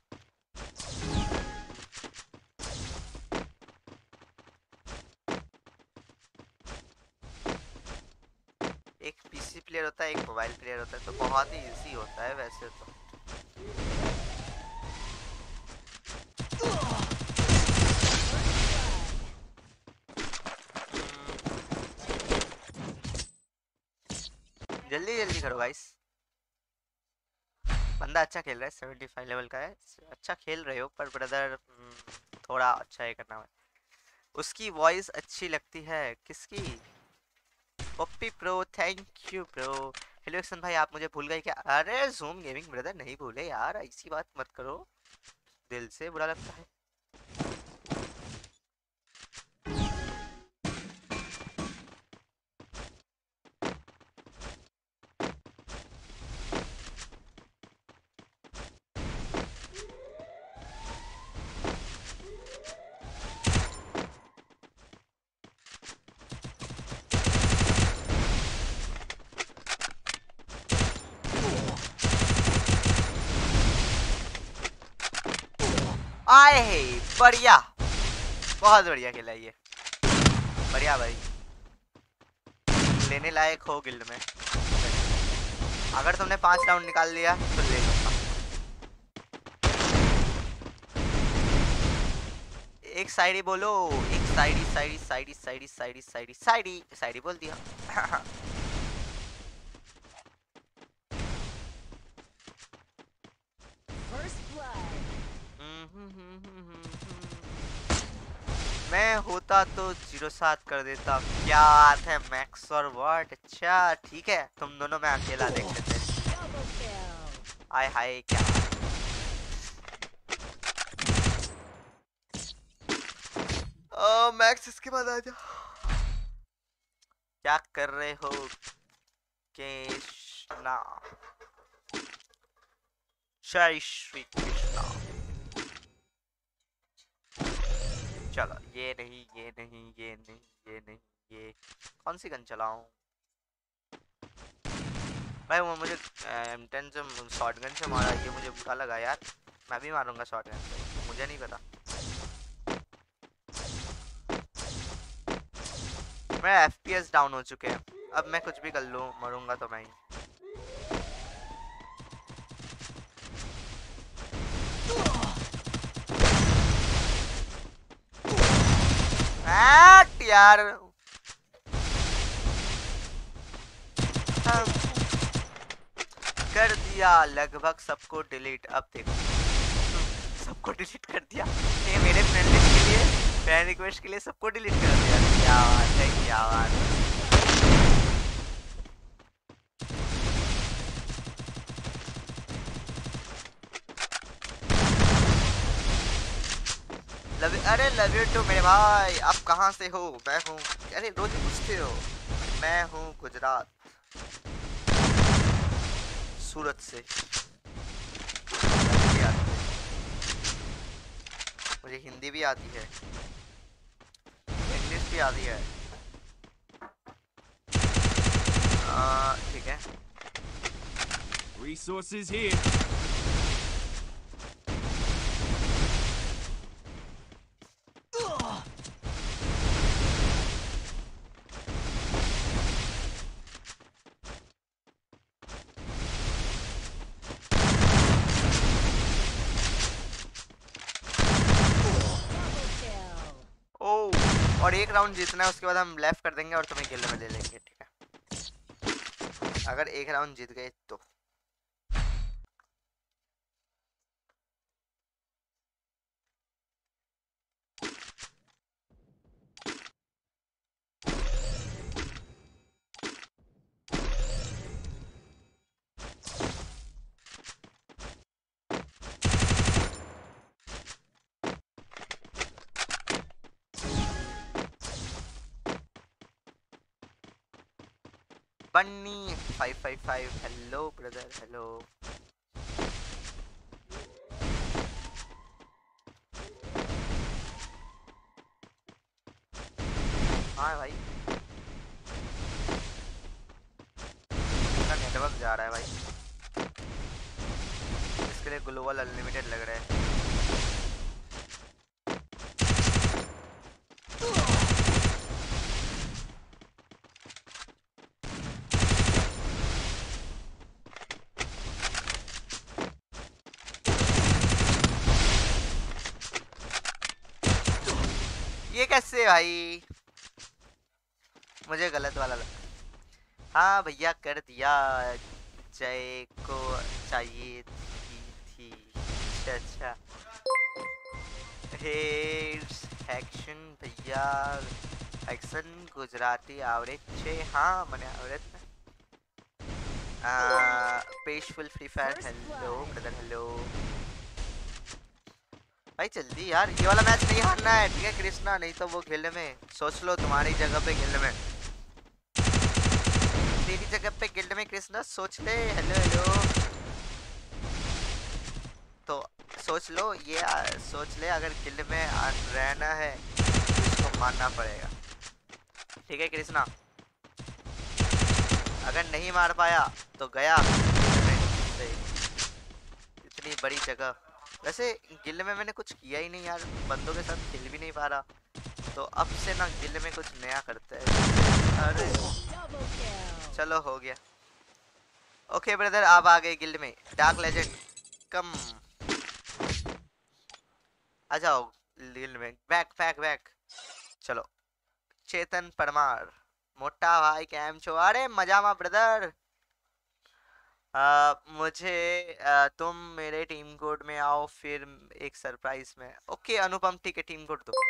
एक पीसी प्लेयर होता है, एक मोबाइल प्लेयर होता है तो बहुत ही इजी होता है वैसे तो। जल्दी जल्दी करो गाइस बंदा अच्छा खेल रहा है सेवेंटी फाइव लेवल का है। अच्छा खेल रहे हो, पर ब्रदर थोड़ा अच्छा ये करना है उसकी वॉइस अच्छी लगती है। किसकी? Puppy pro thank you pro hello action भाई, आप मुझे भूल गए क्या? अरे जूम गेमिंग ब्रदर नहीं भूले यार, ऐसी बात मत करो। दिल से बुरा लगता है। बढ़िया। बहुत बढ़िया खेला ये। बढ़िया भाई। लेने लायक हो गिल्ड में। अगर तुमने पाँच राउंड निकाल लिया तो ले लो। एक साइडी बोलो, एक साइडी साइडी साइडी साइडी साइडी साइडी साइडी साइडी बोल दिया मैं होता तो ज़ीरो सात कर देता। क्या बात है, मैक्स और वर्ड? अच्छा ठीक है, तुम दोनों में अकेला देख लेते आय हाय, क्या? मैक्स, इसके बाद आ जा। क्या कर रहे हो कृष्णा जय श्री कृष्णा चलो, ये नहीं ये नहीं ये नहीं ये नहीं, ये कौन सी गन चलाऊं? भाई वो मुझे एम टेन से शॉर्ट गन से मारा, ये मुझे बुरा लगा यार। मैं भी मारूँगा शॉर्ट गन से, मुझे नहीं पता। मेरा एफ़ डाउन हो चुके हैं। अब मैं कुछ भी कर लूँ, मरूँगा तो मैं ही। हट यार। कर दिया लगभग सबको डिलीट अब देखो। सबको डिलीट कर दिया। ये मेरे फ्रेंड लिस्ट के लिए फ्रेंड रिक्वेस्ट के लिए सबको डिलीट कर दिया। क्या बात है, क्या बात है। लव, अरे लव यू टू मेरे भाई। आप कहाँ से हो? मैं हूँ। अरे रोज पूछते हो? मैं हूँ गुजरात। सूरत से। मुझे हिंदी भी आती है। इंग्लिश भी आती है। ठीक है। Resources here. ओ और एक राउंड जीतना है, उसके बाद हम लेफ़्ट कर देंगे और तुम्हें किल में ले लेंगे ठीक है? अगर एक राउंड जीत गए तो। बन्नी 555 हेलो ब्रदर हेलो हाँ भाई। नेटवर्क जा रहा है भाई। इसके लिए ग्लोबल अनलिमिटेड लग रहा है। भाई। मुझे गलत वाला लगा हाँ भैया कर दिया। जय को चाहिए थी थी। अच्छा। एक्शन भैया। एक्शन गुजराती आवड़े छे। हाँ मने आवड़े पेशफुल free fire. Hello brother hello. भाई जल्दी यार ये वाला मैच नहीं हारना है ठीक है कृष्णा? नहीं तो वो गिल्ड में सोच लो तुम्हारी जगह पे गिल्ड में। तेरी जगह पे गिल्ड में कृष्णा सोच ले हेलो हेलो तो सोच लो ये आ, सोच ले अगर गिल्ड में रहना है तो मारना पड़ेगा। ठीक है कृष्णा? अगर नहीं मार पाया तो गया। इतनी बड़ी जगह। वैसे गिल्ड में मैंने कुछ किया ही नहीं यार, बंदों के साथ खेल भी नहीं पा रहा। तो अब से ना गिल्ड में कुछ नया करते हैं। अरे, चलो हो गया। ओके ब्रदर आप आ गए गिल्ड में। डार्क लेजेंड कम आ जाओ गिल्ड में। बैक बैक बैक चलो। चेतन परमार, मोटा भाई, कैम छो। अरे, मज़ा मा ब्रदर आ, मुझे आ, तुम मेरे टीम कोड में आओ फिर एक सरप्राइज़ में। ओके अनुपम ठीक है टीम कोड दो।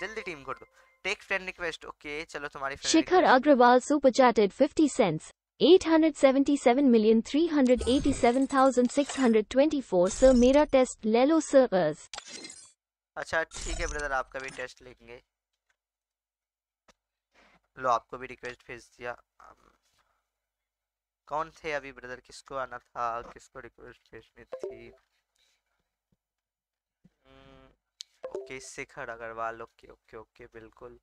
जल्दी टीम कोड दो। टेक फ्रेंड रिक्वेस्ट ओके चलो तुम्हारी request- Agrawal super chatted 50 cents. 877,387,624 Sir मेरा टेस्ट ले लो sir अच्छा ठीक है ब्रदर आपका भी टेस्ट लेंगे। लो आपको भी रिक्वेस्ट भेज दिया। कौन थे अभी ब्रदर? किसको आना था? किसको रिक्वेस्ट भेजनी थी? हम्म, okay Shikhar Agrawal okay okay okay बिल्कुल।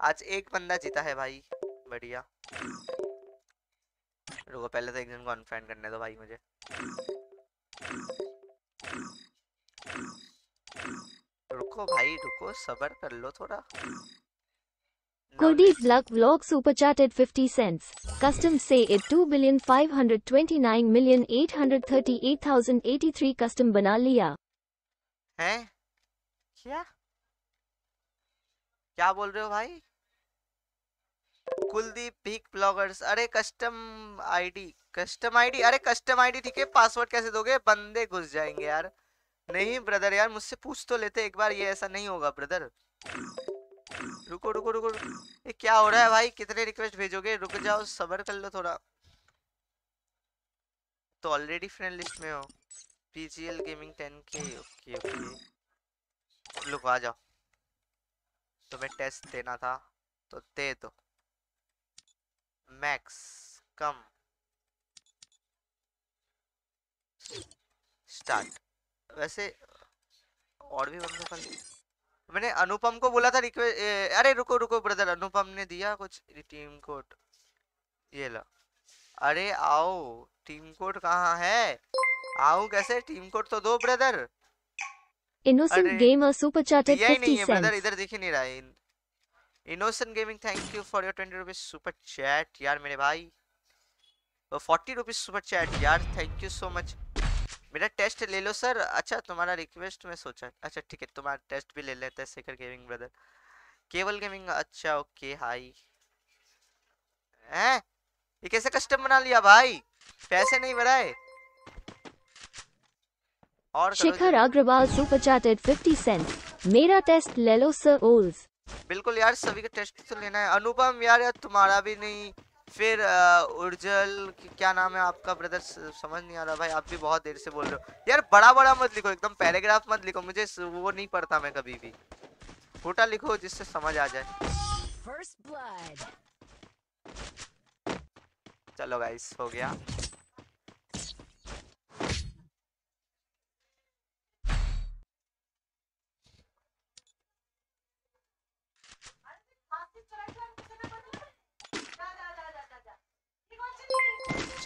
आज एक बंदा जीता है भाई बढ़िया। रुको पहले तो एक जन को अनफ्रेंड करने दो भाई मुझे। रुको भाई रुको सबर कर लो थोड़ा। Kuldeep Luck Vlog super chatted 50 cents. Custom say it 2,529,838,083 custom बना लिया हैं? क्या? क्या बोल रहे हो भाई? कुलदीप भीख ब्लॉगर्स अरे कस्टम आईडी कस्टम आईडी अरे कस्टम आईडी ठीक है पासवर्ड कैसे दोगे? बंदे घुस जाएँगे यार। नहीं ब्रदर यार मुझसे पूछ तो लेते एक बार ये ऐसा नहीं होगा ब्रदर रुको रुको रुको। ये क्या हो रहा है भाई? कितने रिक्वेस्ट भेजोगे? रुक जाओ, सबर कर लो थोड़ा। तो ऑलरेडी फ्रेंड लिस्ट में हो। PGL gaming 10k okay okay लोग आ जाओ। तुम्हें टेस्ट देना था तो दे दो। मैक्स कम स्टार्ट वैसे, और भी बंदों का मैंने अनुपम को बोला था रिक्वेस्ट अरे रुको रुको ब्रदर अनुपम ने दिया कुछ टीम कोड ये लो। अरे आओ टीम कोड कहाँ है? आओ कैसे? टीम कोड तो दो ब्रदर अरे, Gamer super chatted दिया नहीं 50 है ब्रदर इधर दिख ही नहीं रहा है। Innocent gaming thank you for your twenty rupees super chat यार मेरे भाई। फोर्टी रुपीज़ सुपर चैट यार थैंक यू सो मच मेरा टेस्ट ले लो सर। अच्छा तुम्हारा रिक्वेस्ट में सोचा। अच्छा ठीक है तुम्हारा टेस्ट भी ले लेते हैं Shekhar gaming brother. Kewal gaming अच्छा ओके हाई हैं? ये कैसे कस्टम बना लिया भाई? पैसे नहीं बढ़ाए। और जल्दी। Agrawal super chatted 50 cents. मेरा टेस्ट ले लो sir Ols. बिल्कुल यार सभी का टेस्ट तो लेना है। अनुपम यार यार तुम्हारा भी नहीं। फिर उर्जल क्या नाम है आपका ब्रदर समझ नहीं आ रहा भाई आप भी बहुत देर से बोल रहे हो। यार बड़ा बड़ा मत लिखो एकदम पैराग्राफ मत लिखो मुझे वो नहीं पढ़ता मैं कभी भी। छोटा लिखो जिससे समझ आ जाए। चलो गाइस हो गया।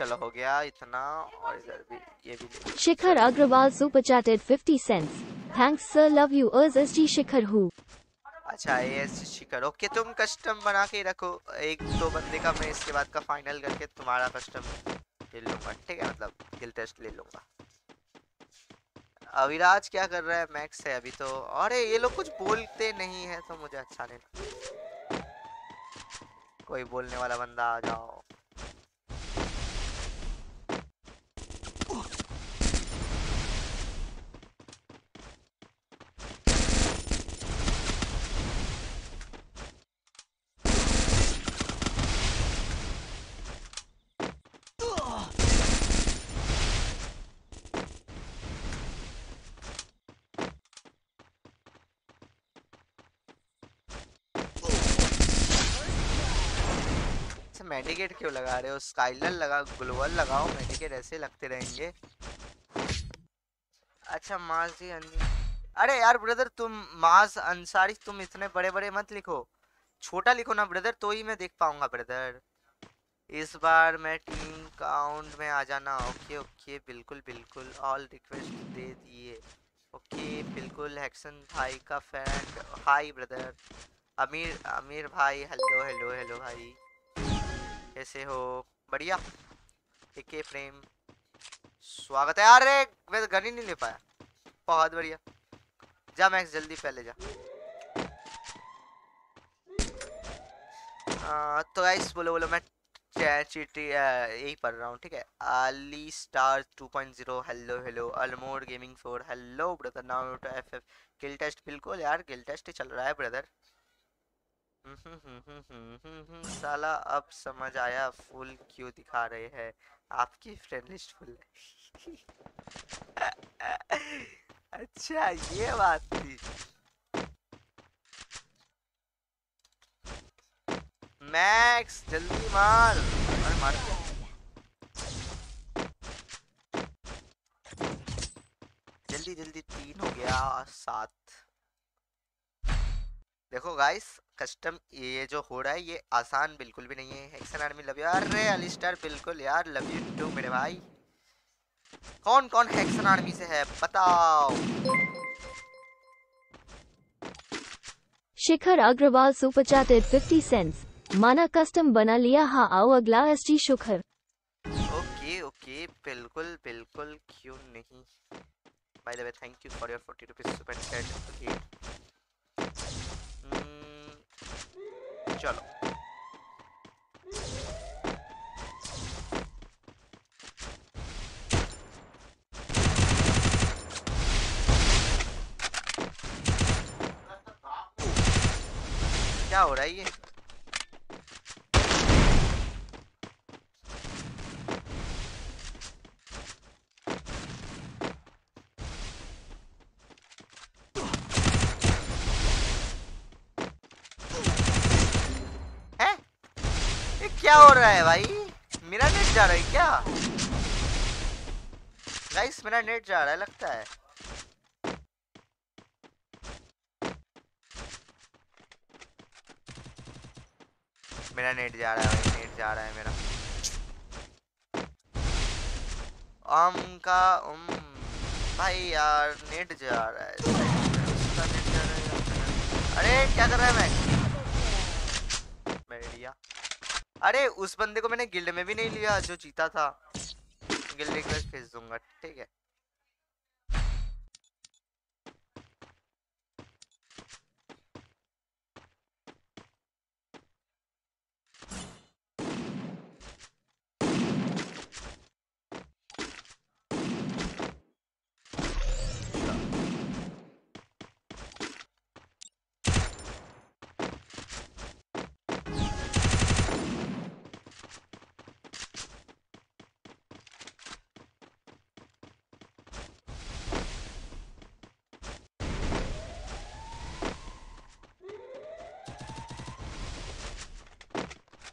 चलो हो गया इतना और इधर भी ये भी ले लो। Shikhar Agrawal super chatted 50 cents. Thanks sir love you Urs SG Shikhar who. अच्छा एएस शिखर ओके तुम कस्टम बना के रखो। एक दो बंदे का मैं इसके बाद का फाइनल करके तुम्हारा कस्टम ले लूँगा ठीक है? मतलब किल टेस्ट ले लूँगा। अविराज क्या कर रहा है? मैक्स है अभी तो। अरे ये लोग कुछ बोलते नहीं है तो मुझे अच्छा नहीं कोई बोलने वाला बंदा आ जाओ। मेडिकेट क्यों लगा रहे हो? स्काइलर लगा ग्लोबल लगाओ मेडिकेट ऐसे लगते रहेंगे। अच्छा माजी अन्नी अरे यार ब्रदर तुम माज अंसारी तुम इतने बड़े बड़े मत लिखो। छोटा लिखो ना ब्रदर तो ही मैं देख पाऊँगा ब्रदर इस बार मैं टीम काउंट में आ जाना। ओके ओके बिल्कुल बिल्कुल। ऑल रिक्वेस्ट दे दिए। ओके बिल्कुल हेक्सन भाई का फ्रेंड हाय ब्रदर अमीर अमीर भाई हेलो हेलो हेलो भाई। कैसे हो। बढ़िया। एके प्रेम स्वागत है। अरे मैं तो गन ही नहीं ले पाया। बहुत बढ़िया। जा मैक्स जल्दी पहले जा। आ, तो गाइस बोलो बोलो मैं चीटी यही पढ़ रहा हूँ ठीक है? Ali star 2.0 hello hello अलमोड gaming 4 hello brother now two FF kill test बिल्कुल यार किल टेस्ट ही चल रहा है ब्रदर साला, अब समझ आया फुल क्यों दिखा रहे हैं। आपकी फ्रेंड लिस्ट फुल अच्छा ये बात थी। मैक्स जल्दी मार। अरे, मार। जल्दी जल्दी तीन हो गया, सात। देखो गाइस कस्टम ये जो हो रहा है ये आसान बिल्कुल भी नहीं है। हेक्सन आर्मी लव यू। अरे अलिस्टर बिल्कुल यार लव यू टू मेरे भाई। कौन कौन हेक्सन आर्मी से है बताओ। Shikhar Agarwal super chatted 50 cents माना कस्टम बना लिया। हाँ आओ अगला S G Shikhar okay okay बिल्कुल बिल्कुल क्यों नहीं? By the way thank you for your 40 rupees super chat okay चलो। क्या हो रहा है ये हैं ये क्या हो रहा है भाई? मेरा नेट जा रहा है क्या? गाइस मेरा नेट जा रहा है, लगता है। मेरा नेट जा रहा है भाई नेट जा रहा है, मेरा। आम का, उम, भाई यार नेट जा रहा है। अरे, क्या कर रहा है मैं बढ़िया अरे, उस बंदे को मैंने गिल्ड में भी नहीं लिया, जो जीता था। गिल्ड रिक्वेस्ट भेज दूँगा, ठीक है।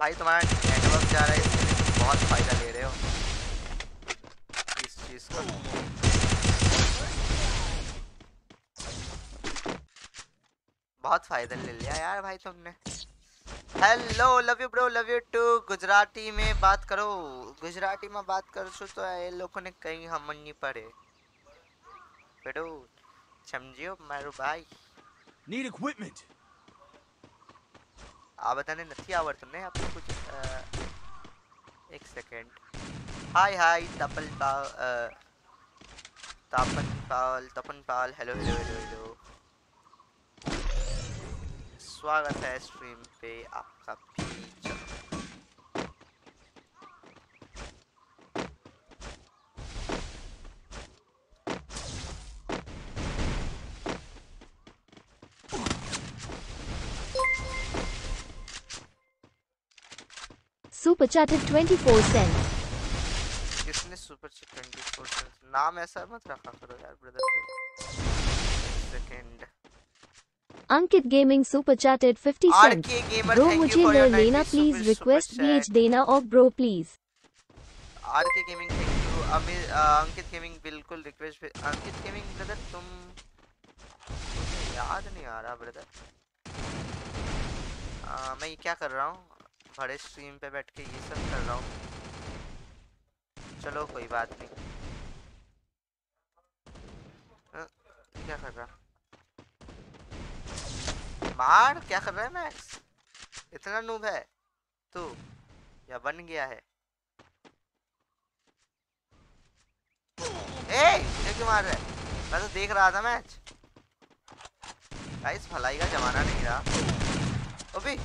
भाई, तुम्हारा नेटवर्क जा रहा है, इसलिए बहुत फ़ायदा ले रहे हो। इस चीज़ का। बहुत फ़ायदा ले लिया यार भाई तुमने। Hello love you bro love you too Gujarati में बात करो। गुजराती में बात करो सो तो ये लोगों ने कहीं हम नहीं पड़े बेटो, समझियो, मारो भाई। नीड इक्विपमेंट આ બધાને નથી આવડતું ને આપણે कुछ અ, એક સેકન્ડ હાય હાય તપલ પાલ અ, Tapan Pal Tapan Pal hello hello hello hello स्वागत है स्ट्रीम पे आपका सुपर चैटेड 24 सेंट्स किसने सुपर चिप 24 नाम ऐसा मत रखा करो यार brother second Ankit gaming super chatted 50 आर सेंट ब्रो मुझे ले लेना प्लीज़ रिक्वेस्ट भेज देना और bro please R K gaming thank you Amit Ankit gaming बिल्कुल रिक्वेस्ट अंकित गेमिंग ब्रदर तुम मुझे याद नहीं आ रहा ब्रदर आ, मैं ये क्या कर रहा हूँ? बड़े स्ट्रीम पे बैठ के ये सब कर रहा हूँ। चलो, कोई बात नहीं। क्या कर रहा? मार? क्या कर रहा है मैक्स इतना नूब है। तू? या बन गया है? ए क्यों मार रहा है? मैं तो देख रहा था मैच गाइस भलाई का जमाना नहीं रहा। अबे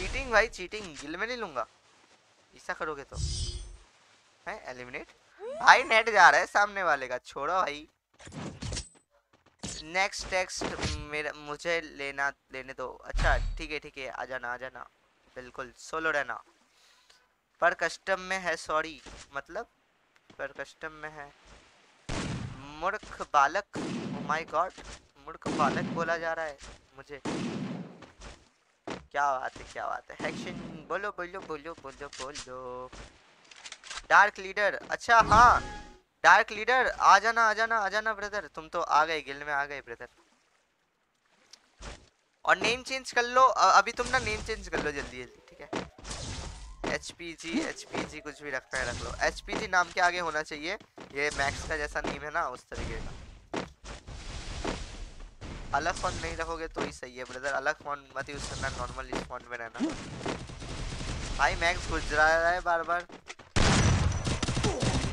चीटिंग भाई चीटिंग गिल में नहीं लूँगा। ऐसा करोगे तो। है? एलिमिनेट भाई नेट जा रहा है सामने वाले का। छोड़ो भाई। नेक्स्ट टेक्स्ट मेरा, मुझे लेना, लेने दो। अच्छा ठीक है ठीक है। आ जाना आ जाना। बिल्कुल सोलो रहना। पर कस्टम में है सॉरी मतलब? पर कस्टम में है। मूर्ख बालक। माय गॉड मूर्ख बालक बोला जा रहा है मुझे। क्या बात है, क्या बात है। एक्शन बोलो बोलो बोलो बोलो बोलो। डार्क लीडर अच्छा हाँ। डार्क लीडर आ जाना आ जाना आ जाना ब्रदर तुम तो आ गए गिल्ड में आ गए ब्रदर और नेम चेंज कर लो। अभी तुम ना नेम चेंज कर लो जल्दी जल्दी, ठीक है? H P G H P G कुछ भी रखना है, रख लो। एच पी जी नाम के आगे होना चाहिए। ये मैक्स का जैसा नेम है ना, उस तरीके का। अलग फ़ोन नहीं रखोगे तो ही सही है ब्रदर अलग फ़ोन मत यूज़ करना नॉर्मल इस फ़ोन में रहना। भाई मैक्स गुजरा रहा है बार बार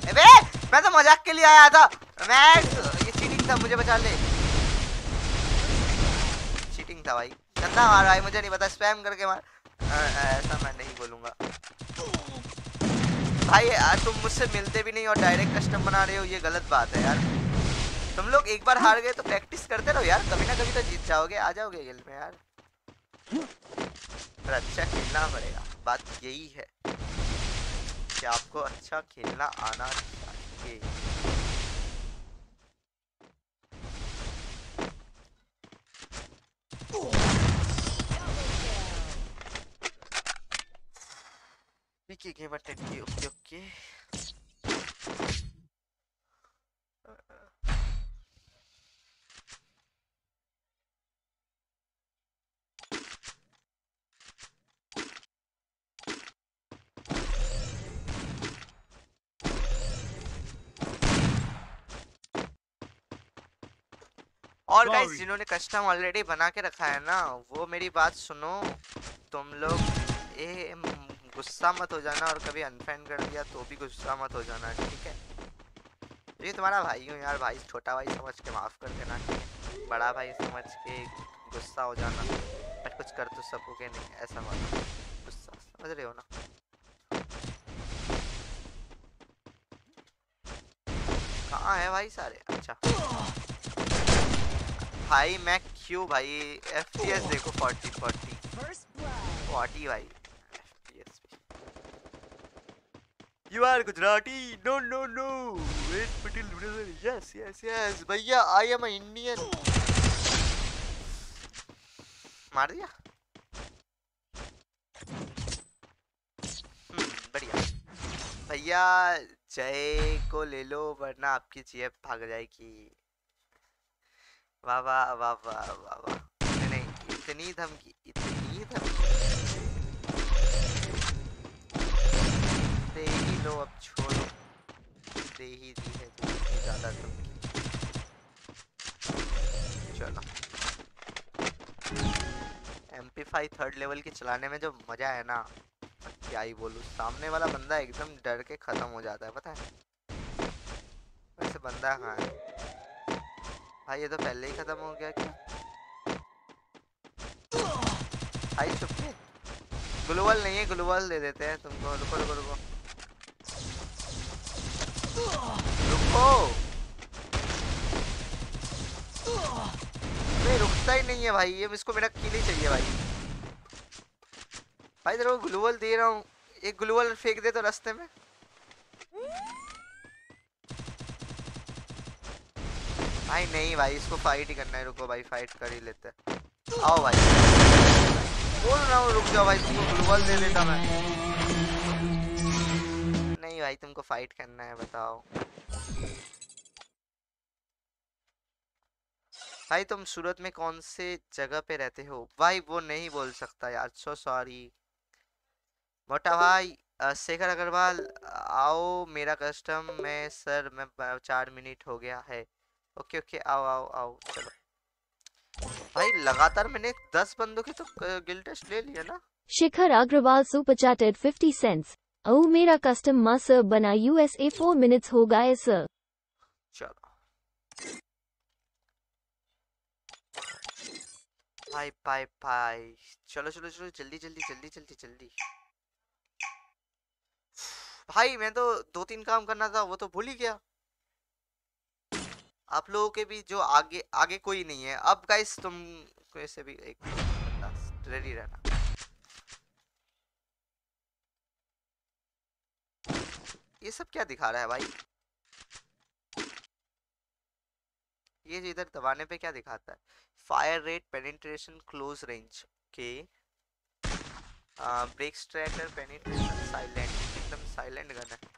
अबे, मैं तो मज़ाक के लिए आया था। मैक्स ये चीटिंग था, मुझे बचा ले। चीटिंग था भाई। गंदा मार भाई, मुझे नहीं पता स्पैम करके मार। ऐसा मैं नहीं बोलूँगा। भाई तुम मुझसे मिलते भी नहीं और डायरेक्ट कस्टम बना रहे हो, ये गलत बात है यार। तुम लोग एक बार हार गए तो प्रैक्टिस करते रहो यार। कभी ना कभी तो जीत जाओगे, आ जाओगे गिल में यार। पर अच्छा खेलना पड़ेगा। बात यही है कि आपको अच्छा खेलना आना चाहिए। Okay okay. और गाइस जिन्होंने कस्टम ऑलरेडी बना के रखा है ना वो मेरी बात सुनो। तुम लोग ए गुस्सा मत हो जाना और कभी अनफ्रेंड कर दिया तो भी गुस्सा मत हो जाना ठीक है? ये तुम्हारा भाई हूँ यार भाई छोटा भाई समझ के माफ़ कर देना बड़ा भाई समझ के गुस्सा हो जाना बट कुछ कर तो सकोगे नहीं ऐसा वाला गुस्सा समझ रहे हो ना? कहाँ है भाई सारे? अच्छा। भाई मैं क्यों भाई? एफ़ देखो 40 40 First blood. 40 भाई you are Gujarati no no no wait Patel yes yes yes भैया आई एम इंडियन मार दिया? हम्म, बढ़िया। भैया जय को ले लो वरना आपकी जेब भाग जाएगी। वाह वाह वाह वाह वाह वाह। नहीं नहीं, इतनी धमकी इतनी धमकी। लो अब छोड़ो। दे ही दी है ज़्यादा धमकी। चलो। M P five third level के चलाने में जो मज़ा है ना क्या ही बोलूँ सामने वाला बंदा एकदम डर के खत्म हो जाता है पता है? वैसे बंदा कहाँ है? भाई, ये तो पहले ही खत्म हो गया क्या भाई, चुप के। ग्लोबल नहीं है ग्लोबल दे देते हैं तुमको। रुको रुको रुको। रुको। नहीं रुकता ही नहीं है भाई। ये इसको मेरा किल ही चाहिए भाई। भाई को ग्लोबल दे रहा हूँ। एक ग्लोबल फेंक दे तो रास्ते में। भाई नहीं भाई, इसको फाइट ही करना है, रुको भाई फाइट कर ही लेते आओ भाई। बोल रहा हूँ, रुक जाओ भाई, तुमको ग्लूवल दे देता मैं। नहीं भाई, तुमको फाइट करना है, बताओ। भाई, तुम सूरत में कौन से जगह पे रहते हो? भाई, वो नहीं बोल सकता यार सो सॉरी मोटा भाई शेखर अग्रवाल, आओ मेरा कस्टम में सर मैं, चार मिनट हो गया है। ओके ओके आओ आओ आओ चलो। भाई लगातार मैंने दस बंदों के तो गिल टेस्ट ले लिया ना? Shikhar Agrawal super chatted 50 cents. Oh मेरा कस्टम मा सर बना USA 4 minutes हो गए सर चलो। भाई भाई भाई चलो चलो चलो जल्दी जल्दी जल्दी जल्दी जल्दी। भाई मैं तो दो तीन काम करना था वो तो भूल ही गया। आप लोगों के भी जो आगे आगे कोई नहीं है। अब गाइस तुम वैसे भी एक रेडी रहना। ये सब क्या दिखा रहा है भाई? ये इधर दबाने पे क्या दिखाता है? Fire rate penetration close range के ब्रेक स्ट्रैकर पेनिट्रेशन साइलेंट एकदम साइलेंट गन है।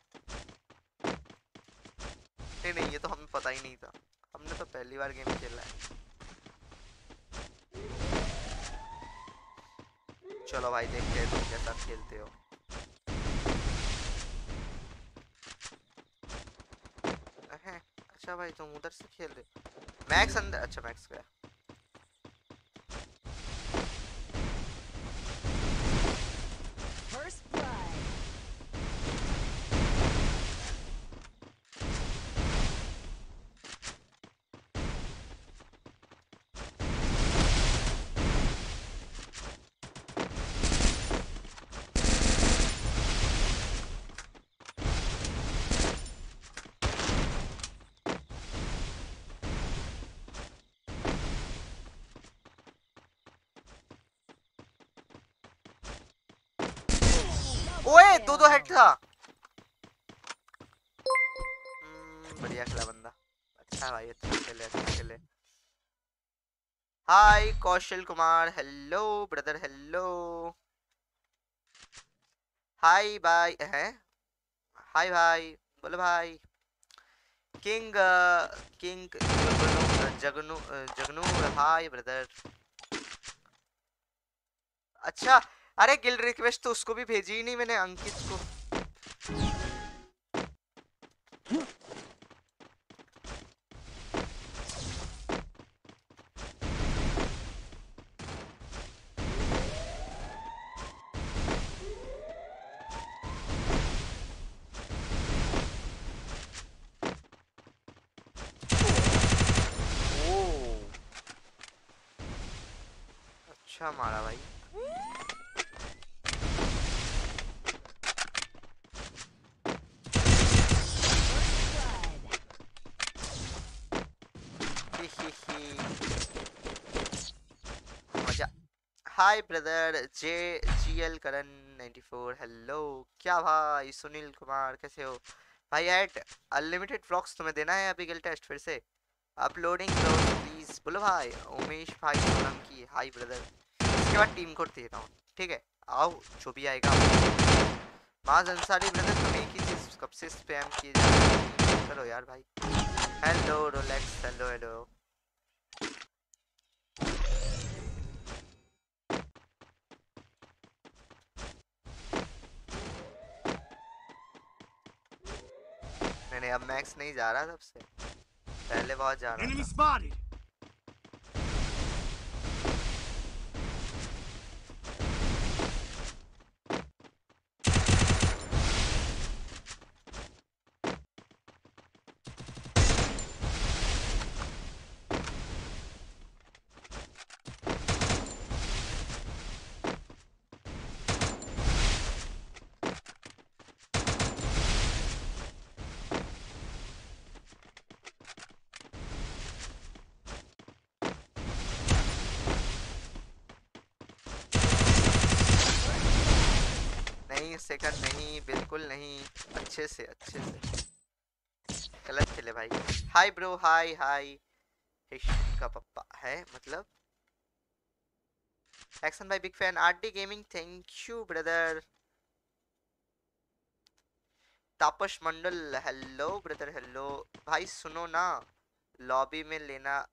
नहीं नहीं, ये तो हमें पता ही नहीं था। हमने तो पहली बार गेम खेला है। चलो भाई, देखते हैं तुम कैसा खेलते हो। अच्छा भाई, तुम उधर से खेल रहे मैक्स अंदर अच्छा मैक्स गया। ओए दो दो हेड था बढ़िया खेला बंदा। अच्छा भाई अच्छा खेले अच्छा खेले। Hi Kaushal Kumar hello brother hello hi भाई है? हाय भाई बोलो भाई king king Jagnu Jagnu hi brother अच्छा अरे गिल रिक्वेस्ट तो उसको भी भेजी ही नहीं मैंने, अंकित को। अच्छा मारा भाई ही ही ही मज़ा hi brother J G L Karan 94 hello क्या भाई? सुनील कुमार, कैसे हो? भाई, ऐड अनलिमिटेड व्लॉग्स तुम्हें देना है अभी गिल टेस्ट फिर से? अपलोडिंग करो प्लीज़ बोलो भाई, उमेश भाई सोलंकी हाय ब्रदर इसके बाद टीम कोड दे रहा हूँ, ठीक है? आओ, जो भी आएगा। माज अंसारी ब्रदर तुम एक ही चीज़, कब से स्पैम किए जा रहे यार भाई। हेलो रोलेक्स हेलो हेलो नहीं नहीं अब मैक्स नहीं जा रहा सबसे। पहले बहुत जा रहा था। Spotted. नहीं, बिल्कुल नहीं, अच्छे से अच्छे से। गलत खेले भाई। हाय ब्रो हाय हाय का पप्पा है मतलब। एक्शन भाई big fan R D gaming thank you brother Tapas Mandal hello brother hello भाई, सुनो ना। लॉबी में लेना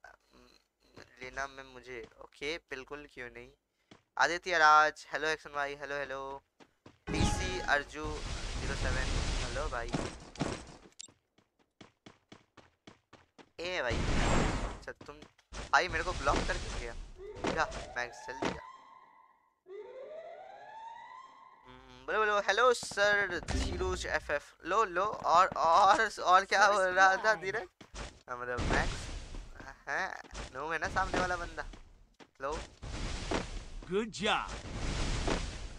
लेना में मुझे ओके बिल्कुल क्यों नहीं? आदित्य राज हेलो एक्शन भाई हेलो हेलो अर्जू ज़ीरो सेवन हेलो भाई ए भाई। अच्छा तुम भाई मेरे को ब्लॉक करके गया जा मैक्स जल्दी जा हम्म, बोलो बोलो। Hello sir Dheeraj F F लो लो और और और क्या हो रहा था धीरज? हाँ, मतलब मैक्स है नो है ना सामने वाला बंदा? लो Good job.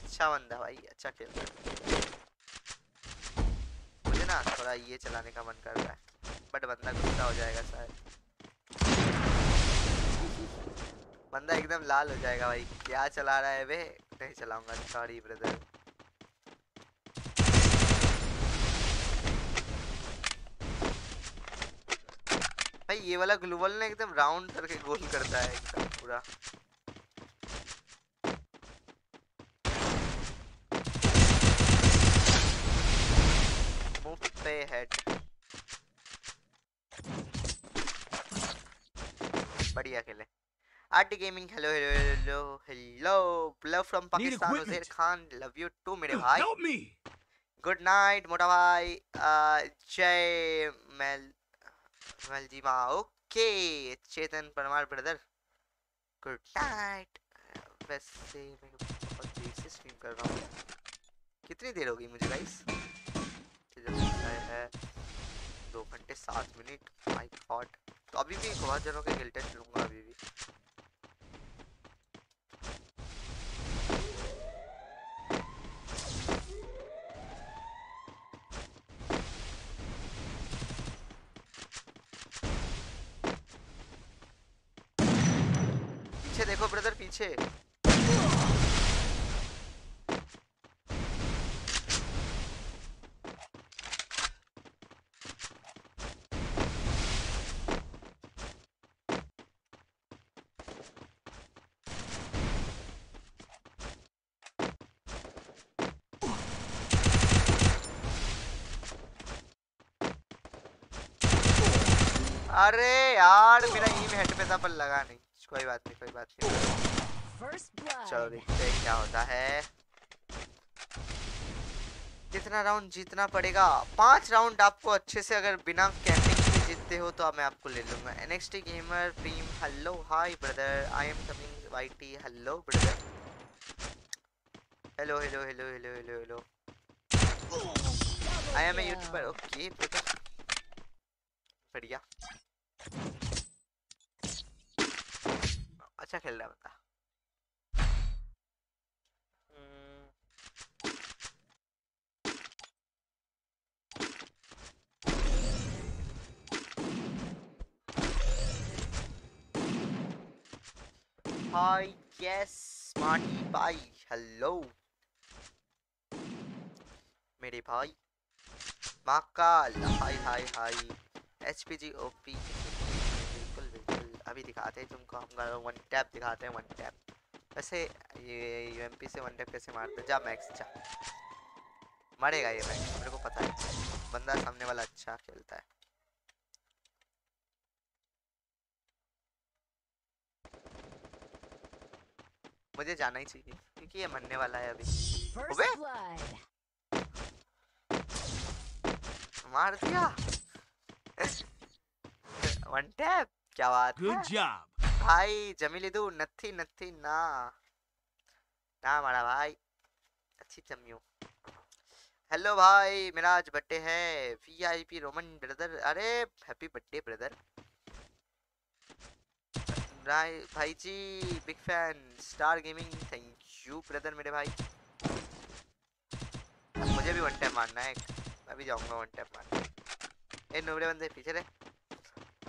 अच्छा बंदा भाई अच्छा खेल है। मुझे ना थोड़ा ये चलाने का मन कर रहा है बट बंदा गुस्सा हो जाएगा शायद। बंदा एकदम लाल हो जाएगा भाई, क्या चला रहा है बे नहीं चलाऊँगा सॉरी ब्रदर भाई ये वाला ग्लूवल ना एकदम राउंड करके गोल करता है, एकदम पूरा मुँह पे हेड बढ़िया खेले। R T gaming hello hello hello hello. Love from Pakistan Uzair Khan love you too मेरे भाई। Help me. गुड नाइट मोटा भाई जय मेल मेल जी माँ okay Chetan Parmar brother. Good night. वैसे मैं बहुत देर से स्ट्रीम कर रहा हूँ। कितनी देर होगी मुझे गाइस जब है। दो घंटे सात मिनट माय गॉड तो अभी भी बहुत जनों के गिल टेस्ट लूँगा अभी भी। पीछे देखो ब्रदर पीछे। अरे यार मेरा ईम हेड पे था पर लगा नहीं। कोई बात नहीं कोई बात नहीं। चलो देखते हैं क्या होता है। कितना राउंड जीतना पड़ेगा। पाँच राउंड आपको अच्छे से अगर बिना कैंपिंग के जीतते हो तो मैं आपको ले लूँगा। NXT gamer prim hello hi brother I am coming YT hello brother hello hello hello hello hello hello I am a YouTuber okay बढ़िया। अच्छा खेल रहा है बंदा हाय यस स्मार्टी भाई हेलो मेरे भाई Mahakal hi hi hi. H P G O P बिल्कुल बिल्कुल अभी दिखाते हैं तुमको हम वन टैप दिखाते हैं वन टैप वैसे ये यूएमपी से वन टैप कैसे मारते जा मैक्स जा। मरेगा ये मैक्स मेरे को पता है बंदा सामने वाला अच्छा खेलता है। मुझे जाना ही चाहिए क्योंकि ये मरने वाला है अभी। मार दिया! [laughs] वन टैप क्या बात Good job. भाई जमीलिदू नथी नथी ना। ना हमारा भाई। अच्छी जमियो हेलो भाई मेरा आज बर्थडे है वीआईपी रोमन ब्रदर अरे हैप्पी बर्थडे ब्रदर राय भाई ji big fan star gaming thank you brother मेरे भाई। मुझे भी वन टाइम मारना है। मैं भी जाऊँगा वन टाइम मारने। ए नूबड़े बंदे पीछे रहे। मैं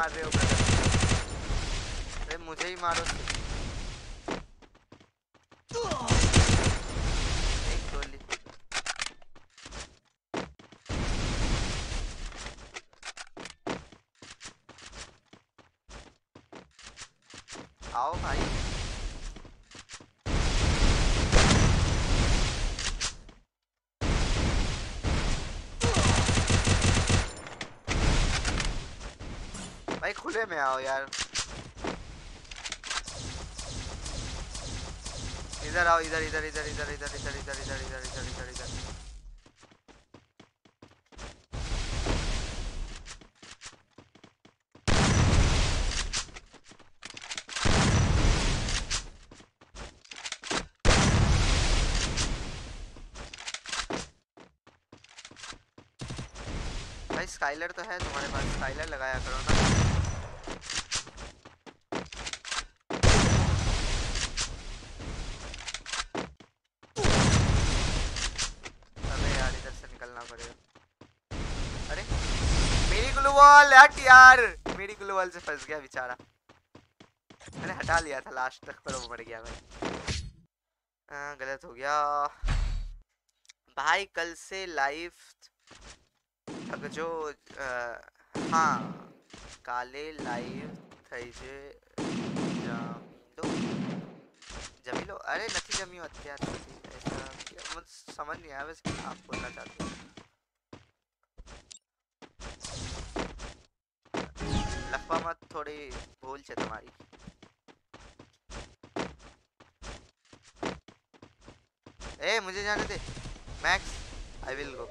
मार रहे हो। मुझे ही मारो एक गोली आओ भाई भाई खुले में आओ यार इधर आओ इधर इधर इधर इधर इधर इधर इधर इधर इधर इधर इधर इधर भाई स्काइलर तो है तुम्हारे पास स्काइलर लगाया करो ना अबे यार इधर से निकलना पड़ेगा अरे मेरी ग्लू वॉल हट यार मेरी ग्लोबल से फंस गया बेचारा। मैंने हटा लिया था लास्ट तक पर वो मर गया मैं। हाँ, गलत हो गया। भाई कल से लाइव तक जो आ, हाँ काले लाइव थे जमी लो। अरे नहीं जमी हत्या समझ नहीं आया बस आप बोलना चाहते हो। मत, थोड़ी भूल छे तुम्हारी। ए, मुझे जाने दे। मैक्स आई विल गो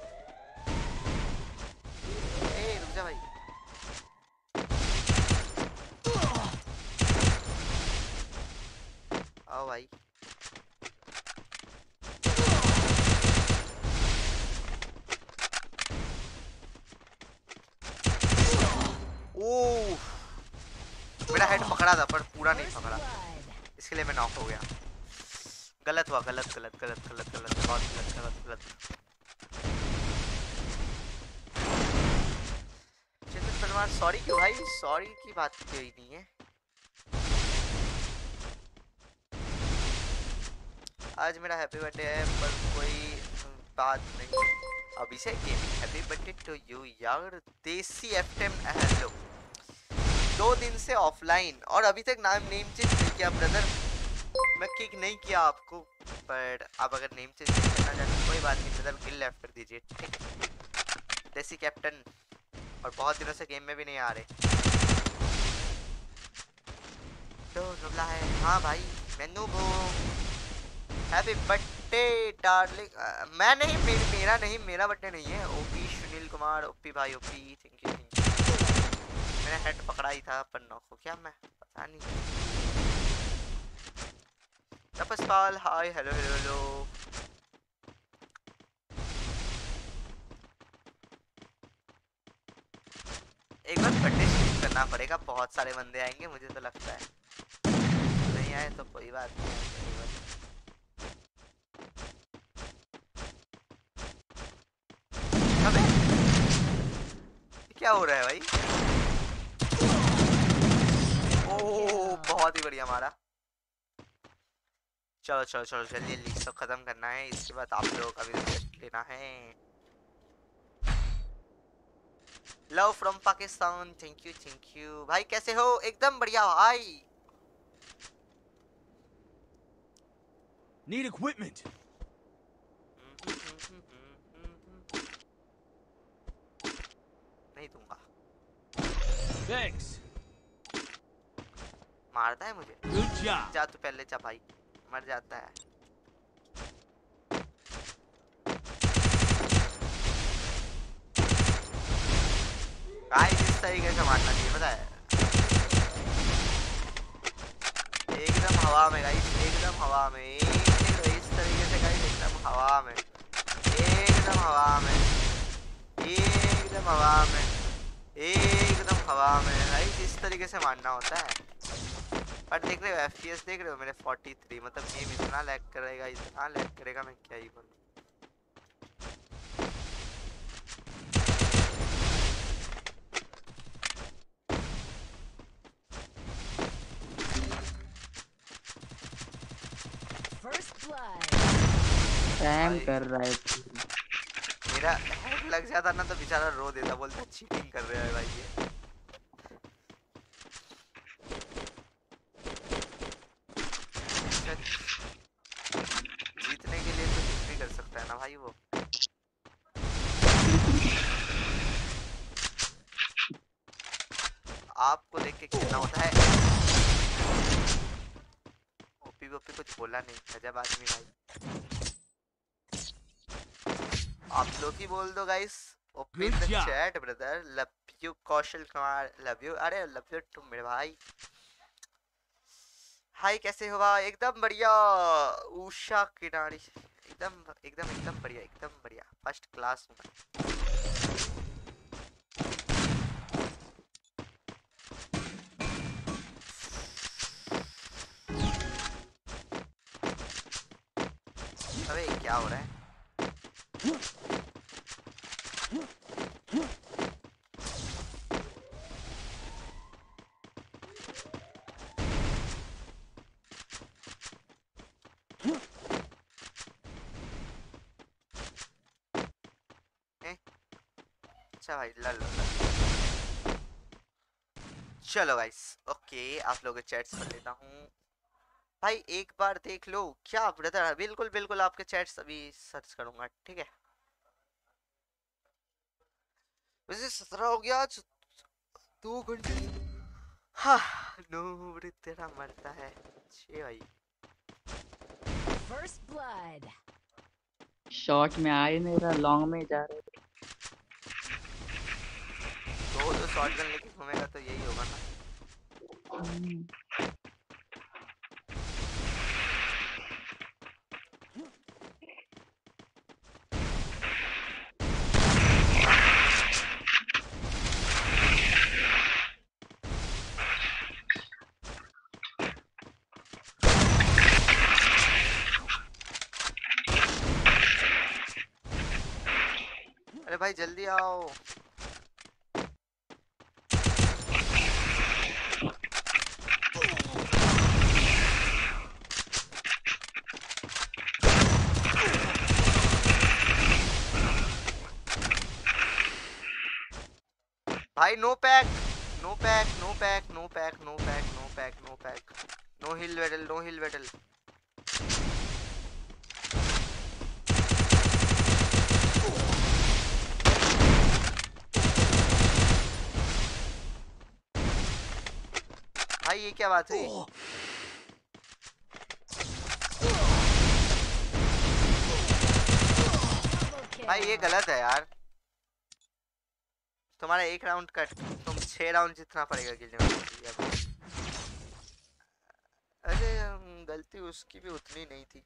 ए, रुक जा भाई। आओ भाई। पकड़ा था, पर पूरा नहीं पकड़ा। इसके लिए मैं नॉक हो गया। गलत हुआ, गलत गलत गलत गलत गलत, बहुत गलत गलत गलत। चेतन सलमान सॉरी क्यों भाई? सॉरी की बात कोई नहीं है। आज मेरा हैप्पी बर्थडे है, पर कोई बात नहीं। Abhishek gaming happy birthday to you यार। देसी एफएम हेलो दो दिन से ऑफलाइन और अभी तक नाम नेम चेंज नहीं किया ब्रदर मैं किक नहीं किया आपको बट आप अगर नेम चेंज करना चाहते कोई बात नहीं ब्रदर गिल लेफ़्ट कर दीजिए, ठीक देसी कैप्टन और बहुत दिनों से गेम में भी नहीं आ रहे। तो नुबला है। हाँ भाई मैं नूब हूँ हैप्पी बर्थडे डार्लिंग मैं नहीं, मेरा नहीं, मेरा बर्थडे नहीं है। ओपी सुनील कुमार ओपी भाई ओपी थैंक यू मैंने हेड पकड़ा ही था पर नॉक हो क्या मैं? पता नहीं। तपस्पाल हाय हेलो हेलो हेलो एक बार बर्थडे स्ट्रीम करना पड़ेगा, बहुत सारे बंदे आएँगे, मुझे तो लगता है। नहीं आए तो कोई बात नहीं क्या हो रहा है भाई? बहुत ही बढ़िया मारा। चलो चलो चलो जल्दी जल्दी सब खत्म करना है। इसके बाद आप लोगों का भी लेना है। Love from Pakistan thank you thank you भाई कैसे हो? एकदम बढ़िया भाई। Need equipment. नहीं दूँगा। Thanks. मारता है मुझे। जा तू पहले जा भाई। मर जाता है। गाइस इस तरीके से मारना चाहिए पता है? एकदम हवा में गाइस एकदम हवा में। इस तरीके से गाइस एकदम हवा में। एकदम हवा में। एकदम हवा में। एकदम हवा में गाइस इस तरीके से मारना होता है। और देख रहे हो एफ़ देख रहे हो मेरे 43 मतलब गेम इतना लैग करेगा इतना लैग करेगा मैं क्या ही बोलूँ। स्पैम कर रहा है मेरा लग जाता ना तो बेचारा रो देता बोलता चीटिंग कर रहा है भाई ये। भाई वो आपको देख के खेलना होता है। ओपी ओपी कुछ बोला नहीं। गजब आदमी भाई। आप लोग ही बोल दो guys OP in the chat brother love you Kaushal Kumar. Love you अरे लव यू तुम मेरे भाई। हाय कैसे हो भाई? एकदम बढ़िया। उषा किनारी। एकदम एकदम एकदम बढ़िया एकदम बढ़िया। फ़र्स्ट क्लास मैं। अबे क्या हो रहा है? ला लो ला चलो गाइस ओके आप लोगों के चैट्स पढ़ लेता हूँ। भाई एक बार देख लो क्या ब्रदर बिल्कुल बिल्कुल आपके चैट्स अभी सर्च करूँगा ठीक है? वैसे सत्रह हो गया आज दो घंटे। हाँ नो तेरा मरता है। छे भाई। First blood. शॉर्ट में आ ही नहीं रहा लॉन्ग में जा रहे दो दो शॉट गन लेके घूमेगा तो यही होगा ना। भाई जल्दी आओ। भाई no pack no pack no pack no pack no pack no pack no pack no हिल वेडल नो हिल वेडल भाई, ये क्या बात हुई? भाई, ये गलत है यार। तुम्हारा एक राउंड कट तुम छह राउंड जीतना पड़ेगा गिल्ड में अरे गलती उसकी भी उतनी नहीं थी।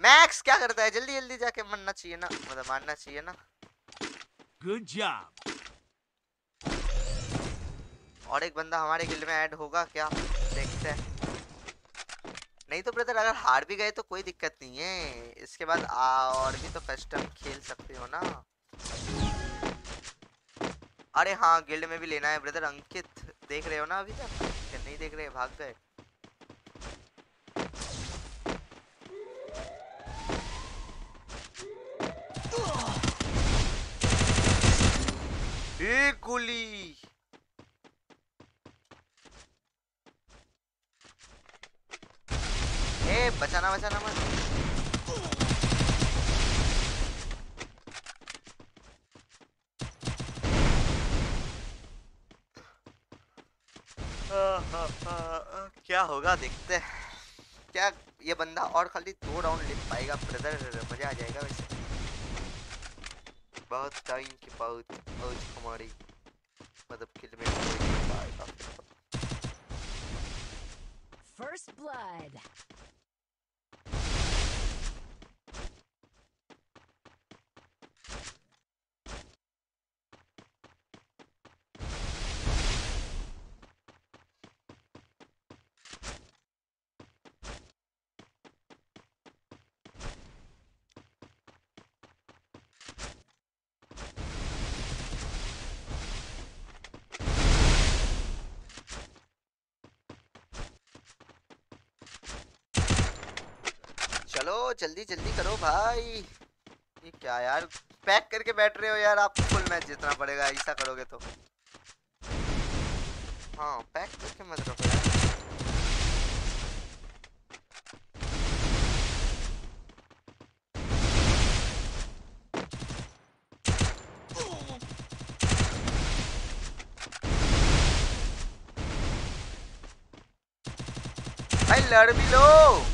मैक्स क्या करता है? जल्दी जल्दी जाके मरना चाहिए ना। मतलब मारना चाहिए ना। Good job. और एक बंदा हमारे गिल्ड में ऐड होगा क्या? देखते हैं। नहीं तो ब्रदर अगर हार भी गए तो कोई दिक्कत नहीं है। इसके बाद और भी तो कस्टम खेल सकते हो ना। अरे हाँ गिल्ड में भी लेना है ब्रदर अंकित, देख रहे हो ना अभी तक नहीं देख रहे भाग गए। गोली बचाना बचाना मत आ, आ, आ, आ, क्या होगा देखते हैं। क्या ये बंदा और खाली दो राउंड ले पाएगा ब्रदर मज़ा आ जाएगा वैसे। बहुत टाइम के बाद आज हमारी मतलब किल में फ़र्स्ट बंदा blood. जल्दी जल्दी करो भाई। ये क्या यार, पैक करके बैठ रहे हो यार आपको फुल मैच जितना पड़ेगा, ऐसा करोगे तो। हाँ पैक करके मत रखो यार। भाई, लड़ भी लो।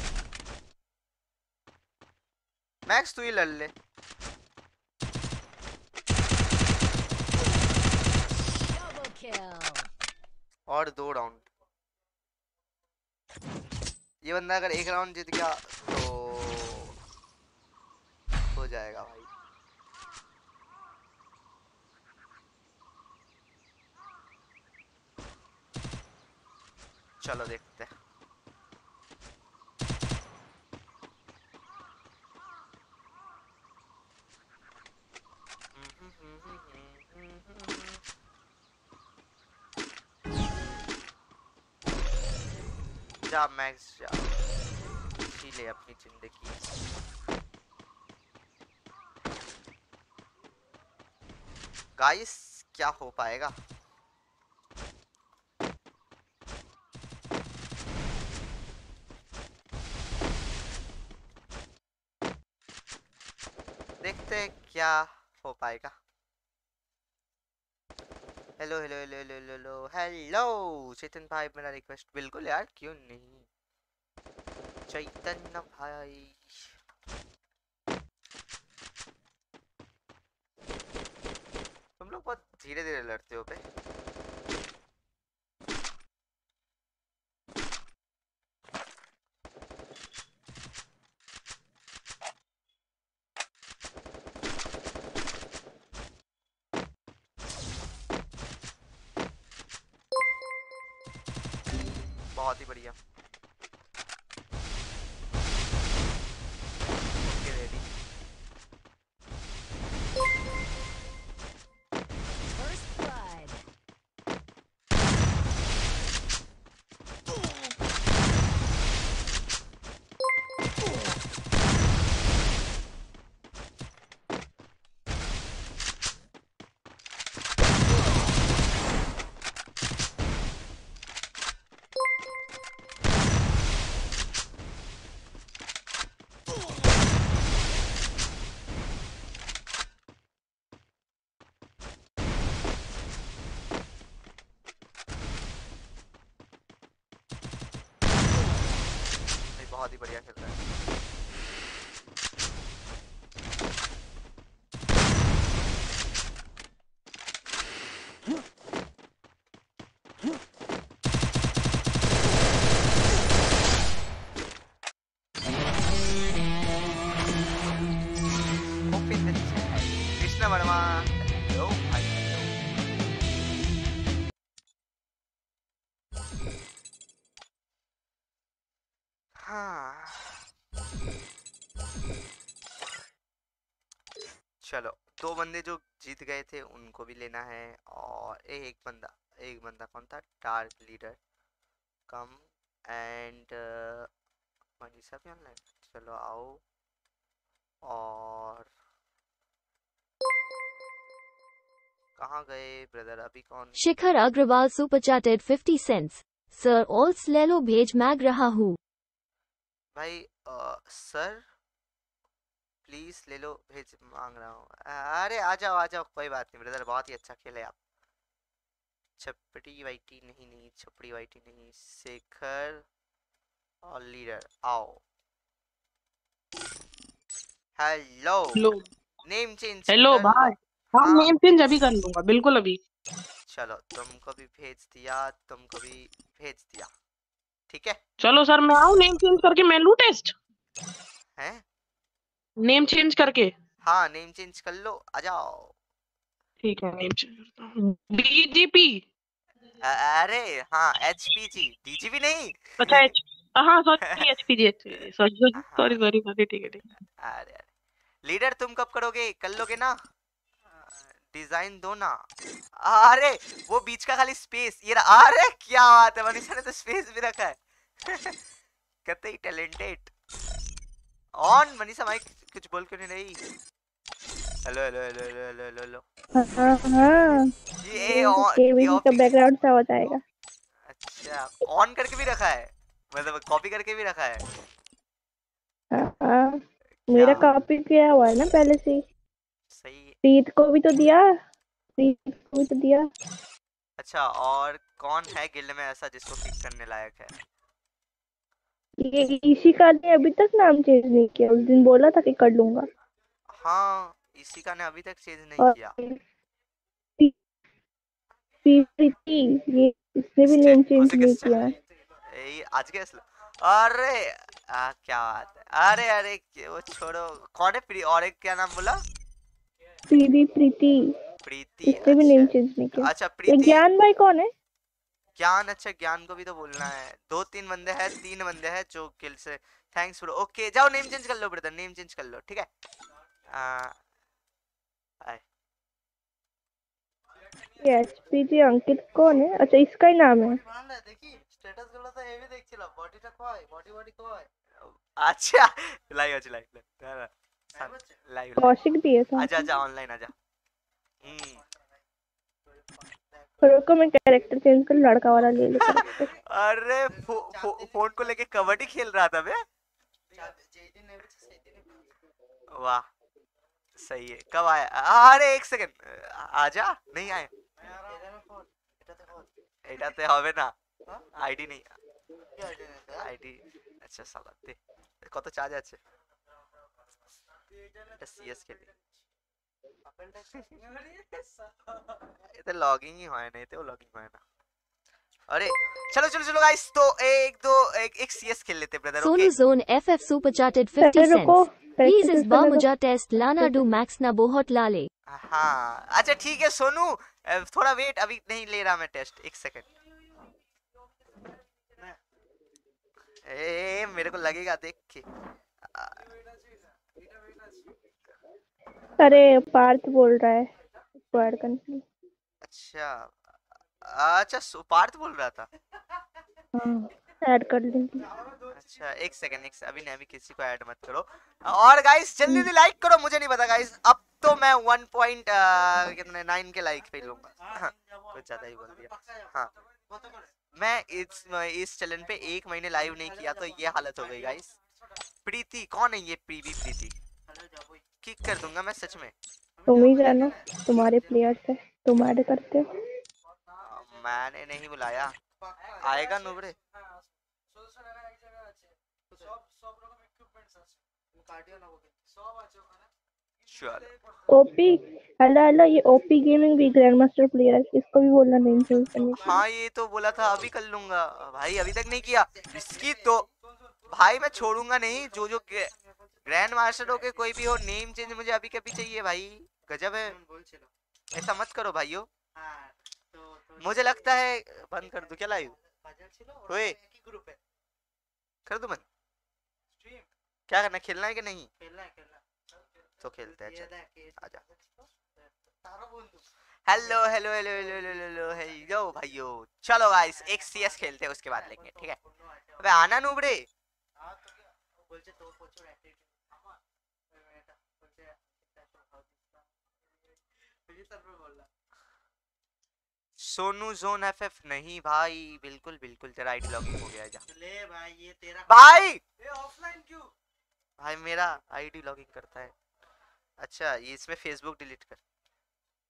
मैक्स तू ही लड़ ले। और दो राउंड ये बंदा अगर एक राउंड जीत गया तो हो जाएगा भाई। चलो देखते हैं। जा मैक्स जा। जी ले अपनी ज़िंदगी। गाइस क्या हो पाएगा? देखते हैं क्या हो पाएगा। Hello hello hello hello hello hello hello Chetan भाई, मेरा रिक्वेस्ट बिल्कुल यार, क्यों नहीं? चैतन्य भाई। तुम लोग बहुत धीरे धीरे लड़ते हो बे बहुत ही बढ़िया ओके रेडी First blood. भाई बहुत ही बढ़िया चलो दो बंदे जो जीत गए थे उनको भी लेना है और एक बंदा एक बंदा कौन था? Dark leader come and Manisha भी ऑनलाइन चलो आओ और कहाँ गए ब्रदर अभी कौन? Shikhar Agarwal super chatted 50 cents sir ऑल्स ले लो भेज मैग रहा हूँ। भाई अ, सर प्लीज़ ले लो भेज मांग रहा हूँ। अरे आ जाओ आ जाओ कोई बात नहीं ब्रदर बहुत ही अच्छा खेले आप। छपड़ी वाइटी नहीं नहीं छपड़ी वाइटी नहीं शेखर और लीडर आओ। Hello hello. Name change hello भाई हाँ। नेम चेंज अभी कर लूँगा बिल्कुल अभी। चलो तुमको भी भेज दिया तुमको भी भेज दिया। ठीक है? चलो सर मैं आऊँ नेम चेंज करके मैं लूँ टेस्ट? हैं? नेम चेंज करके। हाँ नेम चेंज कर लो आ जाओ। ठीक है नेम चेंज करता हूँ। डीजीपी अरे हाँ एचपीजी डीजीपी नहीं। अच्छा एच हाँ sorry HPG sorry sorry sorry sorry ठीक है ठीक है। अरे अरे। लीडर तुम कब करोगे? कर लोगे ना? डिज़ाइन दो ना। अरे वो बीच का खाली स्पेस ये अरे क्या बात है मनीषा ने तो स्पेस भी रखा है। [laughs] कतई टैलेंटेड ऑन मनीषा माइक कुछ बोल क्यों नहीं रही? Hello hello hello hello hello hello hello ये ऑन का बैकग्राउंड सा हो जाएगा। अच्छा ऑन करके भी रखा है। मतलब कॉपी करके भी रखा है। हाँ हाँ मेरा कॉपी किया हुआ है ना पहले से सही प्रीत को भी तो दिया प्रीत को भी तो दिया। अच्छा और कौन है गिल्ड में ऐसा जिसको किक करने लायक है? ये इशिका ने अभी तक नाम चेंज नहीं किया। उस दिन बोला था कि कर लूँगा। हाँ इसी का ने अभी तक चेंज नहीं किया। प्री- प्रीति ये इसने भी नेम चेंज नहीं किया यही आज के अरे आ, क्या बात है। अरे अरे वो छोड़ो। कौन है प्री और एक क्या नाम बोला? प्रीति प्रीति। प्रीति इसने भी नेम चेंज नहीं किया। अच्छा प्रीति। ज्ञान भाई कौन है? ज्ञान अच्छा ज्ञान को भी तो बोलना है। दो तीन बंदे हैं तीन बंदे हैं जो किल से थैंक्स ब्रो। ओके जाओ नेम चेंज कर लो ब्रदर नेम चेंज कर लो ठीक है? आ, आए। ये एचपीजी अंकित कौन है? अच्छा इसका ही नाम है। अच्छा लाइव अच्छा लाइव लाइव कौशिक भी है साथ आजा में। आजा ऑनलाइन आजा। हम्म। रुको मैं कैरेक्टर चेंज कर लड़का वाला ले लेता हूँ। अरे फो, फो, फोन को लेके कबड्डी खेल रहा था बे वाह सही है कब आया अरे एक सेकंड आजा नहीं आए এটাতে হবে না আইডি নেই আইডি আচ্ছা সালা দে কত চার্জ আছে এটা সিএস খেলি ये तो लॉगिंग ही होया नहीं तो लॉगिंग होया ना। अरे चलो चलो चलो गाइस तो एक दो एक एक सीएस खेल लेते brother Sonu zone FF super chatted 50 cents please इस बार मुझे टेस्ट लाना डू मैक्स ना बहुत लाले। हाँ अच्छा ठीक है सोनू थोड़ा वेट अभी नहीं ले रहा मैं टेस्ट एक सेकंड ए मेरे को लगेगा देख के। अरे पार्थ बोल रहा है। इसको ऐड करने के लिए। अच्छा अच्छा पार्थ बोल रहा था? हाँ ऐड कर लेंगे। अच्छा एक सेकंड एक अभी नहीं अभी किसी को ऐड मत करो। और गाइस जल्दी जल्दी लाइक करो मुझे नहीं पता गाइस अब तो मैं वन पॉइंट कितने नाइन के लाइक पे लूँगा। हाँ, कुछ ज़्यादा ही बोल दिया। हाँ। मैं इस इस चैनल पे एक महीने लाइव नहीं किया तो ये हालत हो गई गाइस प्रीति कौन है ये प्रीवी प्रीति? किक कर दूँगा मैं सच में। तुम ही जानो तुम्हारे प्लेयर्स है तुम ऐड करते हो। मैंने नहीं बुलाया। आएगा नुबड़े? ओपी हेलो हेलो ये ओपी गेमिंग भी ग्रैंड मास्टर प्लेयर है इसको भी बोलना नहीं के हाँ ये तो बोला था अभी कर लूँगा। भाई अभी तक नहीं किया। इसकी तो भाई मैं छोड़ूँगा नहीं जो जो ग्रैंड मास्टर हो के कोई भी हो नेम चेंज मुझे अभी के अभी चाहिए भाई। गजब है। ऐसा मत करो भाइयों। मुझे लगता है बंद कर दूँ क्या लाइव ओए। कर दूँ बंद? क्या करना खेलना है कि नहीं? तो खेलते हैं आजा। Hello hello hello hello hello hello hello भाइयों। चलो गाइस एक सीएस खेलते हैं उसके बाद लेंगे ठीक है? अबे आना नुबड़े। सोनू जोन एफएफ नहीं भाई बिल्कुल बिल्कुल तेरा आईडी लॉगिन हो गया जा ले भाई ये तेरा भाई! ये ऑफलाइन क्यों? भाई मेरा आईडी लॉगिन करता है। अच्छा ये इसमें फेसबुक डिलीट कर।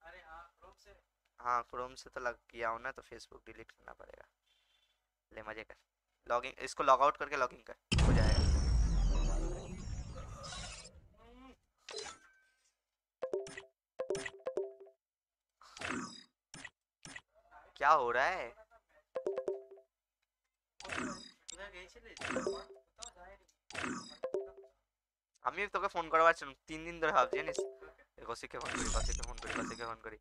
अरे हाँ क्रोम से। हाँ क्रोम से तो लग गया हूँ ना तो फेसबुक डिलीट करना पड़ेगा। ले मज़े कर। लॉगिन इसको लॉग आउट करके लॉगिन कर। हो जाएगा। क्या हो रहा है আমি তোকে ফোন করবার ছিল তিন দিন ধরে ভাবছি জানিস কসিকে ফোন করি কসিকে ফোন করি কসিকে ফোন করি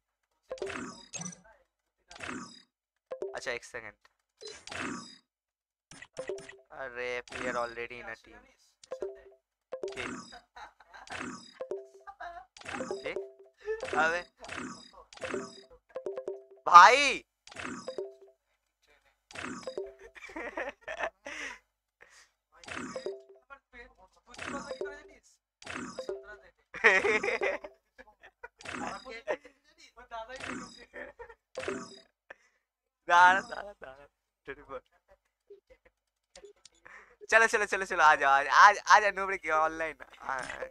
अच्छा एक सेकंड अरे player already in a team ठीक अबे भाई दाना दाना दाना 24 चलो चलो चलो चलो आ जाओ आज आज आज अनूबरे की ऑनलाइन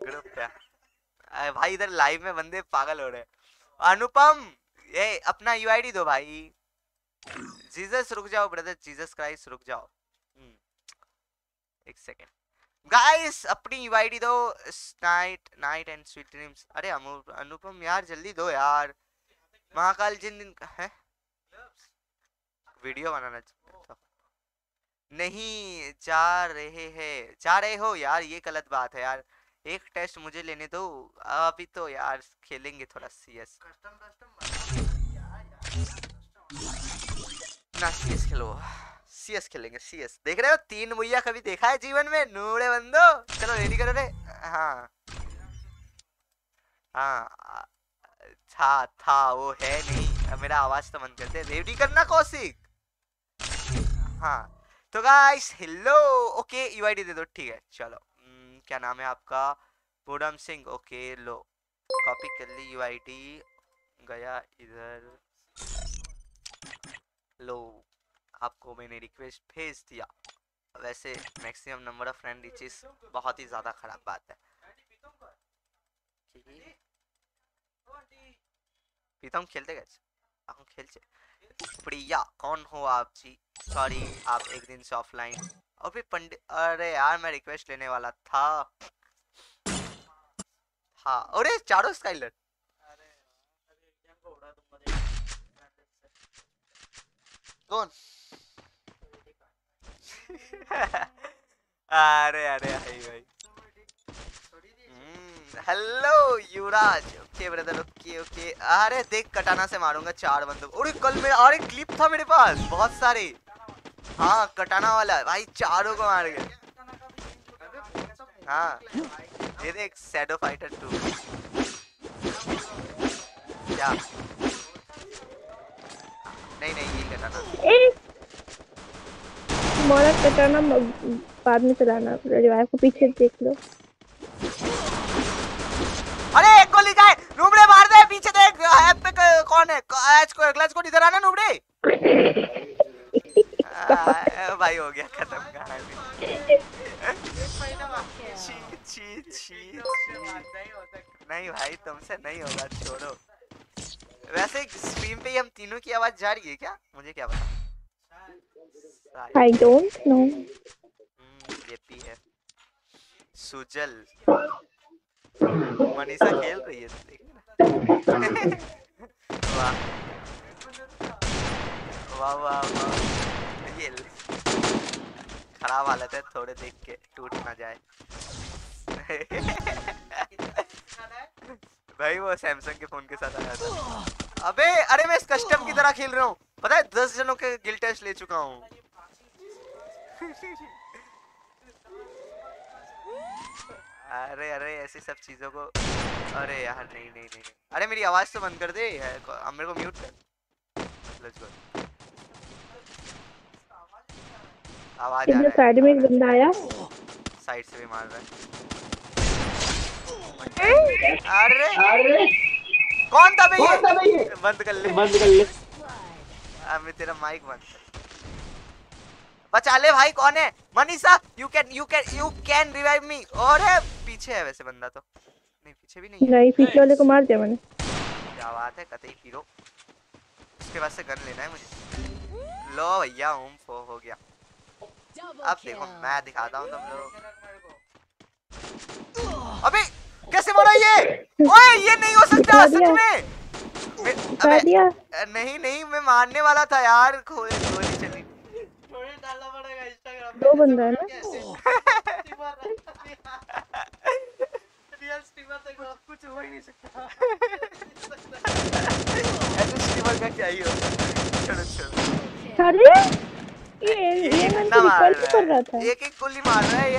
ग्रुप पे। भाई, इधर लाइव में बंदे पागल हो रहे अनुपम, ये अपना यूआईडी दो भाई। जीसस रुक जाओ ब्रदर जीसस क्राइस्ट रुक जाओ। हम्म, एक सेकेंड। गाइस अपनी यूआईडी दो night night and sweet dreams. अरे अनुपम यार जल्दी दो यार। महाकाल जिन दिन का है? वीडियो बनाना चाहता हूँ। नहीं जा रहे हैं। जा रहे हो यार ये गलत बात है यार। एक टेस्ट मुझे लेने दो। अभी तो यार खेलेंगे थोड़ा सीएस ना सीएस खेलो। सीएस खेलेंगे, सीएस। देख रहे हो? तीन मुइया कभी देखा है जीवन में? नूड़े बंदो। चलो रेडी करो रे। हाँ। हाँ था था, वो है नहीं। मेरा आवाज़ तो मन करते रेडी करना, कौशिक। हाँ। तो गाइस हेलो ओके यूआईडी दे दो। ठीक है, चलो। क्या नाम है आपका? पूनम सिंह। ओके, लो। कॉपी कर ली यूआईडी गया इधर। हेलो आपको मैंने रिक्वेस्ट भेज दिया। वैसे maximum number of friend reaches बहुत ही ज़्यादा ख़राब बात है। पीतम खेलते गए हम खेलते। प्रिया, कौन हो आप? जी सॉरी आप एक दिन से ऑफलाइन और फिर पंडित अरे यार, मैं रिक्वेस्ट लेने वाला था। हाँ अरे, चारों स्काइलर कौन? [laughs] अरे अरे भाई। भाई hello Yuvraj. Okay brother okay okay अरे देख कटाना से मारूँगा चार बंदूक। अरे कल मेरा अरे क्लिप था मेरे पास। बहुत सारे। हाँ कटाना वाला। भाई चारों को मार गए हाँ। ये देख शैडो फाइटर टू क्या? नहीं नहीं मोरा कटाना बाद में चलाना रिवाइव को पीछे देख लो। अरे एक गोली का है नुबड़े मार दे पीछे देख ऐप पे कौन है? एच को ग्लास को इधर आना नुबड़े। [laughs] भाई हो गया खत्म कहानी [laughs] छी छी छी। नहीं भाई तुमसे नहीं होगा छोड़ो। वैसे स्ट्रीम पे हम तीनों की आवाज़ जा रही है क्या? मुझे क्या पता? आई डोंट नो जेपी है। सुजल। मनीषा खेल रही है। वाह। वाह वाह वाह। ये खराब हालत है थोड़े देख के टूट ना जाए। [laughs] भाई वो सैमसंग के फ़ोन के साथ आया था। अबे अरे मैं इस कस्टम की तरह खेल रहा हूँ। पता है दस जनों के गिल टेस्ट ले चुका हूँ। अरे अरे ऐसी सब चीज़ों को अरे यार नहीं नहीं नहीं, नहीं। अरे मेरी आवाज़ तो बंद कर दे। है, अब मेरे को म्यूट कर। लेट्स गो आवाज़ आ रहा साइड में एक बंदा आया? साइड से भी मार रहा है। अरे! अरे! कौन था भैया? ये? बंद कर ले। बंद कर ले। अब तेरा माइक बंद कर बचा ले भाई कौन है? Manisha you can you can you can you revive me है पीछे है वैसे बंदा तो। नहीं पीछे भी नहीं नहीं पीछे वाले को मार दिया मैंने। क्या बात है कतई पीरो उसके बाद से गन लेना है मुझे। लो भैया ओम फो हो गया। अब देखो मैं दिखाता हूँ तुम लोग अबे! कैसे मरा ये? ओए ये नहीं हो सकता सच में। मैं- दिया। नहीं नहीं मैं मारने वाला था यार खो गोली चली। दो बंदा [laughs] है ना? रियल स्ट्रीमर देखो कुछ हो ही नहीं सकता। [laughs] ऐसे स्ट्रीमर का क्या ही होता छोड़ो छोड़ो अरे ये ये ये मैंने कितना तो मार रिकॉर्ड रहा कर रहा था। है एक एक गोली मार रहा है ये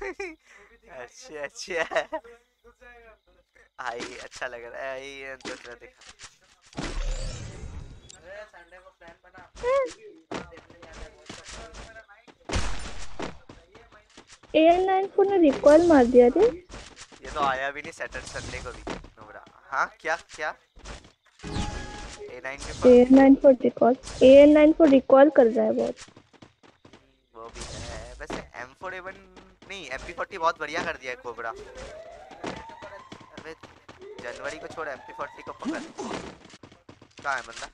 अच्छा अच्छा। आई अच्छा लग रहा है ये दूसरा देखा। अरे संडे को प्लान बना ए नाइन फोर ने रिकॉल मार दिया रे। ये तो आया भी नहीं सैटरडे संडे को भी नोबरा। हाँ क्या क्या? A ninety A nine four recoil A nine four recoil कर रहा है बहुत वो भी है वैसे एम फोर एवन नहीं एम पी फोर्टी बहुत बढ़िया कर दिया है कोबरा अबे जनवरी को छोड़ एम पी फोर्टी को पकड़। कहाँ है बंदा?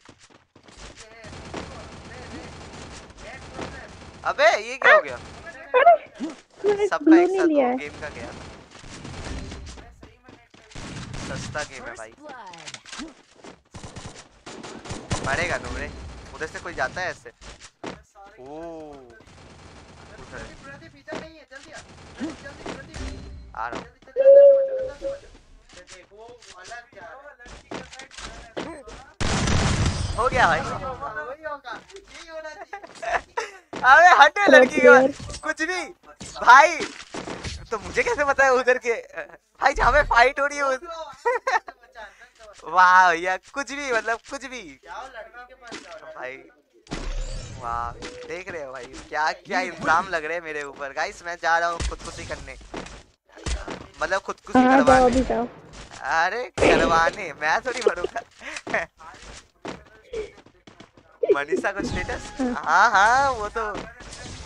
अबे ये क्या हो गया? सबका एक साथ गेम का गया। सस्ता गेम है भाई। मरेगा नूरे? उधर से कोई जाता है ऐसे? ओ उधर। आ रहा हूँ हो गया भाई अबे हटे लड़की का। कुछ भी। भाई तो मुझे कैसे पता है उधर के भाई जहाँ पे फाइट हो रही है [laughs] वाह भैया कुछ भी मतलब कुछ भी। भाई वाह देख रहे हो भाई क्या क्या इल्ज़ाम लग रहे हैं मेरे ऊपर। गाइस मैं जा रहा हूँ खुदकुशी करने। मतलब खुदकुशी हाँ करवाने। अरे करवाने मैं थोड़ी मरूँगा। मनीषा को स्टेटस हाँ हाँ वो तो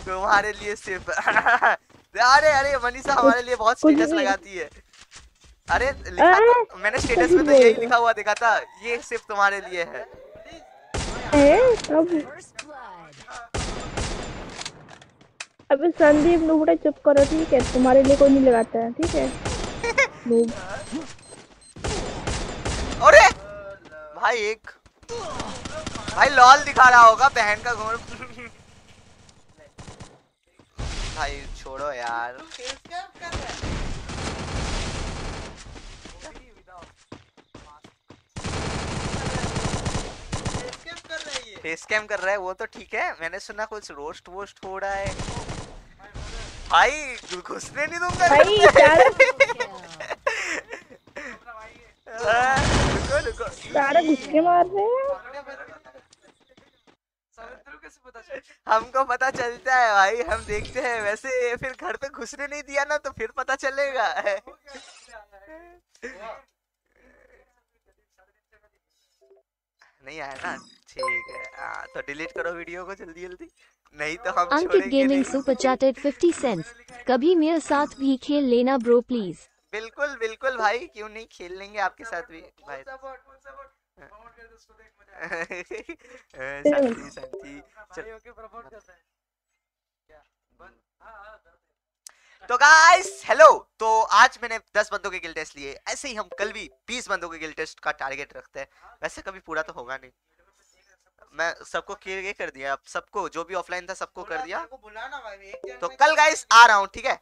तुम्हारे लिए सिर्फ़। अरे अरे मनीषा हमारे लिए बहुत स्टेटस लगाती है। अरे लिखा तो, मैंने स्टेटस में तो [laughs] यही लिखा हुआ देखा था ये सिर्फ़ तुम्हारे लिए है ए अब संदीप नुबड़े चुप करो ठीक है? तुम्हारे लिए कोई नहीं लगाता है ठीक है? नूब [laughs] अरे! भाई एक भाई लॉल दिखा रहा होगा बहन का घोर [laughs] भाई छोड़ो यार। फेस कैम कर रहा है वो तो ठीक है। मैंने सुना कुछ रोस्ट वोस्ट हो रहा है। भाई घुसने नहीं दूँगा। भाई। हाँ, रुको रुको सारे गुस्से मार रहे हैं। हमको पता चलता है भाई हम देखते हैं। वैसे फिर घर पे घुसने नहीं दिया ना तो फिर पता चलेगा। नहीं आया ना? ठीक है। हाँ, तो डिलीट करो वीडियो को जल्दी जल्दी नहीं तो हम Ankit gaming super chatted 50 cents कभी मेरे साथ भी खेल लेना ब्रो प्लीज़ बिल्कुल बिल्कुल भाई क्यों नहीं खेल लेंगे आपके साथ भी? भाई। [laughs] शांति शांति। तो गाइस हेलो तो आज मैंने 10 बंदों के गिल टेस्ट लिए। ऐसे ही हम कल भी 20 बंदों के गिल टेस्ट का टारगेट रखते हैं। वैसे कभी पूरा तो होगा नहीं। मैं सबको क्लियर कर दिया अब सबको जो भी ऑफलाइन था सबको कर दिया। बुलाना भाई एक तो कल गाइस आ रहा हूँ ठीक है?